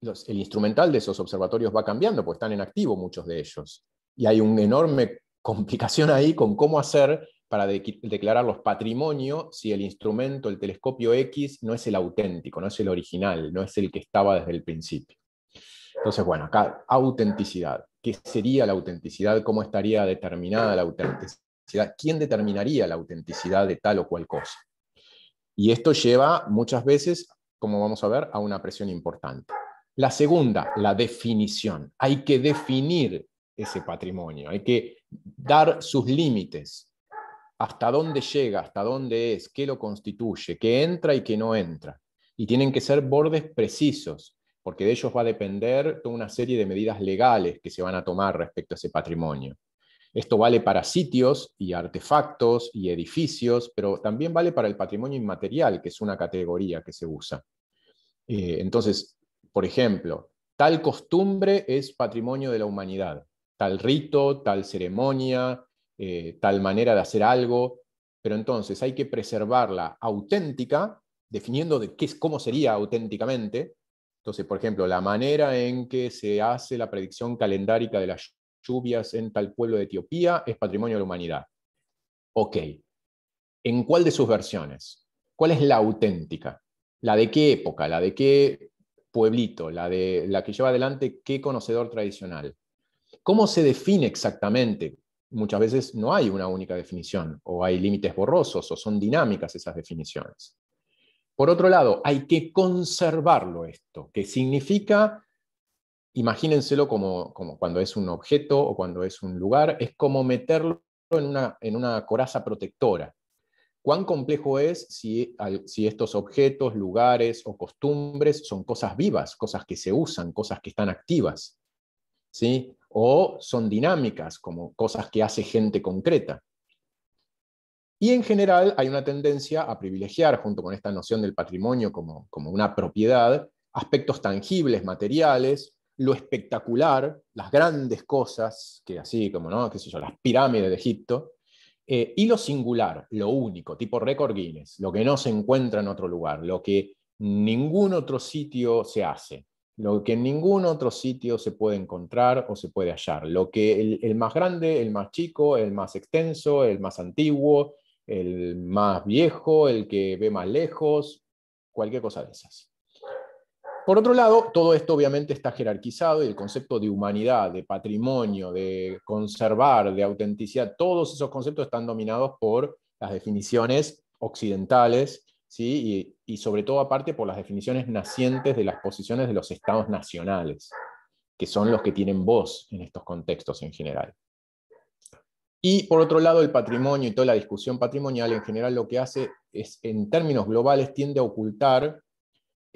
el instrumental de esos observatorios va cambiando, porque están en activo muchos de ellos. Y hay una enorme (laughs) complicación ahí con cómo hacer para declararlos patrimonio si el instrumento, el telescopio X, no es el auténtico, no es el original, no es el que estaba desde el principio. Entonces, bueno, acá autenticidad. ¿Qué sería la autenticidad? ¿Cómo estaría determinada la autenticidad? ¿Quién determinaría la autenticidad de tal o cual cosa? Y esto lleva muchas veces, como vamos a ver, a una presión importante. La segunda, la definición. Hay que definir ese patrimonio, hay que dar sus límites, hasta dónde llega, hasta dónde es, qué lo constituye, qué entra y qué no entra. Y tienen que ser bordes precisos, porque de ellos va a depender toda una serie de medidas legales que se van a tomar respecto a ese patrimonio. Esto vale para sitios y artefactos y edificios, pero también vale para el patrimonio inmaterial, que es una categoría que se usa. Eh, entonces, por ejemplo, tal costumbre es patrimonio de la humanidad, tal rito, tal ceremonia, eh, tal manera de hacer algo, pero entonces hay que preservarla auténtica, definiendo de qué, cómo sería auténticamente. Entonces, por ejemplo, la manera en que se hace la predicción calendárica de la lluvias en tal pueblo de Etiopía es patrimonio de la humanidad. Ok. ¿En cuál de sus versiones? ¿Cuál es la auténtica? ¿La de qué época? ¿La de qué pueblito? ¿La de la que lleva adelante qué conocedor tradicional? ¿Cómo se define exactamente? Muchas veces no hay una única definición, o hay límites borrosos, o son dinámicas esas definiciones. Por otro lado, hay que conservarlo esto, que significa imagínenselo como, cuando es un objeto o cuando es un lugar, es como meterlo en una, en una coraza protectora. ¿Cuán complejo es si, si, estos objetos, lugares o costumbres son cosas vivas, cosas que se usan, cosas que están activas? ¿sí? O son dinámicas, como cosas que hace gente concreta. Y en general hay una tendencia a privilegiar, junto con esta noción del patrimonio como, como una propiedad, aspectos tangibles, materiales, lo espectacular, las grandes cosas, que así como, ¿no? ¿Qué sé yo? Las pirámides de Egipto, eh, y lo singular, lo único, tipo récord Guinness, lo que no se encuentra en otro lugar, lo que ningún otro sitio se hace, lo que en ningún otro sitio se puede encontrar o se puede hallar, lo que el, el más grande, el más chico, el más extenso, el más antiguo, el más viejo, el que ve más lejos, cualquier cosa de esas. Por otro lado, todo esto obviamente está jerarquizado y el concepto de humanidad, de patrimonio, de conservar, de autenticidad, todos esos conceptos están dominados por las definiciones occidentales ¿sí? y, sobre todo aparte por las definiciones nacientes de las posiciones de los estados nacionales. que son los que tienen voz en estos contextos en general. Y por otro lado, el patrimonio y toda la discusión patrimonial en general lo que hace es, en términos globales, tiende a ocultar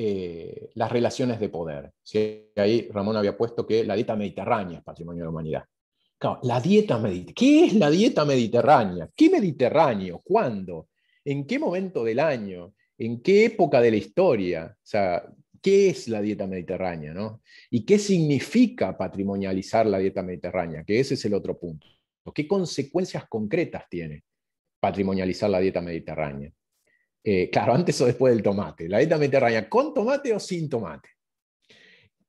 eh, las relaciones de poder. Ahí Ramón había puesto que la dieta mediterránea es patrimonio de la humanidad. La dieta. ¿Qué es la dieta mediterránea? ¿Qué mediterráneo? ¿Cuándo? ¿En qué momento del año? ¿En qué época de la historia? O sea, ¿qué es la dieta mediterránea? ¿no? ¿Y qué significa patrimonializar la dieta mediterránea? Que ese es el otro punto. ¿Qué consecuencias concretas tiene patrimonializar la dieta mediterránea? Eh, claro, (laughs) antes o después del tomate. La dieta mediterránea, ¿con tomate o sin tomate?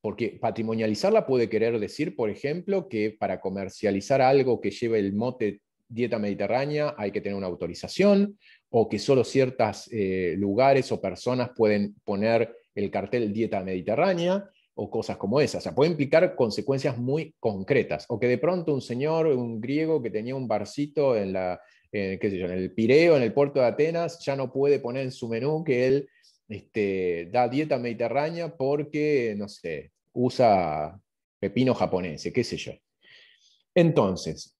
Porque patrimonializarla puede querer decir, por ejemplo, que para comercializar algo que lleve el mote dieta mediterránea hay que tener una autorización, o que solo ciertos eh, lugares o personas pueden poner el cartel dieta mediterránea, o cosas como esas. O sea, puede implicar consecuencias muy concretas. O que de pronto un señor, un griego que tenía un barcito en, la, qué sé yo, en el Pireo, en el puerto de Atenas, ya no puede poner en su menú que él este, da dieta mediterránea porque, no sé, usa pepino japonés, qué sé yo. Entonces,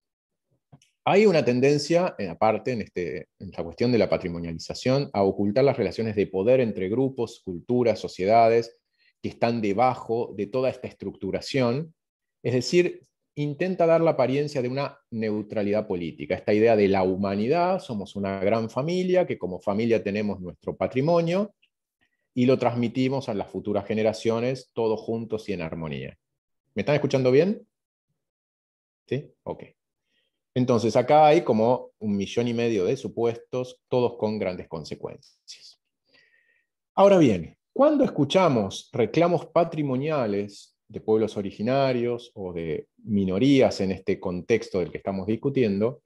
hay una tendencia, aparte, en, este, la cuestión de la patrimonialización, a ocultar las relaciones de poder entre grupos, culturas, sociedades, que están debajo de toda esta estructuración, es decir, intenta dar la apariencia de una neutralidad política, esta idea de la humanidad, somos una gran familia, que como familia tenemos nuestro patrimonio y lo transmitimos a las futuras generaciones todos juntos y en armonía. ¿Me están escuchando bien? ¿Sí? Ok. Entonces acá hay como un millón y medio de supuestos, todos con grandes consecuencias. Ahora bien, cuando escuchamos reclamos patrimoniales de pueblos originarios o de minorías en este contexto del que estamos discutiendo,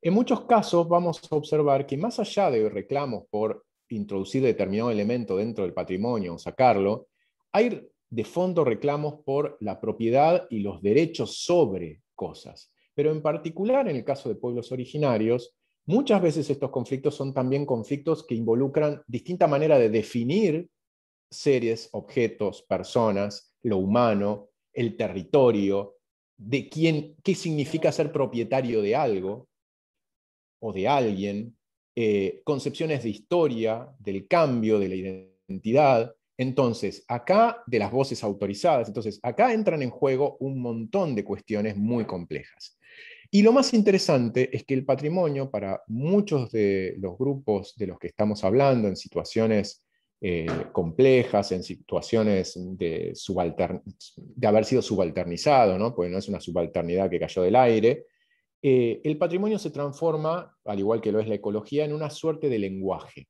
en muchos casos vamos a observar que más allá de reclamos por introducir determinado elemento dentro del patrimonio o sacarlo, hay de fondo reclamos por la propiedad y los derechos sobre cosas. Pero en particular en el caso de pueblos originarios, muchas veces estos conflictos son también conflictos que involucran distinta manera de definir seres, objetos, personas, lo humano, el territorio, de quién, qué significa ser propietario de algo o de alguien, eh, concepciones de historia, del cambio, de la identidad. Entonces, acá de las voces autorizadas, entonces, acá entran en juego un montón de cuestiones muy complejas. Y lo más interesante es que el patrimonio para muchos de los grupos de los que estamos hablando en situaciones eh, complejas, en situaciones de, de haber sido subalternizado, ¿no? porque no es una subalternidad que cayó del aire, eh, el patrimonio se transforma, al igual que lo es la ecología, en una suerte de lenguaje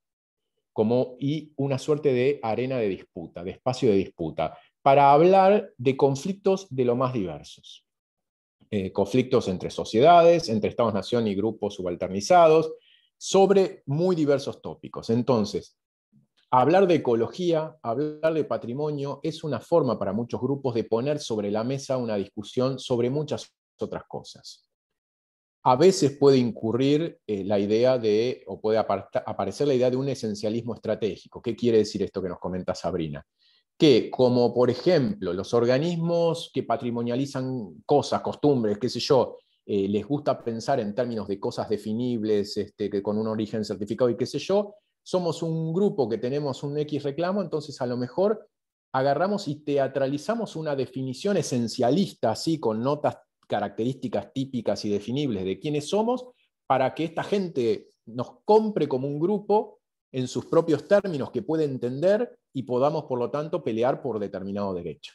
como, y una suerte de arena de disputa, de espacio de disputa, para hablar de conflictos de lo más diversos. Eh, conflictos entre sociedades, entre Estados-nación y grupos subalternizados, sobre muy diversos tópicos. Entonces, Hablar de ecología, hablar de patrimonio, es una forma para muchos grupos de poner sobre la mesa una discusión sobre muchas otras cosas. A veces puede incurrir eh, la idea de, o puede aparecer la idea de un esencialismo estratégico. ¿Qué quiere decir esto que nos comenta Sabrina? Que, como por ejemplo, los organismos que patrimonializan cosas, costumbres, qué sé yo, eh, les gusta pensar en términos de cosas definibles, este, que con un origen certificado y qué sé yo, somos un grupo que tenemos un X reclamo, entonces a lo mejor agarramos y teatralizamos una definición esencialista, así con notas características típicas y definibles de quiénes somos, para que esta gente nos compre como un grupo en sus propios términos que puede entender y podamos, por lo tanto, pelear por determinado derecho.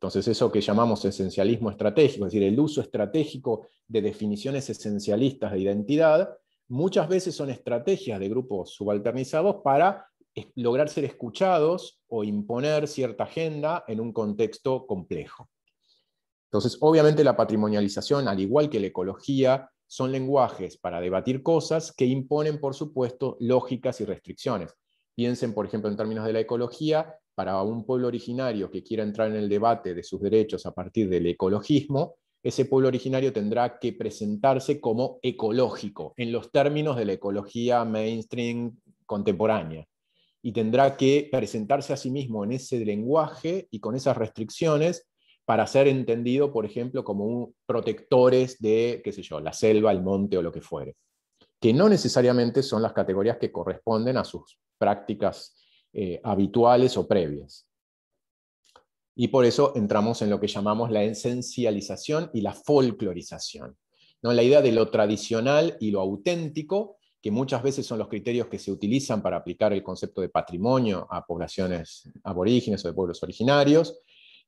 Entonces, eso que llamamos esencialismo estratégico, es decir, el uso estratégico de definiciones esencialistas de identidad, muchas veces son estrategias de grupos subalternizados para lograr ser escuchados o imponer cierta agenda en un contexto complejo. Entonces, obviamente la patrimonialización, al igual que la ecología, son lenguajes para debatir cosas que imponen, por supuesto, lógicas y restricciones. Piensen, por ejemplo, en términos de la ecología, para un pueblo originario que quiera entrar en el debate de sus derechos a partir del ecologismo, ese pueblo originario tendrá que presentarse como ecológico, en los términos de la ecología mainstream contemporánea. Y tendrá que presentarse a sí mismo en ese lenguaje y con esas restricciones para ser entendido, por ejemplo, como protectores de, qué sé yo, la selva, el monte o lo que fuere, que no necesariamente son las categorías que corresponden a sus prácticas eh, habituales o previas. Y por eso entramos en lo que llamamos la esencialización y la folclorización. ¿no? La idea de lo tradicional y lo auténtico, que muchas veces son los criterios que se utilizan para aplicar el concepto de patrimonio a poblaciones aborígenes o de pueblos originarios,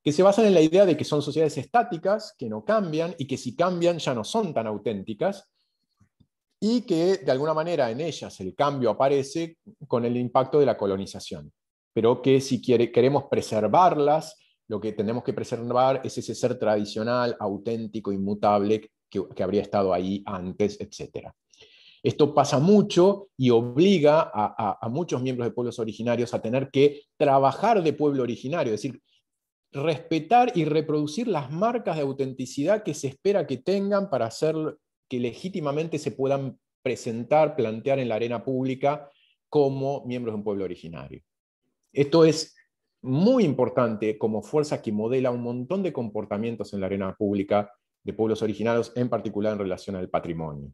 que se basan en la idea de que son sociedades estáticas, que no cambian y que si cambian ya no son tan auténticas, y que de alguna manera en ellas el cambio aparece con el impacto de la colonización, pero que si queremos preservarlas, lo que tenemos que preservar es ese ser tradicional, auténtico, inmutable, que, habría estado ahí antes, etc. Esto pasa mucho y obliga a, a, muchos miembros de pueblos originarios a tener que trabajar de pueblo originario, es decir, respetar y reproducir las marcas de autenticidad que se espera que tengan para hacer que legítimamente se puedan presentar, plantear en la arena pública como miembros de un pueblo originario. Esto es muy importante como fuerza que modela un montón de comportamientos en la arena pública de pueblos originarios, en particular en relación al patrimonio.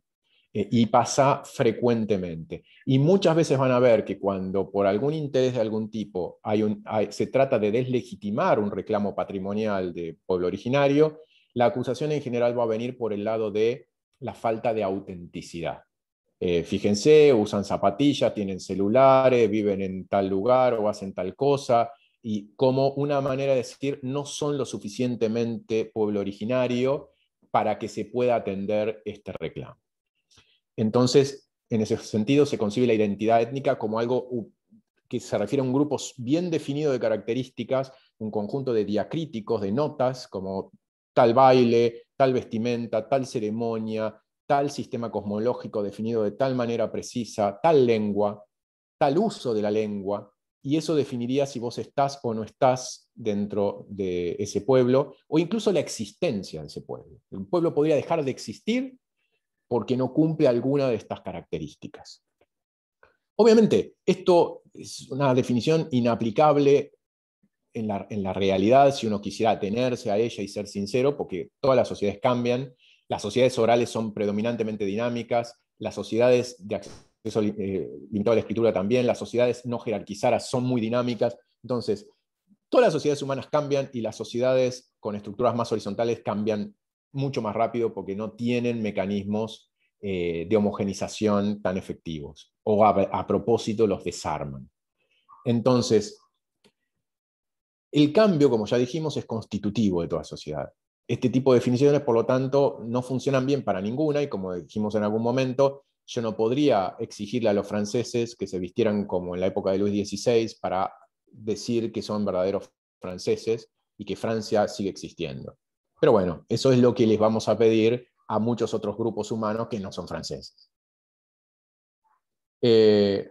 Eh, y pasa frecuentemente. Y muchas veces van a ver que cuando por algún interés de algún tipo hay un, se trata de deslegitimar un reclamo patrimonial de pueblo originario, la acusación en general va a venir por el lado de la falta de autenticidad. Eh, fíjense, usan zapatillas, tienen celulares, viven en tal lugar o hacen tal cosa, y como una manera de decir, no son lo suficientemente pueblo originario para que se pueda atender este reclamo. Entonces, en ese sentido, se concibe la identidad étnica como algo que se refiere a un grupo bien definido de características, un conjunto de diacríticos, de notas, como tal baile, tal vestimenta, tal ceremonia, tal sistema cosmológico definido de tal manera precisa, tal lengua, tal uso de la lengua, y eso definiría si vos estás o no estás dentro de ese pueblo, o incluso la existencia de ese pueblo. El pueblo podría dejar de existir porque no cumple alguna de estas características. Obviamente, esto es una definición inaplicable en la, realidad si uno quisiera atenerse a ella y ser sincero, porque todas las sociedades cambian, las sociedades orales son predominantemente dinámicas, las sociedades de acceso eh, limitado a la escritura también, las sociedades no jerarquizadas son muy dinámicas, entonces todas las sociedades humanas cambian y las sociedades con estructuras más horizontales cambian mucho más rápido porque no tienen mecanismos eh, de homogenización tan efectivos o a, propósito los desarman. Entonces, el cambio, como ya dijimos, es constitutivo de toda sociedad. Este tipo de definiciones, por lo tanto, no funcionan bien para ninguna y como dijimos en algún momento, yo no podría exigirle a los franceses que se vistieran como en la época de Luis XVI para decir que son verdaderos franceses y que Francia sigue existiendo. Pero bueno, eso es lo que les vamos a pedir a muchos otros grupos humanos que no son franceses. Eh,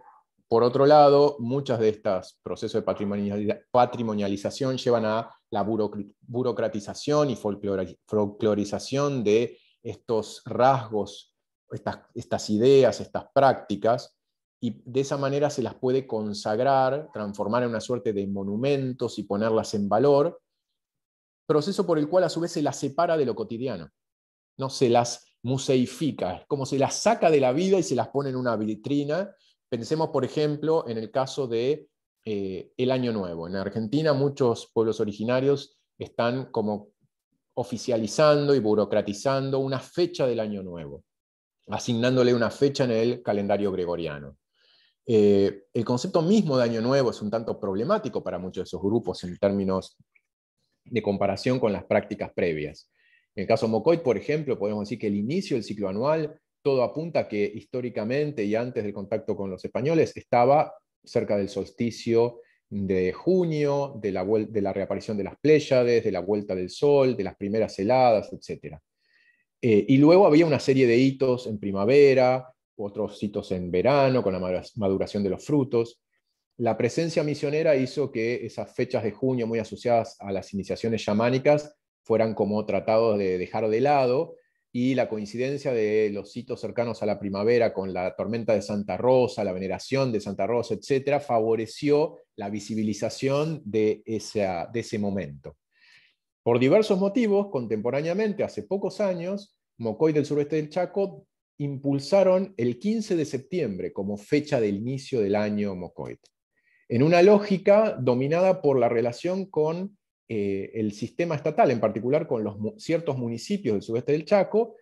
por otro lado, muchos de estos procesos de patrimonialización llevan a la burocratización y folclorización de estos rasgos, estas, ideas, estas prácticas, y de esa manera se las puede consagrar, transformar en una suerte de monumentos y ponerlas en valor, proceso por el cual a su vez se las separa de lo cotidiano, no se las museifica, es como se las saca de la vida y se las pone en una vitrina. Pensemos, por ejemplo, en el caso de eh, el Año Nuevo. En Argentina muchos pueblos originarios están como oficializando y burocratizando una fecha del Año Nuevo, asignándole una fecha en el calendario gregoriano. Eh, el concepto mismo de Año Nuevo es un tanto problemático para muchos de esos grupos en términos de comparación con las prácticas previas. En el caso Mocoit, por ejemplo, podemos decir que el inicio del ciclo anual, todo apunta que históricamente y antes del contacto con los españoles estaba cerca del solsticio de junio, de la, de la reaparición de las Pléyades, de la vuelta del sol, de las primeras heladas, etc. Eh, y luego había una serie de hitos en primavera, otros hitos en verano, con la maduración de los frutos. La presencia misionera hizo que esas fechas de junio muy asociadas a las iniciaciones chamánicas fueran como tratados de dejar de lado, y la coincidencia de los sitios cercanos a la primavera con la tormenta de Santa Rosa, la veneración de Santa Rosa, etc., favoreció la visibilización de ese momento. Por diversos motivos, contemporáneamente, hace pocos años, Mocoy del suroeste del Chaco impulsaron el 15 de septiembre como fecha del inicio del año Mocoy, en una lógica dominada por la relación con eh, el sistema estatal, en particular con los, ciertos municipios del sudeste del Chaco,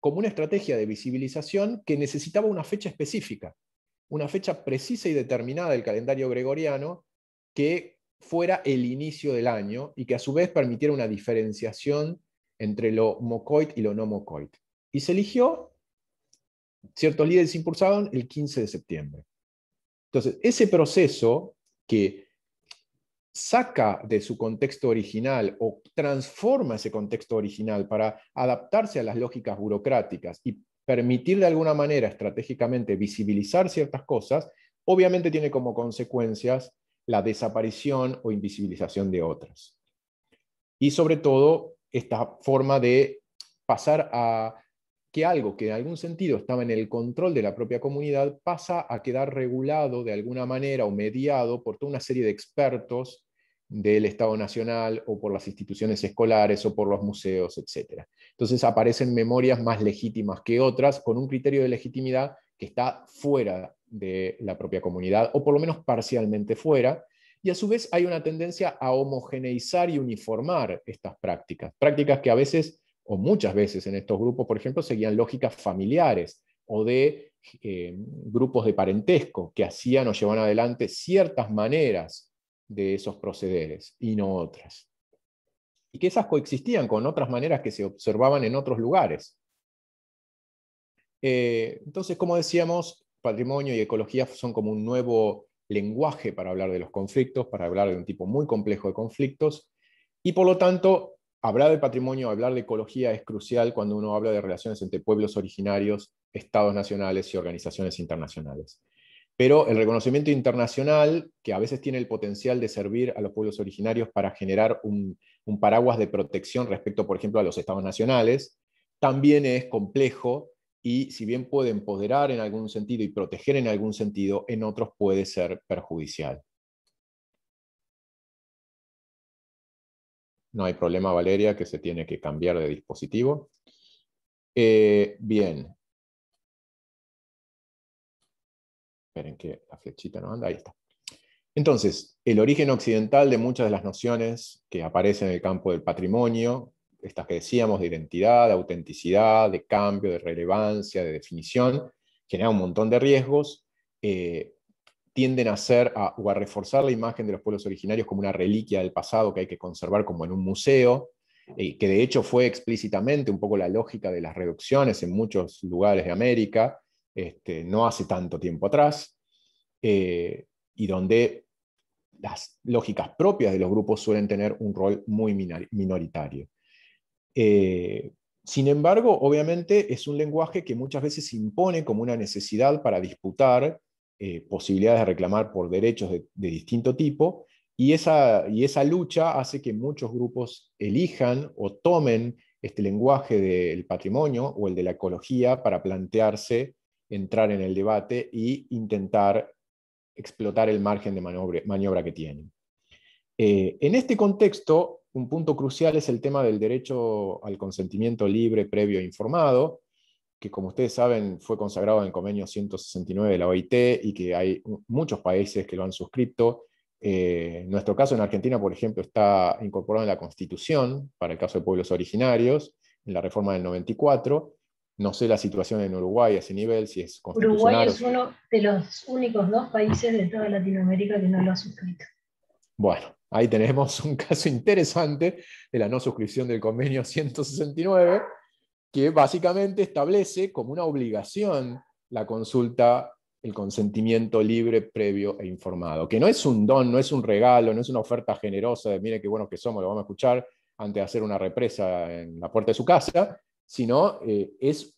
como una estrategia de visibilización que necesitaba una fecha específica, una fecha precisa y determinada del calendario gregoriano que fuera el inicio del año y que a su vez permitiera una diferenciación entre lo mocoit y lo no mocoit. Y se eligió, ciertos líderes impulsaron el 15 de septiembre. Entonces, ese proceso que saca de su contexto original o transforma ese contexto original para adaptarse a las lógicas burocráticas y permitir de alguna manera estratégicamente visibilizar ciertas cosas, obviamente tiene como consecuencias la desaparición o invisibilización de otras. Y sobre todo, esta forma de pasar a que algo que en algún sentido estaba en el control de la propia comunidad pasa a quedar regulado de alguna manera o mediado por toda una serie de expertos del Estado Nacional o por las instituciones escolares o por los museos, etc. Entonces aparecen memorias más legítimas que otras con un criterio de legitimidad que está fuera de la propia comunidad o por lo menos parcialmente fuera. Y a su vez hay una tendencia a homogeneizar y uniformar estas prácticas. Prácticas que a veces, o muchas veces en estos grupos, por ejemplo, seguían lógicas familiares o de eh, grupos de parentesco que hacían o llevaban adelante ciertas maneras de esos procederes y no otras. Y que esas coexistían con otras maneras que se observaban en otros lugares. Eh, entonces, como decíamos, patrimonio y ecología son como un nuevo lenguaje para hablar de los conflictos, para hablar de un tipo muy complejo de conflictos, y por lo tanto, hablar de patrimonio, hablar de ecología es crucial cuando uno habla de relaciones entre pueblos originarios, estados nacionales y organizaciones internacionales. Pero el reconocimiento internacional, que a veces tiene el potencial de servir a los pueblos originarios para generar un, paraguas de protección respecto, por ejemplo, a los estados nacionales, también es complejo y si bien puede empoderar en algún sentido y proteger en algún sentido, en otros puede ser perjudicial. No hay problema, Valeria, que se tiene que cambiar de dispositivo. Eh, bien, Esperen que la flechita no anda, ahí está. Entonces, el origen occidental de muchas de las nociones que aparecen en el campo del patrimonio, estas que decíamos de identidad, de autenticidad, de cambio, de relevancia, de definición, genera un montón de riesgos, eh, tienden a ser o a reforzar la imagen de los pueblos originarios como una reliquia del pasado que hay que conservar como en un museo, eh, que de hecho fue explícitamente un poco la lógica de las reducciones en muchos lugares de América, este, no hace tanto tiempo atrás, eh, y donde las lógicas propias de los grupos suelen tener un rol muy minoritario. Eh, sin embargo, obviamente es un lenguaje que muchas veces impone como una necesidad para disputar eh, posibilidades de reclamar por derechos de, distinto tipo, y esa, y esa lucha hace que muchos grupos elijan o tomen este lenguaje del patrimonio o el de la ecología para plantearse entrar en el debate e intentar explotar el margen de maniobra, que tienen. Eh, en este contexto, un punto crucial es el tema del derecho al consentimiento libre, previo e informado, que como ustedes saben fue consagrado en el convenio 169 de la OIT y que hay muchos países que lo han suscrito. Eh, en nuestro caso en Argentina, por ejemplo, está incorporado en la Constitución para el caso de pueblos originarios, en la reforma del 94, no sé la situación en Uruguay a ese nivel, si es
Uruguay es uno de los únicos dos países de toda Latinoamérica que no lo ha suscrito.
Bueno, ahí tenemos (laughs) un caso interesante de la no suscripción del convenio (laughs) 169, que básicamente establece como una obligación la consulta, el consentimiento libre, previo e informado, que no es un don, no es un regalo, no es una oferta generosa de mire qué buenos que somos, lo vamos a escuchar antes de hacer una represa en la puerta de su casa, sino eh, es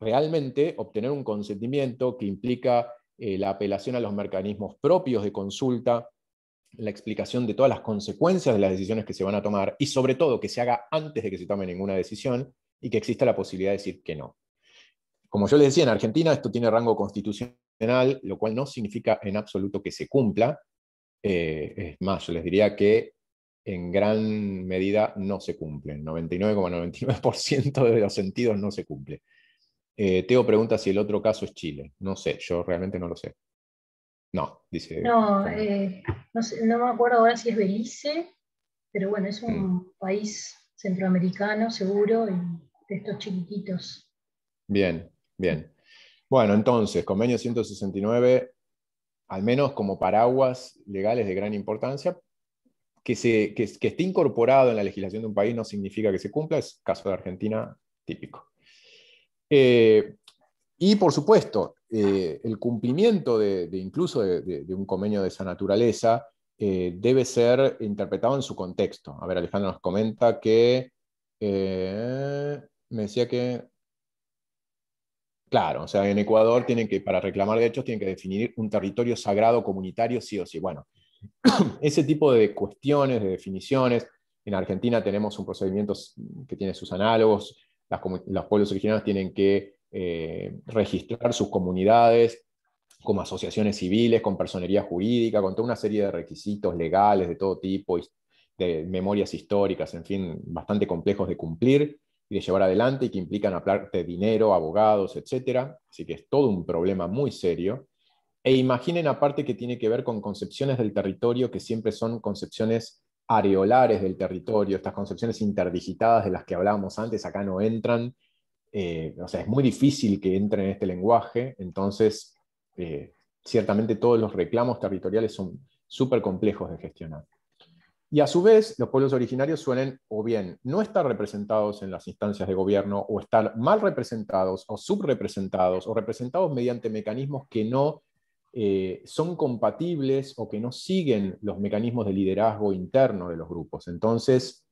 realmente obtener un consentimiento que implica eh, la apelación a los mecanismos propios de consulta, la explicación de todas las consecuencias de las decisiones que se van a tomar y sobre todo que se haga antes de que se tome ninguna decisión y que exista la posibilidad de decir que no. Como yo les decía, en Argentina esto tiene rango constitucional, lo cual no significa en absoluto que se cumpla. Eh, es más, yo les diría que en gran medida no se cumplen. 99,99% de los sentidos no se cumple. Eh, Teo pregunta si el otro caso es Chile. No sé, yo realmente no lo sé. No, dice.
No, eh, no, me acuerdo ahora si es Belice, pero bueno, es un mm. país centroamericano seguro y de estos chiquititos.
Bien, bien. Bueno, entonces, convenio 169, al menos como paraguas legales de gran importancia, que, se, que, esté incorporado en la legislación de un país no significa que se cumpla, es caso de Argentina típico. Eh, y por supuesto, eh, el cumplimiento de, incluso de, un convenio de esa naturaleza eh, debe ser interpretado en su contexto. A ver, Alejandro nos comenta que me decía que Claro, o sea, en Ecuador tienen que, para reclamar derechos, tienen que definir un territorio sagrado comunitario sí o sí. Bueno, (clears throat) ese tipo de cuestiones, de definiciones, en Argentina tenemos un procedimiento que tiene sus análogos, los pueblos originarios tienen que eh, registrar sus comunidades como asociaciones civiles, con personería jurídica, con toda una serie de requisitos legales de todo tipo, de memorias históricas, en fin, bastante complejos de cumplir y de llevar adelante y que implican aparte dinero, abogados, etc. Así que es todo un problema muy serio. E imaginen aparte que tiene que ver con concepciones del territorio que siempre son concepciones areolares del territorio, estas concepciones interdigitadas de las que hablábamos antes, acá no entran. Eh, o sea, es muy difícil que entren en este lenguaje, entonces eh, ciertamente todos los reclamos territoriales son súper complejos de gestionar. Y a su vez, los pueblos originarios suelen o bien no estar representados en las instancias de gobierno o estar mal representados o subrepresentados o representados mediante mecanismos que no eh, son compatibles o que no siguen los mecanismos de liderazgo interno de los grupos. Entonces,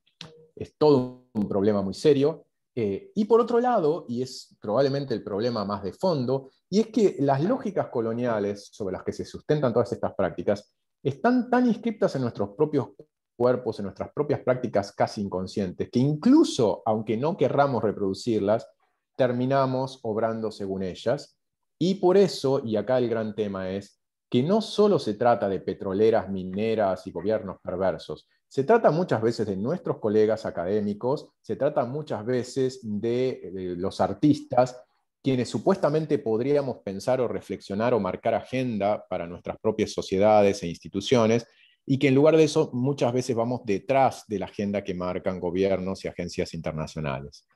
es todo un problema muy serio. Eh, y por otro lado, y es probablemente el problema más de fondo, y es que las lógicas coloniales sobre las que se sustentan todas estas prácticas están tan inscriptas en nuestros propios cuerpos, en nuestras propias prácticas casi inconscientes, que incluso aunque no querramos reproducirlas, terminamos obrando según ellas. Y por eso, y acá el gran tema es, que no solo se trata de petroleras, mineras y gobiernos perversos, se trata muchas veces de nuestros colegas académicos, se trata muchas veces de, de los artistas, quienes supuestamente podríamos pensar o reflexionar o marcar agenda para nuestras propias sociedades e instituciones, y que en lugar de eso muchas veces vamos detrás de la agenda que marcan gobiernos y agencias internacionales.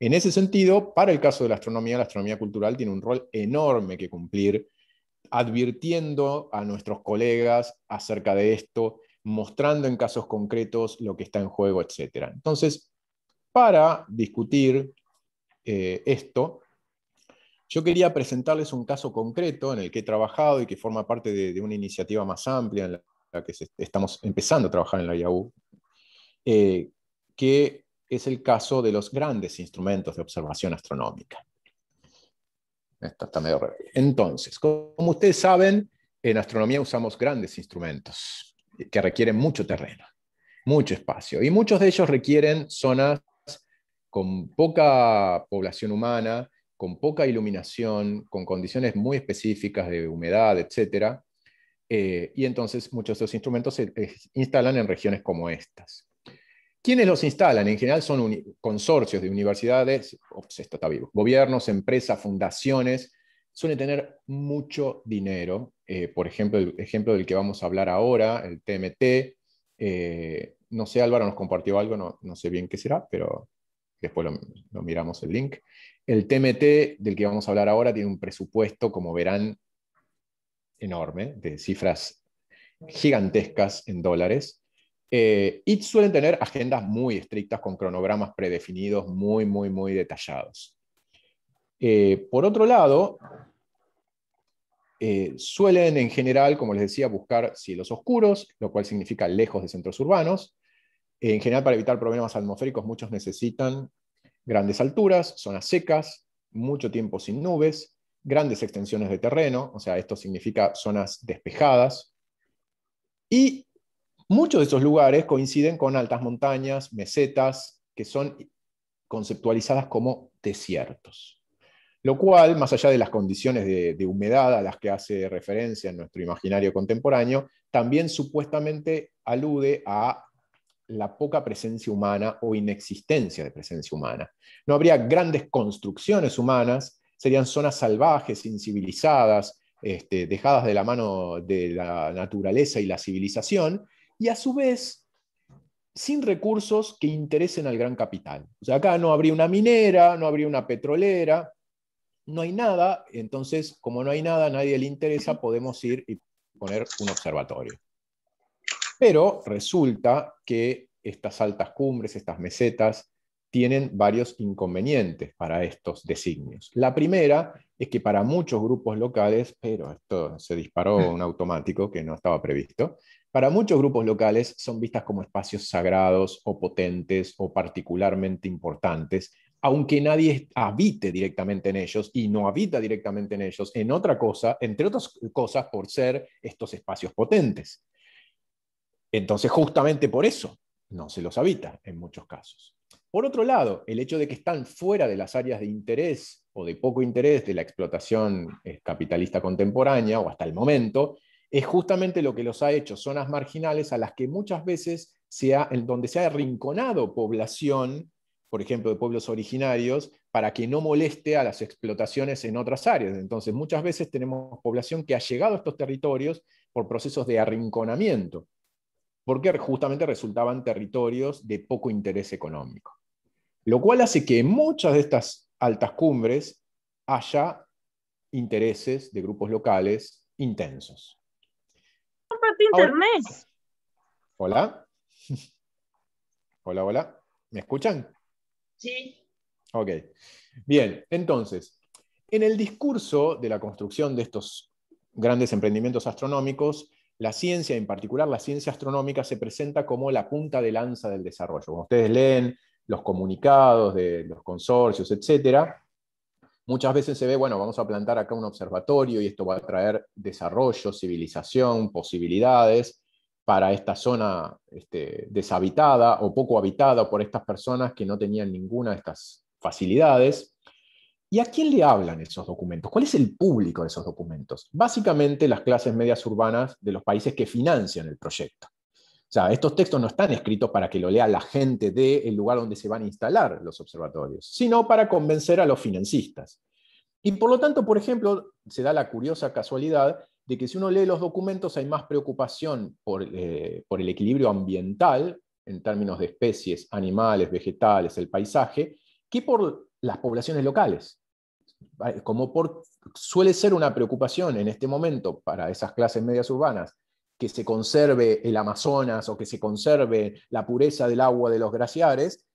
En ese sentido, para el caso de la astronomía, la astronomía cultural tiene un rol enorme que cumplir, advirtiendo a nuestros colegas acerca de esto, mostrando en casos concretos lo que está en juego, etc. Entonces, para discutir eh, esto, yo quería presentarles un caso concreto en el que he trabajado y que forma parte de, una iniciativa más amplia en la que estamos empezando a trabajar en la IAU, eh, que es el caso de los grandes instrumentos de observación astronómica. Esto está medio Entonces, como ustedes saben, en astronomía usamos grandes instrumentos que requieren mucho terreno, mucho espacio, y muchos de ellos requieren zonas con poca población humana, con poca iluminación, con condiciones muy específicas de humedad, etcétera, eh, y entonces muchos de estos instrumentos se eh, instalan en regiones como estas. ¿Quiénes los instalan? En general son consorcios de universidades, esto está vivo, gobiernos, empresas, fundaciones, suelen tener mucho dinero. Eh, por ejemplo, el ejemplo del que vamos a hablar ahora, el TMT. no sé, Álvaro nos compartió algo, no, no sé bien qué será, pero después lo, miramos el link. El TMT del que vamos a hablar ahora tiene un presupuesto, como verán, enorme, de cifras gigantescas en dólares, eh, y suelen tener agendas muy estrictas con cronogramas predefinidos muy, muy, muy detallados. Eh, por otro lado, eh, suelen en general, como les decía, buscar cielos oscuros, lo cual significa lejos de centros urbanos. En general, para evitar problemas atmosféricos, muchos necesitan grandes alturas, zonas secas, mucho tiempo sin nubes, grandes extensiones de terreno, o sea, esto significa zonas despejadas, y muchos de esos lugares coinciden con altas montañas, mesetas, que son conceptualizadas como desiertos. Lo cual, más allá de las condiciones de, humedad a las que hace referencia en nuestro imaginario contemporáneo, también supuestamente alude a la poca presencia humana o inexistencia de presencia humana. No habría grandes construcciones humanas, serían zonas salvajes, incivilizadas, este, dejadas de la mano de la naturaleza y la civilización, y a su vez sin recursos que interesen al gran capital. O sea, acá no habría una minera, no habría una petrolera, no hay nada, entonces como no hay nada, a nadie le interesa, podemos ir y poner un observatorio. Pero resulta que estas altas cumbres, estas mesetas, tienen varios inconvenientes para estos designios. La primera es que para muchos grupos locales, pero esto se disparó un automático que no estaba previsto, para muchos grupos locales son vistas como espacios sagrados o potentes o particularmente importantes, aunque nadie habite directamente en ellos y no habita directamente en ellos, en otra cosa, entre otras cosas por ser estos espacios potentes. Entonces, justamente por eso no se los habita en muchos casos. Por otro lado, el hecho de que están fuera de las áreas de interés o de poco interés de la explotación eh, capitalista contemporánea o hasta el momento, es justamente lo que los ha hecho zonas marginales a las que muchas veces en donde se ha arrinconado población, por ejemplo, de pueblos originarios, para que no moleste a las explotaciones en otras áreas. Entonces, muchas veces tenemos población que ha llegado a estos territorios por procesos de arrinconamiento, porque justamente resultaban territorios de poco interés económico. Lo cual hace que en muchas de estas altas cumbres haya intereses de grupos locales intensos
internet.
Hola. (laughs) Hola, hola. ¿Me escuchan?
Sí.
Ok. Bien, entonces, en el discurso de la construcción de estos grandes emprendimientos astronómicos, la ciencia, en particular la ciencia astronómica, se presenta como la punta de lanza del desarrollo. Como ustedes leen los comunicados de los consorcios, etcétera, Muchas veces se ve, bueno, vamos a plantar acá un observatorio y esto va a traer desarrollo, civilización, posibilidades para esta zona este, deshabitada o poco habitada por estas personas que no tenían ninguna de estas facilidades. ¿Y a quién le hablan esos documentos? ¿Cuál es el público de esos documentos? Básicamente las clases medias urbanas de los países que financian el proyecto. O sea, estos textos no están escritos para que lo lea la gente del lugar donde se van a instalar los observatorios, sino para convencer a los financistas. Y por lo tanto, por ejemplo, se da la curiosa casualidad de que si uno lee los documentos hay más preocupación por, eh, por el equilibrio ambiental, en términos de especies, animales, vegetales, el paisaje, que por las poblaciones locales. Como por, suele ser una preocupación en este momento para esas clases medias urbanas que se conserve el Amazonas o que se conserve la pureza del agua de los glaciares,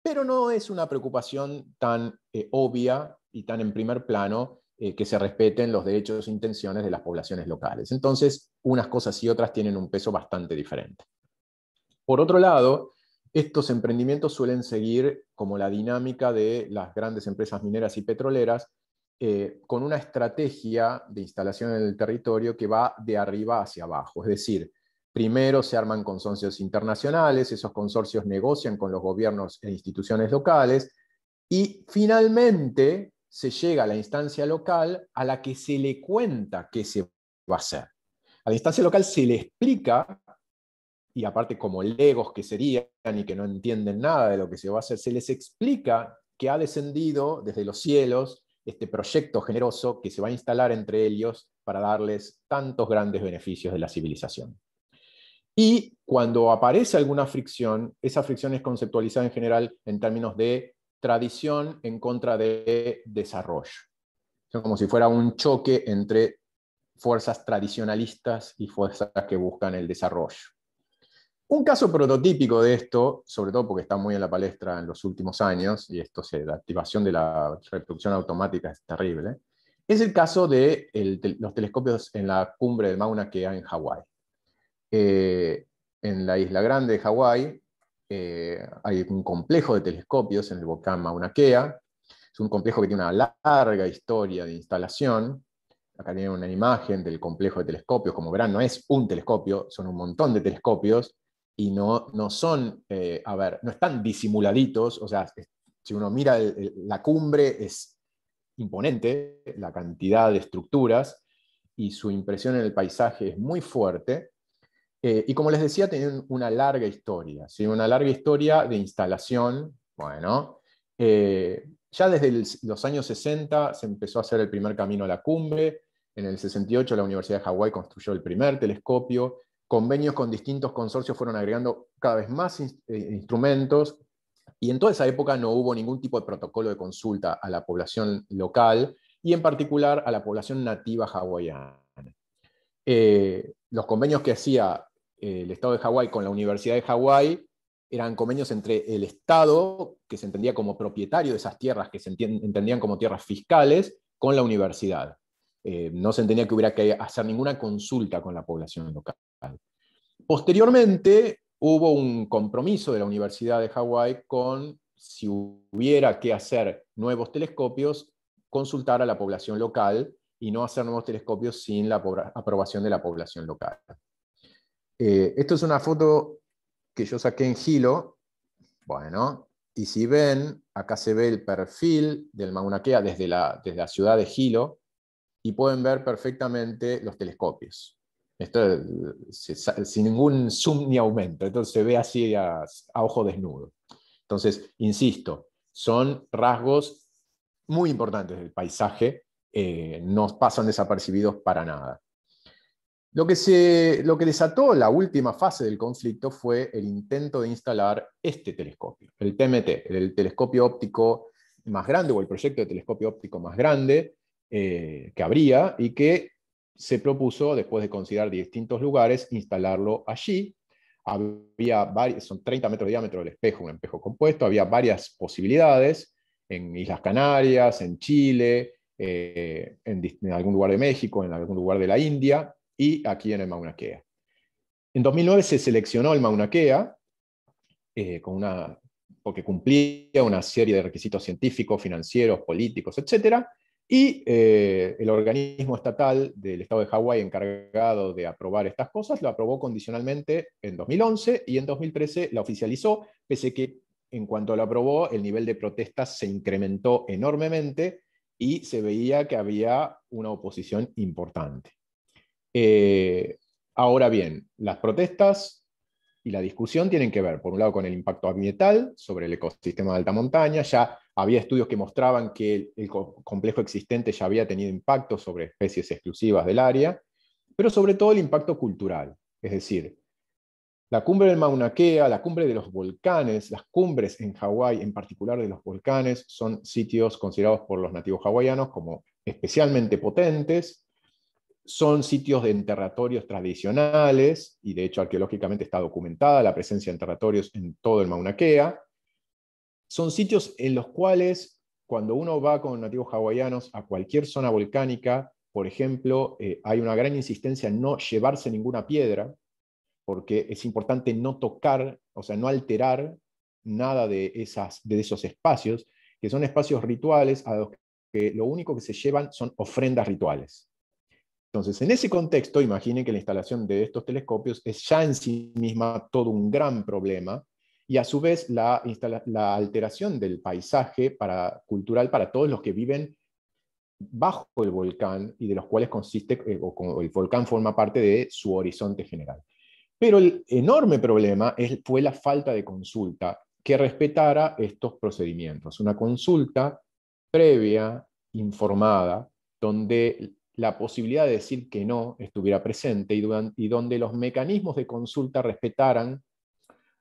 pero no es una preocupación tan eh, obvia y tan en primer plano eh, que se respeten los derechos e intenciones de las poblaciones locales. Entonces, unas cosas y otras tienen un peso bastante diferente. Por otro lado, estos emprendimientos suelen seguir como la dinámica de las grandes empresas mineras y petroleras, eh, con una estrategia de instalación en el territorio que va de arriba hacia abajo. Es decir, primero se arman consorcios internacionales, esos consorcios negocian con los gobiernos e instituciones locales, y finalmente se llega a la instancia local a la que se le cuenta qué se va a hacer. A la instancia local se le explica, y aparte como legos que serían y que no entienden nada de lo que se va a hacer, se les explica que ha descendido desde los cielos este proyecto generoso que se va a instalar entre ellos para darles tantos grandes beneficios de la civilización. Y cuando aparece alguna fricción, esa fricción es conceptualizada en general en términos de tradición en contra de desarrollo. Es como si fuera un choque entre fuerzas tradicionalistas y fuerzas que buscan el desarrollo. Un caso prototípico de esto, sobre todo porque está muy en la palestra en los últimos años, y esto la activación de la reproducción automática es terrible, es el caso de los telescopios en la cumbre del Mauna Kea en Hawái. Eh, en la isla grande de Hawái eh, hay un complejo de telescopios en el Mauna Kea. Es un complejo que tiene una larga historia de instalación. Acá tienen una imagen del complejo de telescopios. Como verán, no es un telescopio, son un montón de telescopios y no, no son, eh, a ver, no están disimuladitos, o sea, si uno mira la cumbre es imponente, la cantidad de estructuras y su impresión en el paisaje es muy fuerte, Eh, y como les decía, tienen una larga historia, ¿sí? una larga historia de instalación. Bueno, eh, ya desde los años 60 se empezó a hacer el primer camino a la cumbre. En el 68 la Universidad de Hawái construyó el primer telescopio. Convenios con distintos consorcios fueron agregando cada vez más eh, instrumentos. Y en toda esa época no hubo ningún tipo de protocolo de consulta a la población local y en particular a la población nativa hawaiana. Los convenios que hacía el Estado de Hawái con la Universidad de Hawái eran convenios entre el Estado, que se entendía como propietario de esas tierras, que se entendían como tierras fiscales, con la universidad. Eh, no se entendía que hubiera que hacer ninguna consulta con la población local. Posteriormente hubo un compromiso de la Universidad de Hawái con, si hubiera que hacer nuevos telescopios, consultar a la población local y no hacer nuevos telescopios sin la aprobación de la población local. Eh, esto es una foto que yo saqué en Gilo. Bueno, y si ven, acá se ve el perfil del Mauna Kea desde la, desde la ciudad de Gilo y pueden ver perfectamente los telescopios. Esto sin ningún zoom ni aumento, entonces se ve así a, a ojo desnudo. Entonces, insisto, son rasgos muy importantes del paisaje eh, no pasan desapercibidos para nada. Lo que, se, lo que desató la última fase del conflicto fue el intento de instalar este telescopio, el TMT, el telescopio óptico más grande o el proyecto de telescopio óptico más grande eh, que habría y que se propuso, después de considerar distintos lugares, instalarlo allí. Había son 30 metros de diámetro el espejo, un espejo compuesto, había varias posibilidades en Islas Canarias, en Chile, eh, en, algún lugar de México, en algún lugar de la India y aquí en el Mauna Kea. En 2009 se seleccionó el Mauna Kea eh, con una, porque cumplía una serie de requisitos científicos, financieros, políticos, etc. Y eh, el organismo estatal del estado de Hawái encargado de aprobar estas cosas lo aprobó condicionalmente en 2011 y en 2013 la oficializó, pese que en cuanto lo aprobó, el nivel de protestas se incrementó enormemente y se veía que había una oposición importante. Eh, ahora bien, las protestas y la discusión tienen que ver, por un lado, con el impacto ambiental sobre el ecosistema de alta montaña. Ya había estudios que mostraban que el, complejo existente ya había tenido impacto sobre especies exclusivas del área, pero sobre todo el impacto cultural. Es decir, la cumbre del Mauna Kea, la cumbre de los volcanes, las cumbres en Hawái, en particular de los volcanes, son sitios considerados por los nativos hawaianos como especialmente potentes, son sitios de enterratorios tradicionales, y de hecho arqueológicamente está documentada la presencia de enterratorios en todo el Mauna Kea. Son sitios en los cuales, cuando uno va con nativos hawaianos a cualquier zona volcánica, por ejemplo, eh, hay una gran insistencia en no llevarse ninguna piedra, porque es importante no tocar, o sea, no alterar nada de, esas, de esos espacios, que son espacios rituales a los que lo único que se llevan son ofrendas rituales. Entonces, en ese contexto, imaginen que la instalación de estos telescopios es ya en sí misma todo un gran problema, y a su vez la, alteración del paisaje para, cultural para todos los que viven bajo el volcán y de los cuales consiste, eh, o el volcán forma parte de su horizonte general. Pero el enorme problema fue la falta de consulta que respetara estos procedimientos. Una consulta previa, informada, donde la posibilidad de decir que no estuviera presente y, donde los mecanismos de consulta respetaran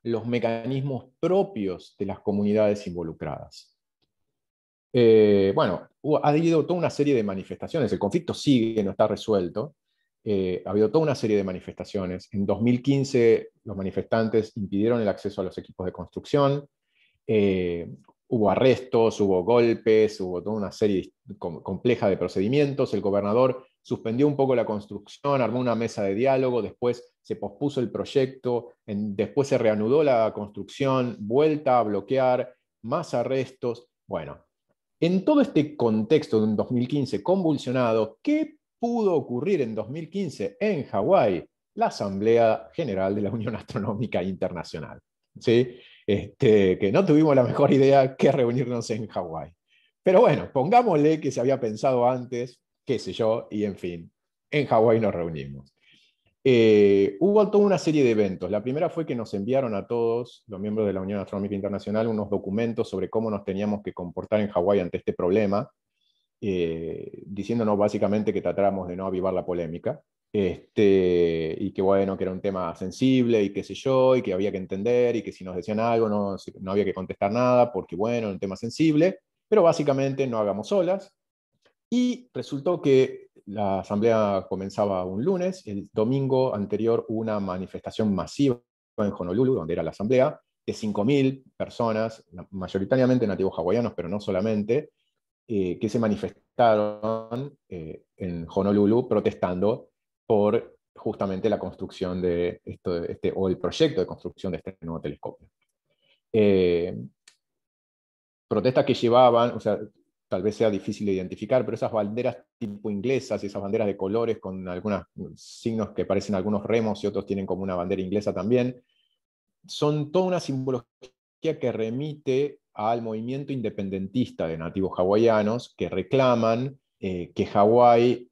los mecanismos propios de las comunidades involucradas. Eh, bueno, ha habido toda una serie de manifestaciones, el conflicto sigue, no está resuelto, eh, ha habido toda una serie de manifestaciones. En 2015 los manifestantes impidieron el acceso a los equipos de construcción, eh, hubo arrestos, hubo golpes, hubo toda una serie compleja de procedimientos. El gobernador suspendió un poco la construcción, armó una mesa de diálogo, después se pospuso el proyecto, después se reanudó la construcción, vuelta a bloquear, más arrestos. Bueno, en todo este contexto de un 2015 convulsionado, ¿qué pudo ocurrir en 2015 en Hawái la Asamblea General de la Unión Astronómica Internacional. ¿sí? Este, que no tuvimos la mejor idea que reunirnos en Hawái. Pero bueno, pongámosle que se había pensado antes, qué sé yo, y en fin, en Hawái nos reunimos. eh, hubo toda una serie de eventos. La primera fue que nos enviaron a todos los miembros de la Unión Astronómica Internacional unos documentos sobre cómo nos teníamos que comportar en Hawái ante este problema, eh, diciéndonos básicamente que tratáramos de no avivar la polémica. Este, y que bueno, que era un tema sensible y qué sé yo, y que había que entender, y que si nos decían algo no, no había que contestar nada, porque bueno, era un tema sensible, pero básicamente no hagamos olas. Y resultó que la asamblea comenzaba un lunes, el domingo anterior hubo una manifestación masiva en Honolulu, donde era la asamblea, de 5.000 personas, mayoritariamente nativos hawaianos, pero no solamente, eh, que se manifestaron eh, en Honolulu protestando por justamente la construcción de esto, este, o el proyecto de construcción de este nuevo telescopio. Eh, protestas que llevaban, o sea, tal vez sea difícil de identificar, pero esas banderas tipo inglesas y esas banderas de colores con algunos signos que parecen algunos remos y otros tienen como una bandera inglesa también, son toda una simbología que remite al movimiento independentista de nativos hawaianos que reclaman eh, que Hawái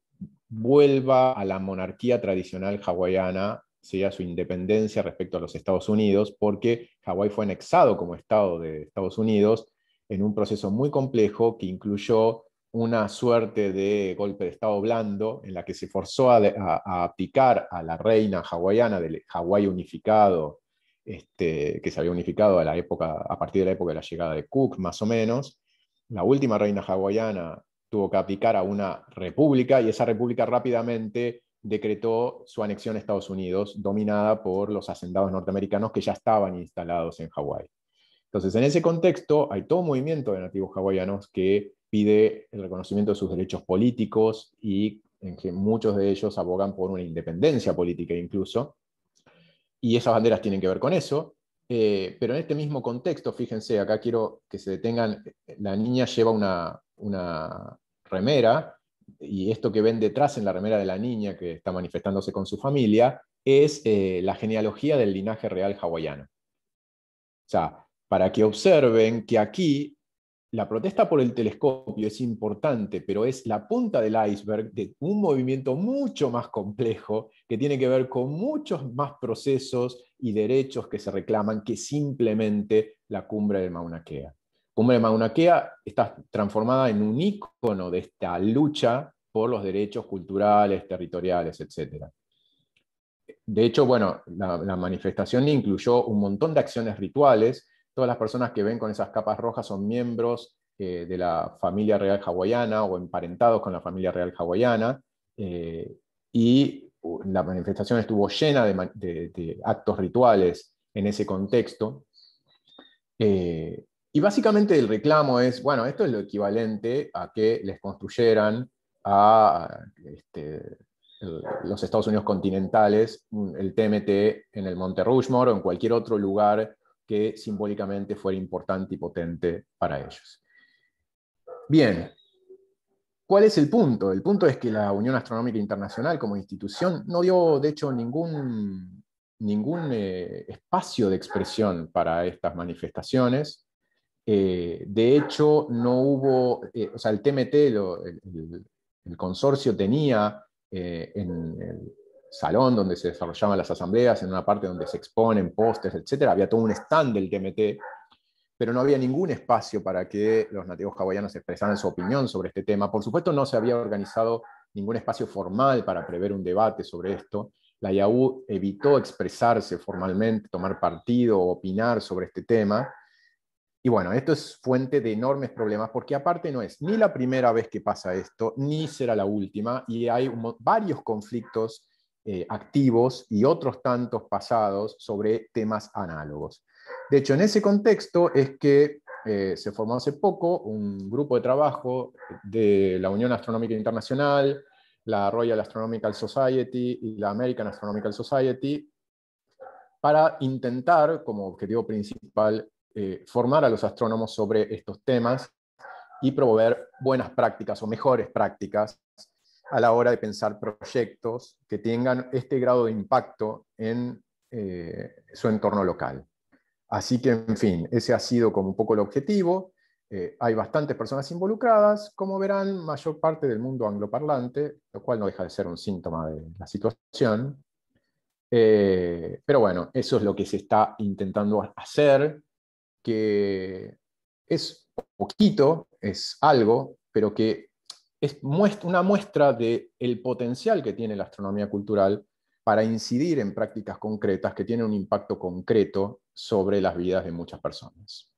vuelva a la monarquía tradicional hawaiana, sea su independencia respecto a los Estados Unidos, porque Hawái fue anexado como Estado de Estados Unidos en un proceso muy complejo que incluyó una suerte de golpe de Estado blando en la que se forzó a, aplicar a la reina hawaiana del Hawái unificado, este, que se había unificado a, la época, a partir de la época de la llegada de Cook, más o menos. La última reina hawaiana tuvo que aplicar a una república y esa república rápidamente decretó su anexión a Estados Unidos, dominada por los hacendados norteamericanos que ya estaban instalados en Hawái. Entonces, en ese contexto, hay todo movimiento de nativos hawaianos que pide el reconocimiento de sus derechos políticos y en que muchos de ellos abogan por una independencia política incluso. Y esas banderas tienen que ver con eso. Eh, pero en este mismo contexto, fíjense, acá quiero que se detengan, la niña lleva una, una remera, y esto que ven detrás en la remera de la niña que está manifestándose con su familia, es eh, la genealogía del linaje real hawaiano. O sea, para que observen que aquí la protesta por el telescopio es importante, pero es la punta del iceberg de un movimiento mucho más complejo que tiene que ver con muchos más procesos y derechos que se reclaman que simplemente la cumbre de Mauna Kea. Cumbre de Mauna Kea está transformada en un ícono de esta lucha por los derechos culturales, territoriales, etc. De hecho, bueno, la, la manifestación incluyó un montón de acciones rituales Todas las personas que ven con esas capas rojas son miembros eh, de la familia real hawaiana o emparentados con la familia real hawaiana. Eh, y la manifestación estuvo llena de, actos rituales en ese contexto. Eh, y básicamente el reclamo es, bueno, esto es lo equivalente a que les construyeran a este, los Estados Unidos continentales el TMT en el Monte Rushmore o en cualquier otro lugar que simbólicamente fuera importante y potente para ellos. Bien, ¿cuál es el punto? El punto es que la Unión Astronómica Internacional como institución no dio, de hecho, ningún, ningún eh, espacio de expresión para estas manifestaciones. Eh, de hecho, no hubo, eh, o sea, el TMT, el, el, consorcio tenía en el salón donde se desarrollaban las asambleas, en una parte donde se exponen postes, etc. Había todo un stand del TMT, pero no había ningún espacio para que los nativos hawaianos expresaran su opinión sobre este tema. Por supuesto, no se había organizado ningún espacio formal para prever un debate sobre esto. La IAU evitó expresarse formalmente, tomar partido o opinar sobre este tema. Y bueno, esto es fuente de enormes problemas porque aparte no es ni la primera vez que pasa esto, ni será la última, y hay varios conflictos eh, activos y otros tantos pasados sobre temas análogos. De hecho, en ese contexto es que eh, se formó hace poco un grupo de trabajo de la Unión Astronómica Internacional, la Royal Astronomical Society y la American Astronomical Society, para intentar, como objetivo principal, eh, formar a los astrónomos sobre estos temas y promover buenas prácticas o mejores prácticas a la hora de pensar proyectos que tengan este grado de impacto en eh, su entorno local. Así que, en fin, ese ha sido como un poco el objetivo. Eh, hay bastantes personas involucradas, como verán, mayor parte del mundo angloparlante, lo cual no deja de ser un síntoma de la situación. Eh, pero bueno, eso es lo que se está intentando hacer, que es poquito, es algo, pero que es una muestra del el potencial que tiene la astronomía cultural para incidir en prácticas concretas que tienen un impacto concreto sobre las vidas de muchas personas.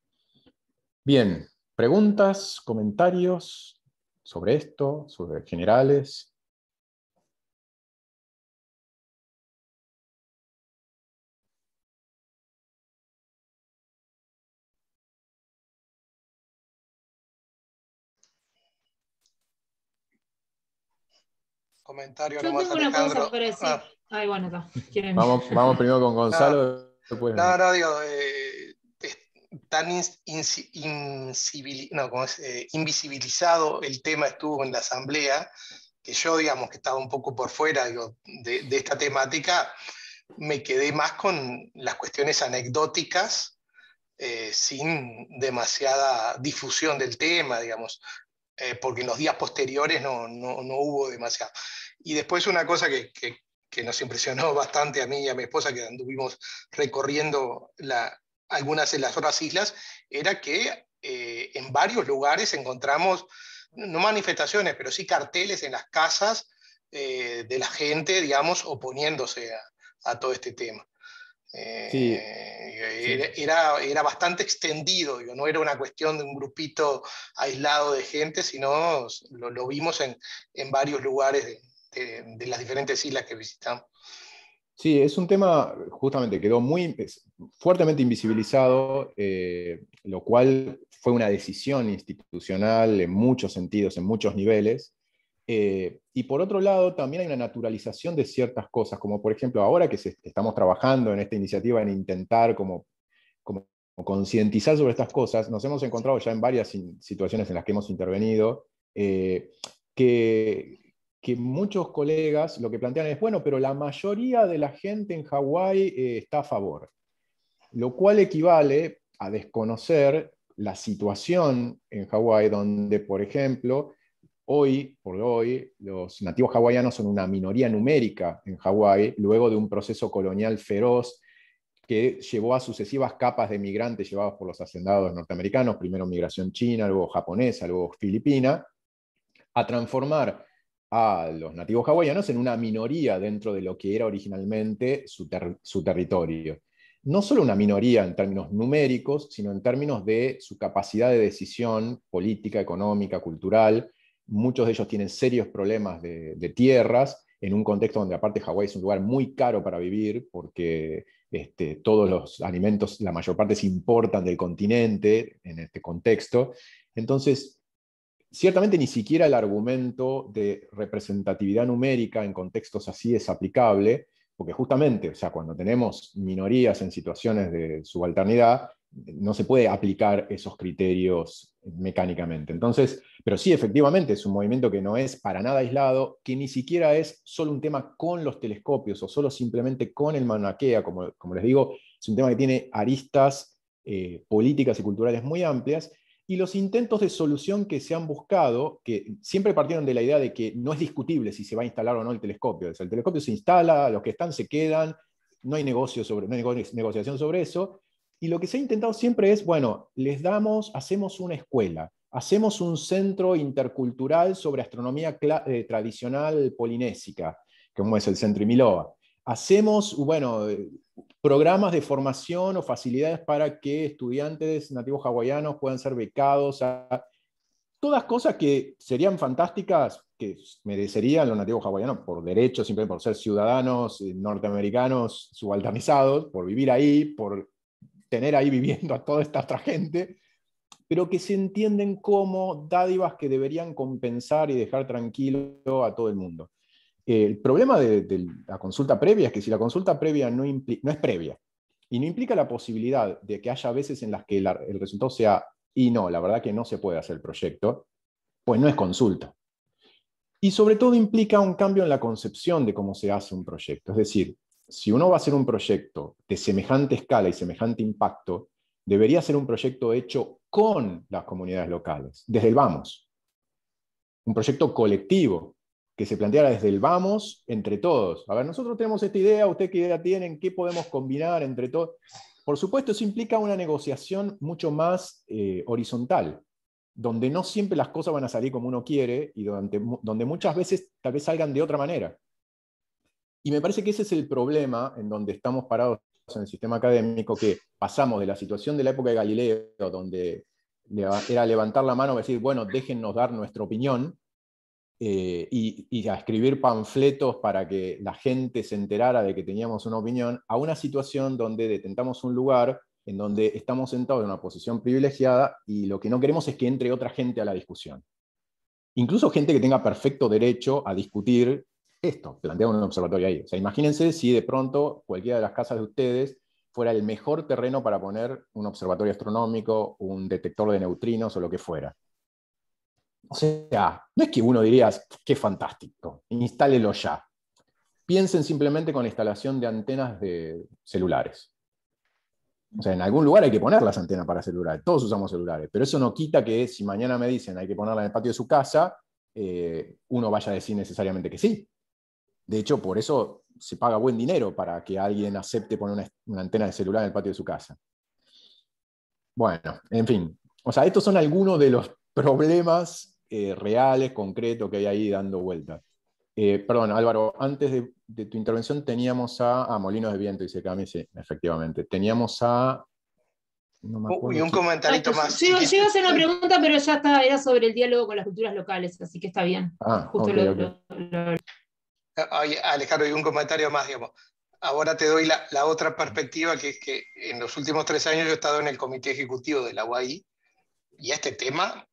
Bien, preguntas, comentarios sobre esto, sobre generales.
Comentario
Yo tengo una cosa decir.
Ah,
Ay, bueno, está. ¿Quieren?
Vamos, vamos primero con Gonzalo. después-
no, no, digo, eh, es tan. Eh, invisibilizado el tema estuvo en la asamblea, que yo, digamos, que estaba un poco por fuera digo, de, de esta temática, me quedé más con las cuestiones anecdóticas, eh, sin demasiada difusión del tema, digamos, eh, porque en los días posteriores no, no, no hubo demasiado. Y después una cosa que, que- nos impresionó (laughs) bastante a mí y a mi esposa, que anduvimos recorriendo algunas de las otras islas, era que eh, en varios lugares encontramos, no manifestaciones, pero sí carteles en las casas eh, de la gente, digamos, oponiéndose a todo este tema. Eh,
Sí,
Era, era, era bastante extendido, digo, no era una cuestión de un grupito aislado de gente, sino lo, lo vimos en, en varios lugares de, de- de las diferentes islas que visitamos.
Sí, es un tema, justamente, quedó muy fuertemente invisibilizado, eh, lo cual fue una decisión institucional en muchos sentidos, en muchos niveles. Eh, y por otro lado, también hay una naturalización de ciertas cosas, como por ejemplo ahora que estamos trabajando en esta iniciativa en intentar como, concientizar sobre estas cosas, nos hemos encontrado ya en varias situaciones en las que hemos intervenido, eh, que, que muchos colegas lo que plantean es, bueno, pero la mayoría de la gente en Hawái eh, está a favor, lo cual equivale a desconocer la situación en Hawái donde, por ejemplo, hoy por hoy los nativos hawaianos son una minoría numérica en Hawái, luego de un proceso colonial feroz que llevó a sucesivas capas de migrantes llevados por los hacendados norteamericanos, primero migración china, luego japonesa, luego filipina, a transformar a los nativos hawaianos en una minoría dentro de lo que era originalmente su, su territorio. No solo una minoría en términos numéricos, sino en términos de su capacidad de decisión política, económica, cultural. Muchos de ellos tienen serios problemas de, tierras, en un contexto donde aparte Hawái es un lugar muy caro para vivir, porque este, todos los alimentos, la mayor parte se importan del continente en este contexto. Entonces, ciertamente ni siquiera el argumento de representatividad numérica en contextos así es aplicable, porque justamente, o sea, cuando tenemos minorías en situaciones de subalternidad, no se puede aplicar esos criterios mecánicamente. Entonces, pero sí, efectivamente, es un movimiento que no es para nada aislado, que ni siquiera es solo un tema con los telescopios o solo simplemente con el Mauna Kea, como, como les digo, es un tema que tiene aristas eh, políticas y culturales muy amplias, y los intentos de solución que se han buscado, que siempre partieron de la idea de que no es discutible si se va a instalar o no el telescopio. O el telescopio se instala, los que están se quedan, no hay, negocio sobre, no hay nego- negociación sobre eso. Y lo que se ha intentado siempre es, bueno, les damos, hacemos una escuela, hacemos un centro intercultural sobre astronomía eh, tradicional polinésica, como es el Centro Imiloa. Hacemos, bueno, programas de formación o facilidades para que estudiantes nativos hawaianos puedan ser becados. a- todas cosas que serían fantásticas, que merecerían los nativos hawaianos por derecho, simplemente por ser ciudadanos eh, norteamericanos subalternizados, por vivir ahí, por tener ahí viviendo a toda esta otra gente, pero que se entienden como dádivas que deberían compensar y dejar tranquilo a todo el mundo. El problema de, de la consulta previa es que si la consulta previa no, no es previa y no implica la posibilidad de que haya veces en las que la- el resultado sea, y no, la verdad que no se puede hacer el proyecto, pues no es consulta. Y sobre todo implica un cambio en la concepción de cómo se hace un proyecto. Es decir, si uno va a hacer un proyecto de semejante escala y semejante impacto, debería ser un proyecto hecho con las comunidades locales, desde el vamos. Un proyecto colectivo, que se planteara desde el vamos entre todos. A ver, nosotros tenemos esta idea, ¿usted qué idea tienen? ¿Qué podemos combinar entre todos? Por supuesto, eso implica una negociación mucho más eh, horizontal, donde no siempre las cosas van a salir como uno quiere y donde, donde muchas veces tal vez salgan de otra manera. Y me parece que ese es el problema en donde estamos parados en el sistema académico, que pasamos de la situación de la época de Galileo, donde era levantar la mano y decir, bueno, déjennos dar nuestra opinión, eh, y, a escribir panfletos para que la gente se enterara de que teníamos una opinión, a una situación donde detentamos un lugar en donde estamos sentados en una posición privilegiada y lo que no queremos es que entre otra gente a la discusión. Incluso gente que tenga perfecto derecho a discutir esto, plantea un observatorio ahí. O sea, imagínense si de pronto cualquiera de las casas de ustedes fuera el mejor terreno para poner un observatorio astronómico, un detector de neutrinos o lo que fuera. O sea, no es que uno diría, qué fantástico, instálelo ya. Piensen simplemente con la instalación de antenas de celulares. O sea, en algún lugar hay que poner las antenas para celulares, todos usamos celulares, pero eso no quita que si mañana me dicen hay que ponerla en el patio de su casa, eh, uno vaya a decir necesariamente que sí. De hecho, por eso se paga buen dinero para que alguien acepte poner una, una antena de celular en el patio de su casa. Bueno, en fin. O sea, estos son algunos de los problemas eh, reales, concretos que hay ahí dando vueltas. Eh, perdón, Álvaro, antes de, tu intervención teníamos a, Molinos de Viento, dice Cami, sí, efectivamente. Teníamos a...
y un comentarito más.
Sí, yo iba a hacer una pregunta, pero ya está, era sobre el diálogo con las culturas locales, así que está bien.
Ah,
Justo
Alejandro, y un comentario más, digamos. Ahora te doy la, la, otra perspectiva, que es que en los últimos tres años yo he estado en el comité ejecutivo de la UAI y este tema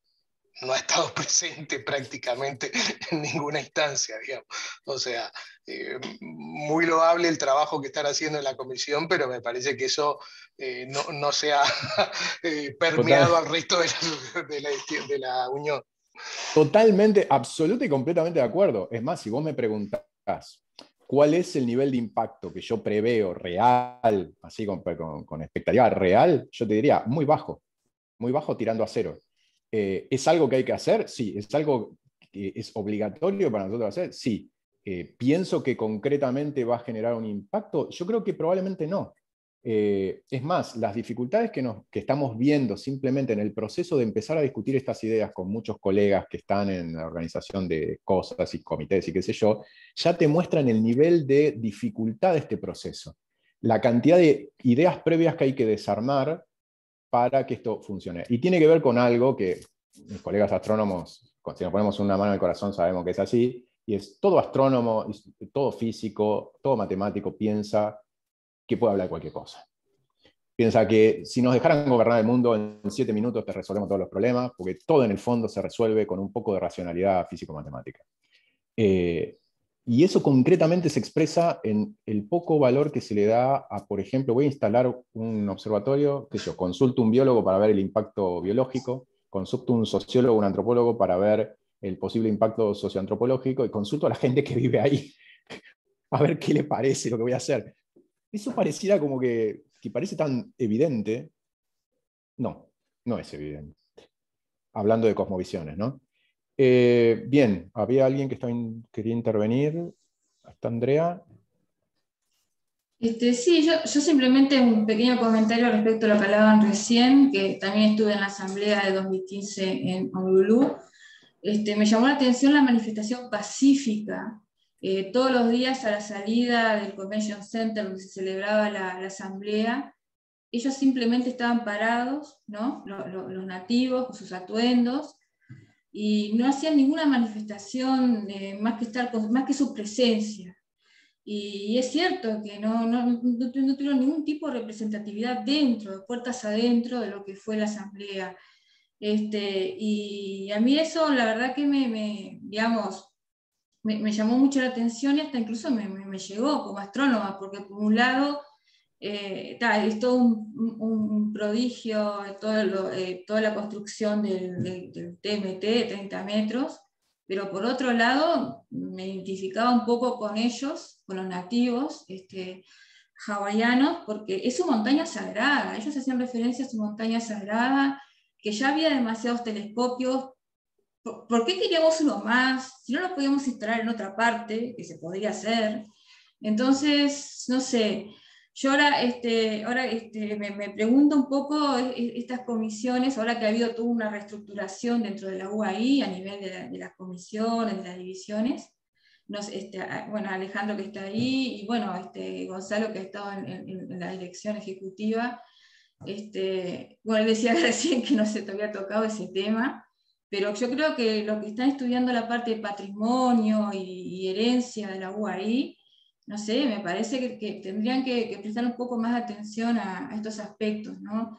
no ha estado (laughs) presente prácticamente en ninguna instancia, digamos. O sea, eh, muy loable el trabajo que están haciendo en la comisión, pero me parece que eso eh, no, se ha (laughs) eh, permeado al resto de la, de, la, Unión.
Totalmente, absoluta y completamente de acuerdo. Es más, si vos me preguntás cuál es el nivel de impacto que yo preveo real, así con, con, expectativa real, yo te diría muy bajo, muy bajo tirando a cero. Eh, ¿Es algo que hay que hacer? Sí. ¿Es algo que es obligatorio para nosotros hacer? Sí. Eh, ¿Pienso que concretamente va a generar un impacto? Yo creo que probablemente no. Eh, es más, las dificultades que, nos, que estamos viendo simplemente en el proceso de empezar a discutir estas ideas con muchos colegas que están en la organización de cosas y comités y qué sé yo, ya te muestran el nivel de dificultad de este proceso. La cantidad de ideas previas que hay que desarmar para que esto funcione. Y tiene que ver con algo que mis colegas astrónomos, si nos ponemos una mano en el corazón, sabemos que es así, y es todo astrónomo, todo físico, todo matemático piensa que puede hablar cualquier cosa. Piensa que si nos dejaran gobernar el mundo en siete minutos te resolvemos todos los problemas, porque todo en el fondo se resuelve con un poco de racionalidad físico-matemática. Eh, y eso concretamente se expresa en el poco valor que se le da a, por ejemplo, voy a instalar un observatorio, que yo consulto un biólogo para ver el impacto biológico, consulto un sociólogo, un antropólogo para ver el posible impacto socioantropológico y consulto a la gente que vive ahí (laughs) a ver qué le parece lo que voy a hacer. Eso pareciera como que, que parece tan evidente. No, no es evidente. Hablando de cosmovisiones, ¿no? Eh, bien, había alguien que quería intervenir. ¿Hasta Andrea?
Este, sí, yo, simplemente un pequeño comentario respecto a lo que hablaban recién, que también estuve en la asamblea de 2015 en Honolulu. Este, me llamó la atención la manifestación pacífica. Eh, todos los días a la salida del Convention Center donde se celebraba la, asamblea, ellos simplemente estaban parados, ¿no? los, nativos con sus atuendos, y no hacían ninguna manifestación eh, más, que estar más que su presencia. Y, es cierto que no, tuvieron ningún tipo de representatividad dentro, de puertas adentro de lo que fue la asamblea. Este, y a mí eso, la verdad que me, me digamos, me, llamó mucho la atención y hasta incluso me, me, llegó como astrónoma, porque por un lado eh, es todo un, prodigio todo eh, toda la construcción del, TMT de 30 metros, pero por otro lado me identificaba un poco con ellos, con los nativos este, hawaianos, porque es su montaña sagrada, ellos hacían referencia a su montaña sagrada, que ya había demasiados telescopios ¿por qué queríamos uno más? Si no lo podíamos instalar en otra parte, que se podría hacer. Entonces, no sé, yo ahora, este, ahora este, me, pregunto un poco estas comisiones, ahora que ha habido toda una reestructuración dentro de la UAI a nivel de, las comisiones, de las divisiones. este, bueno, Alejandro que está ahí y bueno, este, Gonzalo que ha estado en, la dirección ejecutiva. Este, bueno, él decía (laughs) recién que no se te había tocado ese tema, pero yo creo que los que están estudiando la parte de patrimonio y, herencia de la UAI, no sé, me parece que, tendrían que, prestar un poco más atención a, estos aspectos, ¿no?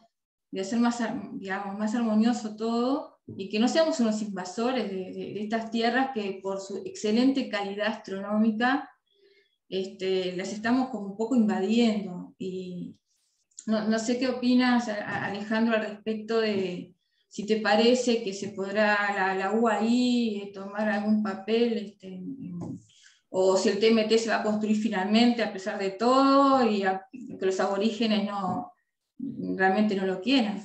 De hacer más, digamos, más armonioso todo y que no seamos unos invasores de, estas tierras que por su excelente calidad astronómica este, las estamos como un poco invadiendo. Y no, sé qué opinas, Alejandro, al respecto de si te parece que se podrá la, UAI tomar algún papel este, o si el TMT se va a construir finalmente a pesar de todo y que los aborígenes no, realmente no lo quieren.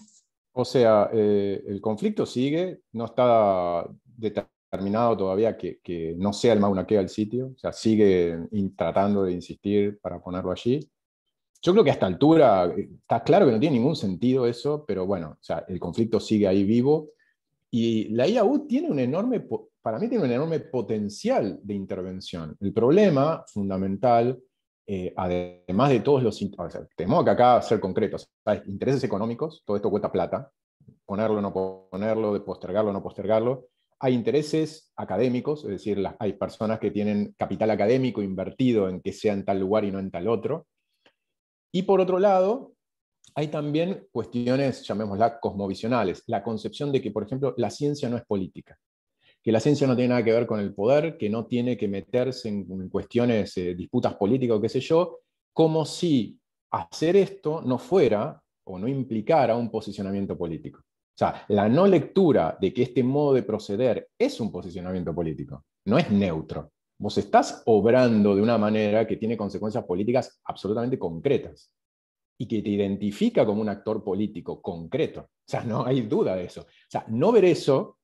O sea, eh, el conflicto sigue, no está determinado todavía que, que no sea el Mauna Kea el sitio, o sea, sigue tratando de insistir para ponerlo allí. Yo creo que a esta altura eh, está claro que no tiene ningún sentido eso, pero bueno, o sea, el conflicto sigue ahí vivo y la IAU tiene un enorme, para mí tiene un enorme potencial de intervención. El problema fundamental, eh, además de todos los... tenemos que acá ser concretos. Intereses económicos, todo esto cuesta plata. Ponerlo, o no ponerlo, de postergarlo, o no postergarlo. Hay intereses académicos, es decir, hay personas que tienen capital académico invertido en que sea en tal lugar y no en tal otro. Y por otro lado, hay también cuestiones, llamémoslas, cosmovisionales. La concepción de que, por ejemplo, la ciencia no es política, que la ciencia no tiene nada que ver con el poder, que no tiene que meterse en, cuestiones, eh, disputas políticas o qué sé yo, como si hacer esto no fuera o no implicara un posicionamiento político. O sea, la no lectura de que este modo de proceder es un posicionamiento político, no es neutro. Vos estás obrando de una manera que tiene consecuencias políticas absolutamente concretas y que te identifica como un actor político concreto. O sea, no hay duda de eso. O sea, no ver eso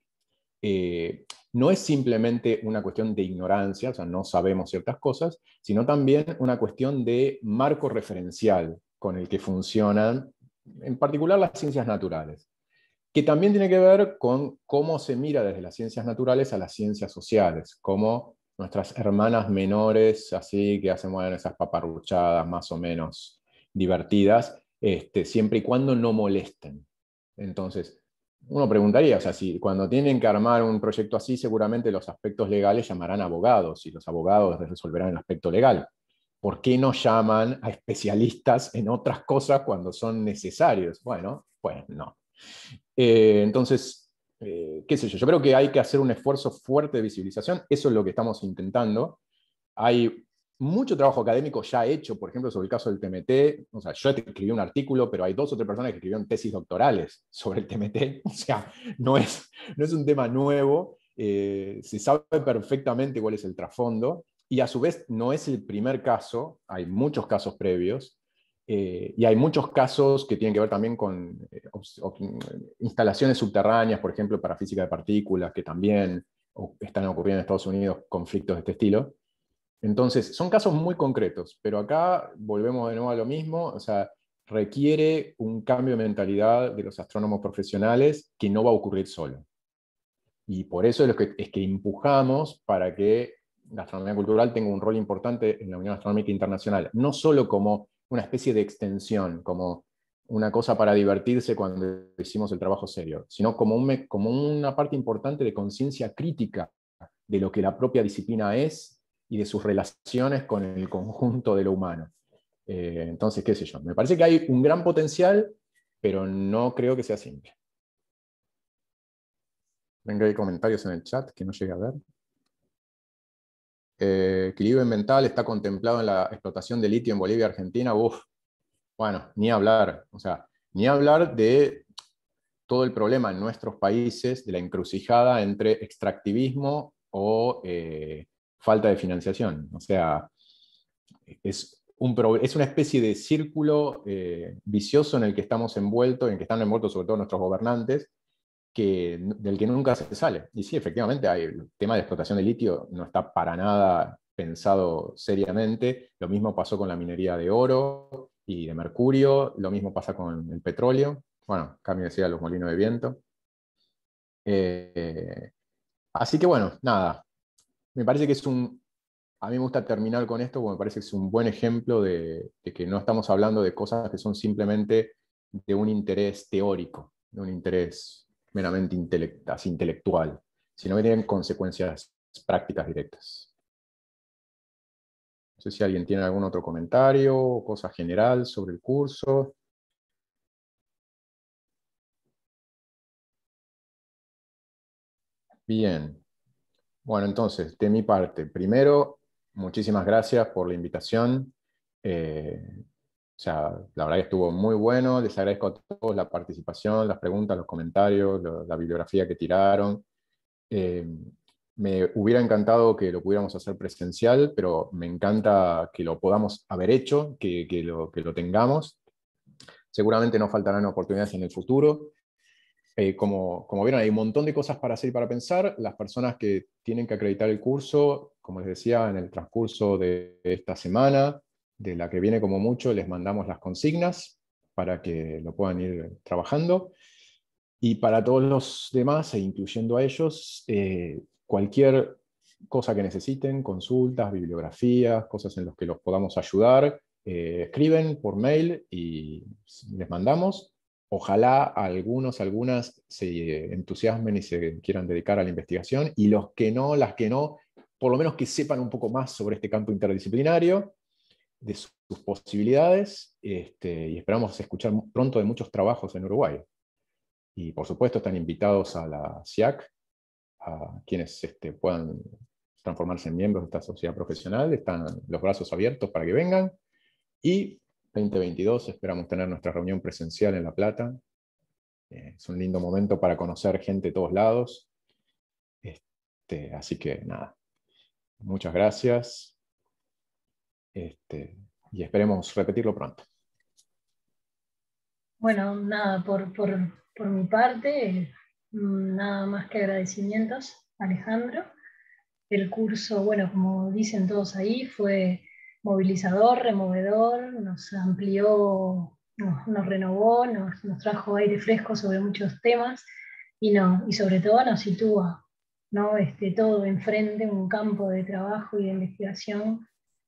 eh, no es simplemente una cuestión de ignorancia, o sea, no sabemos ciertas cosas, sino también una cuestión de marco referencial con el que funcionan, en particular las ciencias naturales, que también tiene que ver con cómo se mira desde las ciencias naturales a las ciencias sociales, cómo nuestras hermanas menores, así que hacen esas paparruchadas más o menos divertidas, este, siempre y cuando no molesten. Entonces, uno preguntaría, o sea, si cuando tienen que armar un proyecto así, seguramente los aspectos legales llamarán abogados y los abogados resolverán el aspecto legal. ¿Por qué no llaman a especialistas en otras cosas cuando son necesarios? Bueno, pues no. Eh, entonces, eh, qué sé yo, yo creo que hay que hacer un esfuerzo fuerte de visibilización, eso es lo que estamos intentando. Hay mucho trabajo académico ya hecho, por ejemplo, sobre el caso del TMT. O sea, yo escribí un artículo, pero hay dos o tres personas que escribieron tesis doctorales sobre el TMT. (laughs) O sea, no es, no es un tema nuevo. Eh, se sabe perfectamente cuál es el trasfondo. Y a su vez no es el primer caso, hay muchos casos previos. Eh, y hay muchos casos que tienen que ver también con eh, instalaciones subterráneas, por ejemplo, para física de partículas, que también están ocurriendo en Estados Unidos conflictos de este estilo. Entonces, son casos muy concretos, pero acá volvemos de nuevo a lo mismo, o sea, requiere un cambio de mentalidad de los astrónomos profesionales que no va a ocurrir solo. Y por eso es, lo que, es que empujamos para que la astronomía cultural tenga un rol importante en la Unión Astronómica Internacional, no solo como una especie de extensión, como una cosa para divertirse cuando hicimos el trabajo serio, sino como, como una parte importante de conciencia crítica de lo que la propia disciplina es y de sus relaciones con el conjunto de lo humano. Eh, entonces, qué sé yo, me parece que hay un gran potencial, pero no creo que sea simple. Venga, hay comentarios en el chat que no llegue a ver. Eh, equilibrio mental está contemplado en la explotación de litio en Bolivia y Argentina. Uf, bueno, ni hablar. O sea, ni hablar de todo el problema en nuestros países de la encrucijada entre extractivismo o eh, falta de financiación. O sea, es una especie de círculo eh, vicioso en el que estamos envueltos, en el que están envueltos sobre todo nuestros gobernantes, del que nunca se sale. Y sí, efectivamente, el tema de explotación de litio no está para nada pensado seriamente. Lo mismo pasó con la minería de oro y de mercurio, lo mismo pasa con el petróleo. Bueno, cambio decía los molinos de viento. Eh, así que bueno, nada. Me parece que es un. A mí me gusta terminar con esto porque me parece que es un buen ejemplo de que no estamos hablando de cosas que son simplemente de un interés teórico, de un interés meramente intelectual, sino que tienen consecuencias prácticas directas. No sé si alguien tiene algún otro comentario o cosa general sobre el curso. Bien. Bueno, entonces, de mi parte, primero, muchísimas gracias por la invitación. Eh, o sea, la verdad que estuvo muy bueno. Les agradezco a todos la participación, las preguntas, los comentarios, la bibliografía que tiraron. Eh, me hubiera encantado que lo pudiéramos hacer presencial, pero me encanta que lo podamos haber hecho, que, que, lo, que lo tengamos. Seguramente no faltarán oportunidades en el futuro. Eh, como, como vieron, hay un montón de cosas para hacer y para pensar. Las personas que tienen que acreditar el curso, como les decía, en el transcurso de esta semana, de la que viene como mucho, les mandamos las consignas para que lo puedan ir trabajando. Y para todos los demás, e incluyendo a ellos, eh, cualquier cosa que necesiten, consultas, bibliografías, cosas en las que los podamos ayudar, eh, escriben por mail y les mandamos. Ojalá algunos, algunas se entusiasmen y se quieran dedicar a la investigación y los que no, las que no, por lo menos que sepan un poco más sobre este campo interdisciplinario de sus posibilidades este, y esperamos escuchar pronto de muchos trabajos en Uruguay. Y por supuesto están invitados a la CIAC, a quienes este, puedan transformarse en miembros de esta sociedad profesional, están los brazos abiertos para que vengan. Y 2022 esperamos tener nuestra reunión presencial en La Plata. Eh, es un lindo momento para conocer gente de todos lados. Este, así que nada, muchas gracias. Este, y esperemos repetirlo pronto.
Bueno, nada, por, por, mi parte, nada más que agradecimientos, Alejandro. El curso, bueno, como dicen todos ahí, fue movilizador, removedor, nos amplió, nos, renovó, nos, nos, trajo aire fresco sobre muchos temas y, no, y sobre todo nos sitúa ¿no? este, todo enfrente, un campo de trabajo y de investigación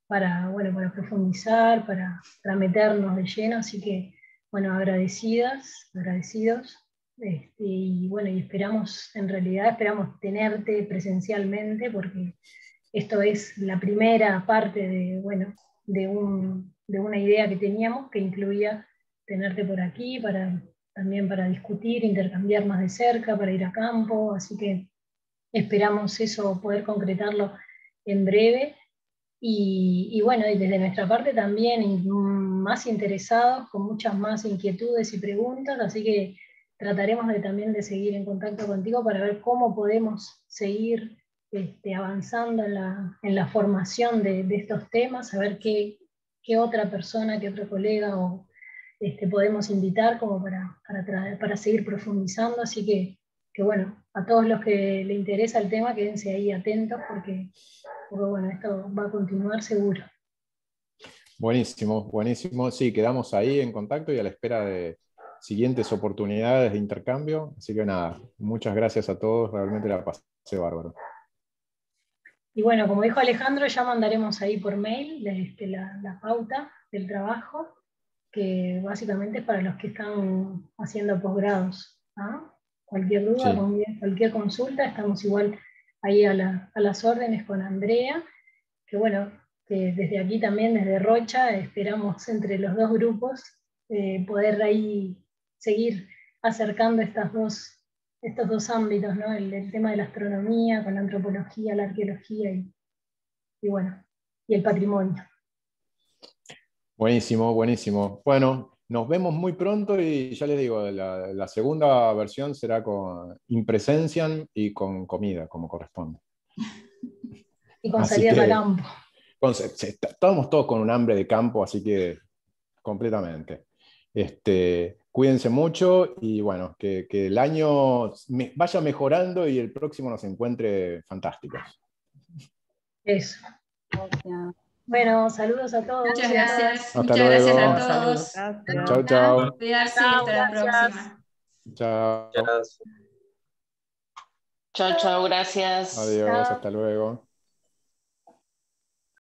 para, bueno, para profundizar, para, para meternos de lleno, así que, bueno, agradecidas, agradecidos, este, y bueno, y esperamos, en realidad esperamos tenerte presencialmente, porque esto es la primera parte de, bueno, de, un, de una idea que teníamos que incluía tenerte por aquí, para, también para discutir, intercambiar más de cerca, para ir a campo, así que esperamos eso, poder concretarlo en breve y, bueno, desde nuestra parte también más interesados, con muchas más inquietudes y preguntas, así que trataremos de, también de seguir en contacto contigo para ver cómo podemos seguir este, avanzando en la, en la, formación de, estos temas, a ver qué, qué, otra persona, qué otro colega este, podemos invitar como para, para, para seguir profundizando. Así que, que, bueno, a todos los que le interesa el tema, quédense ahí atentos porque porque bueno, esto va a continuar seguro.
Buenísimo, buenísimo. Sí, quedamos ahí en contacto y a la espera de siguientes oportunidades de intercambio. Así que nada, muchas gracias a todos, realmente la pasé bárbaro.
Y bueno, como dijo Alejandro, ya mandaremos ahí por mail este, la, pauta del trabajo, que básicamente es para los que están haciendo posgrados. ¿ah? Cualquier duda, cualquier consulta, estamos igual ahí a, las órdenes con Andrea, que bueno, que desde aquí también, desde Rocha, esperamos entre los dos grupos eh, poder ahí seguir acercando estas dos, estos dos ámbitos, ¿no? el, tema de la astronomía con la antropología, la arqueología y, y bueno, y el patrimonio.
Buenísimo, buenísimo. Bueno, nos vemos muy pronto y ya les digo, la, segunda versión será con impresencian y con comida, como corresponde. (laughs)
Y con salida al campo.
Estamos todos con un hambre de campo, así que completamente. Este, cuídense mucho y bueno, que, que el año me- vaya mejorando y el próximo nos encuentre fantásticos.
Eso. Bueno, saludos a todos.
Muchas gracias.
Hasta
Muchas
luego.
gracias a todos.
Chao, chao.
Cuidarse hasta la próxima.
Chao.
Chao, chao, gracias.
Adiós, hasta luego.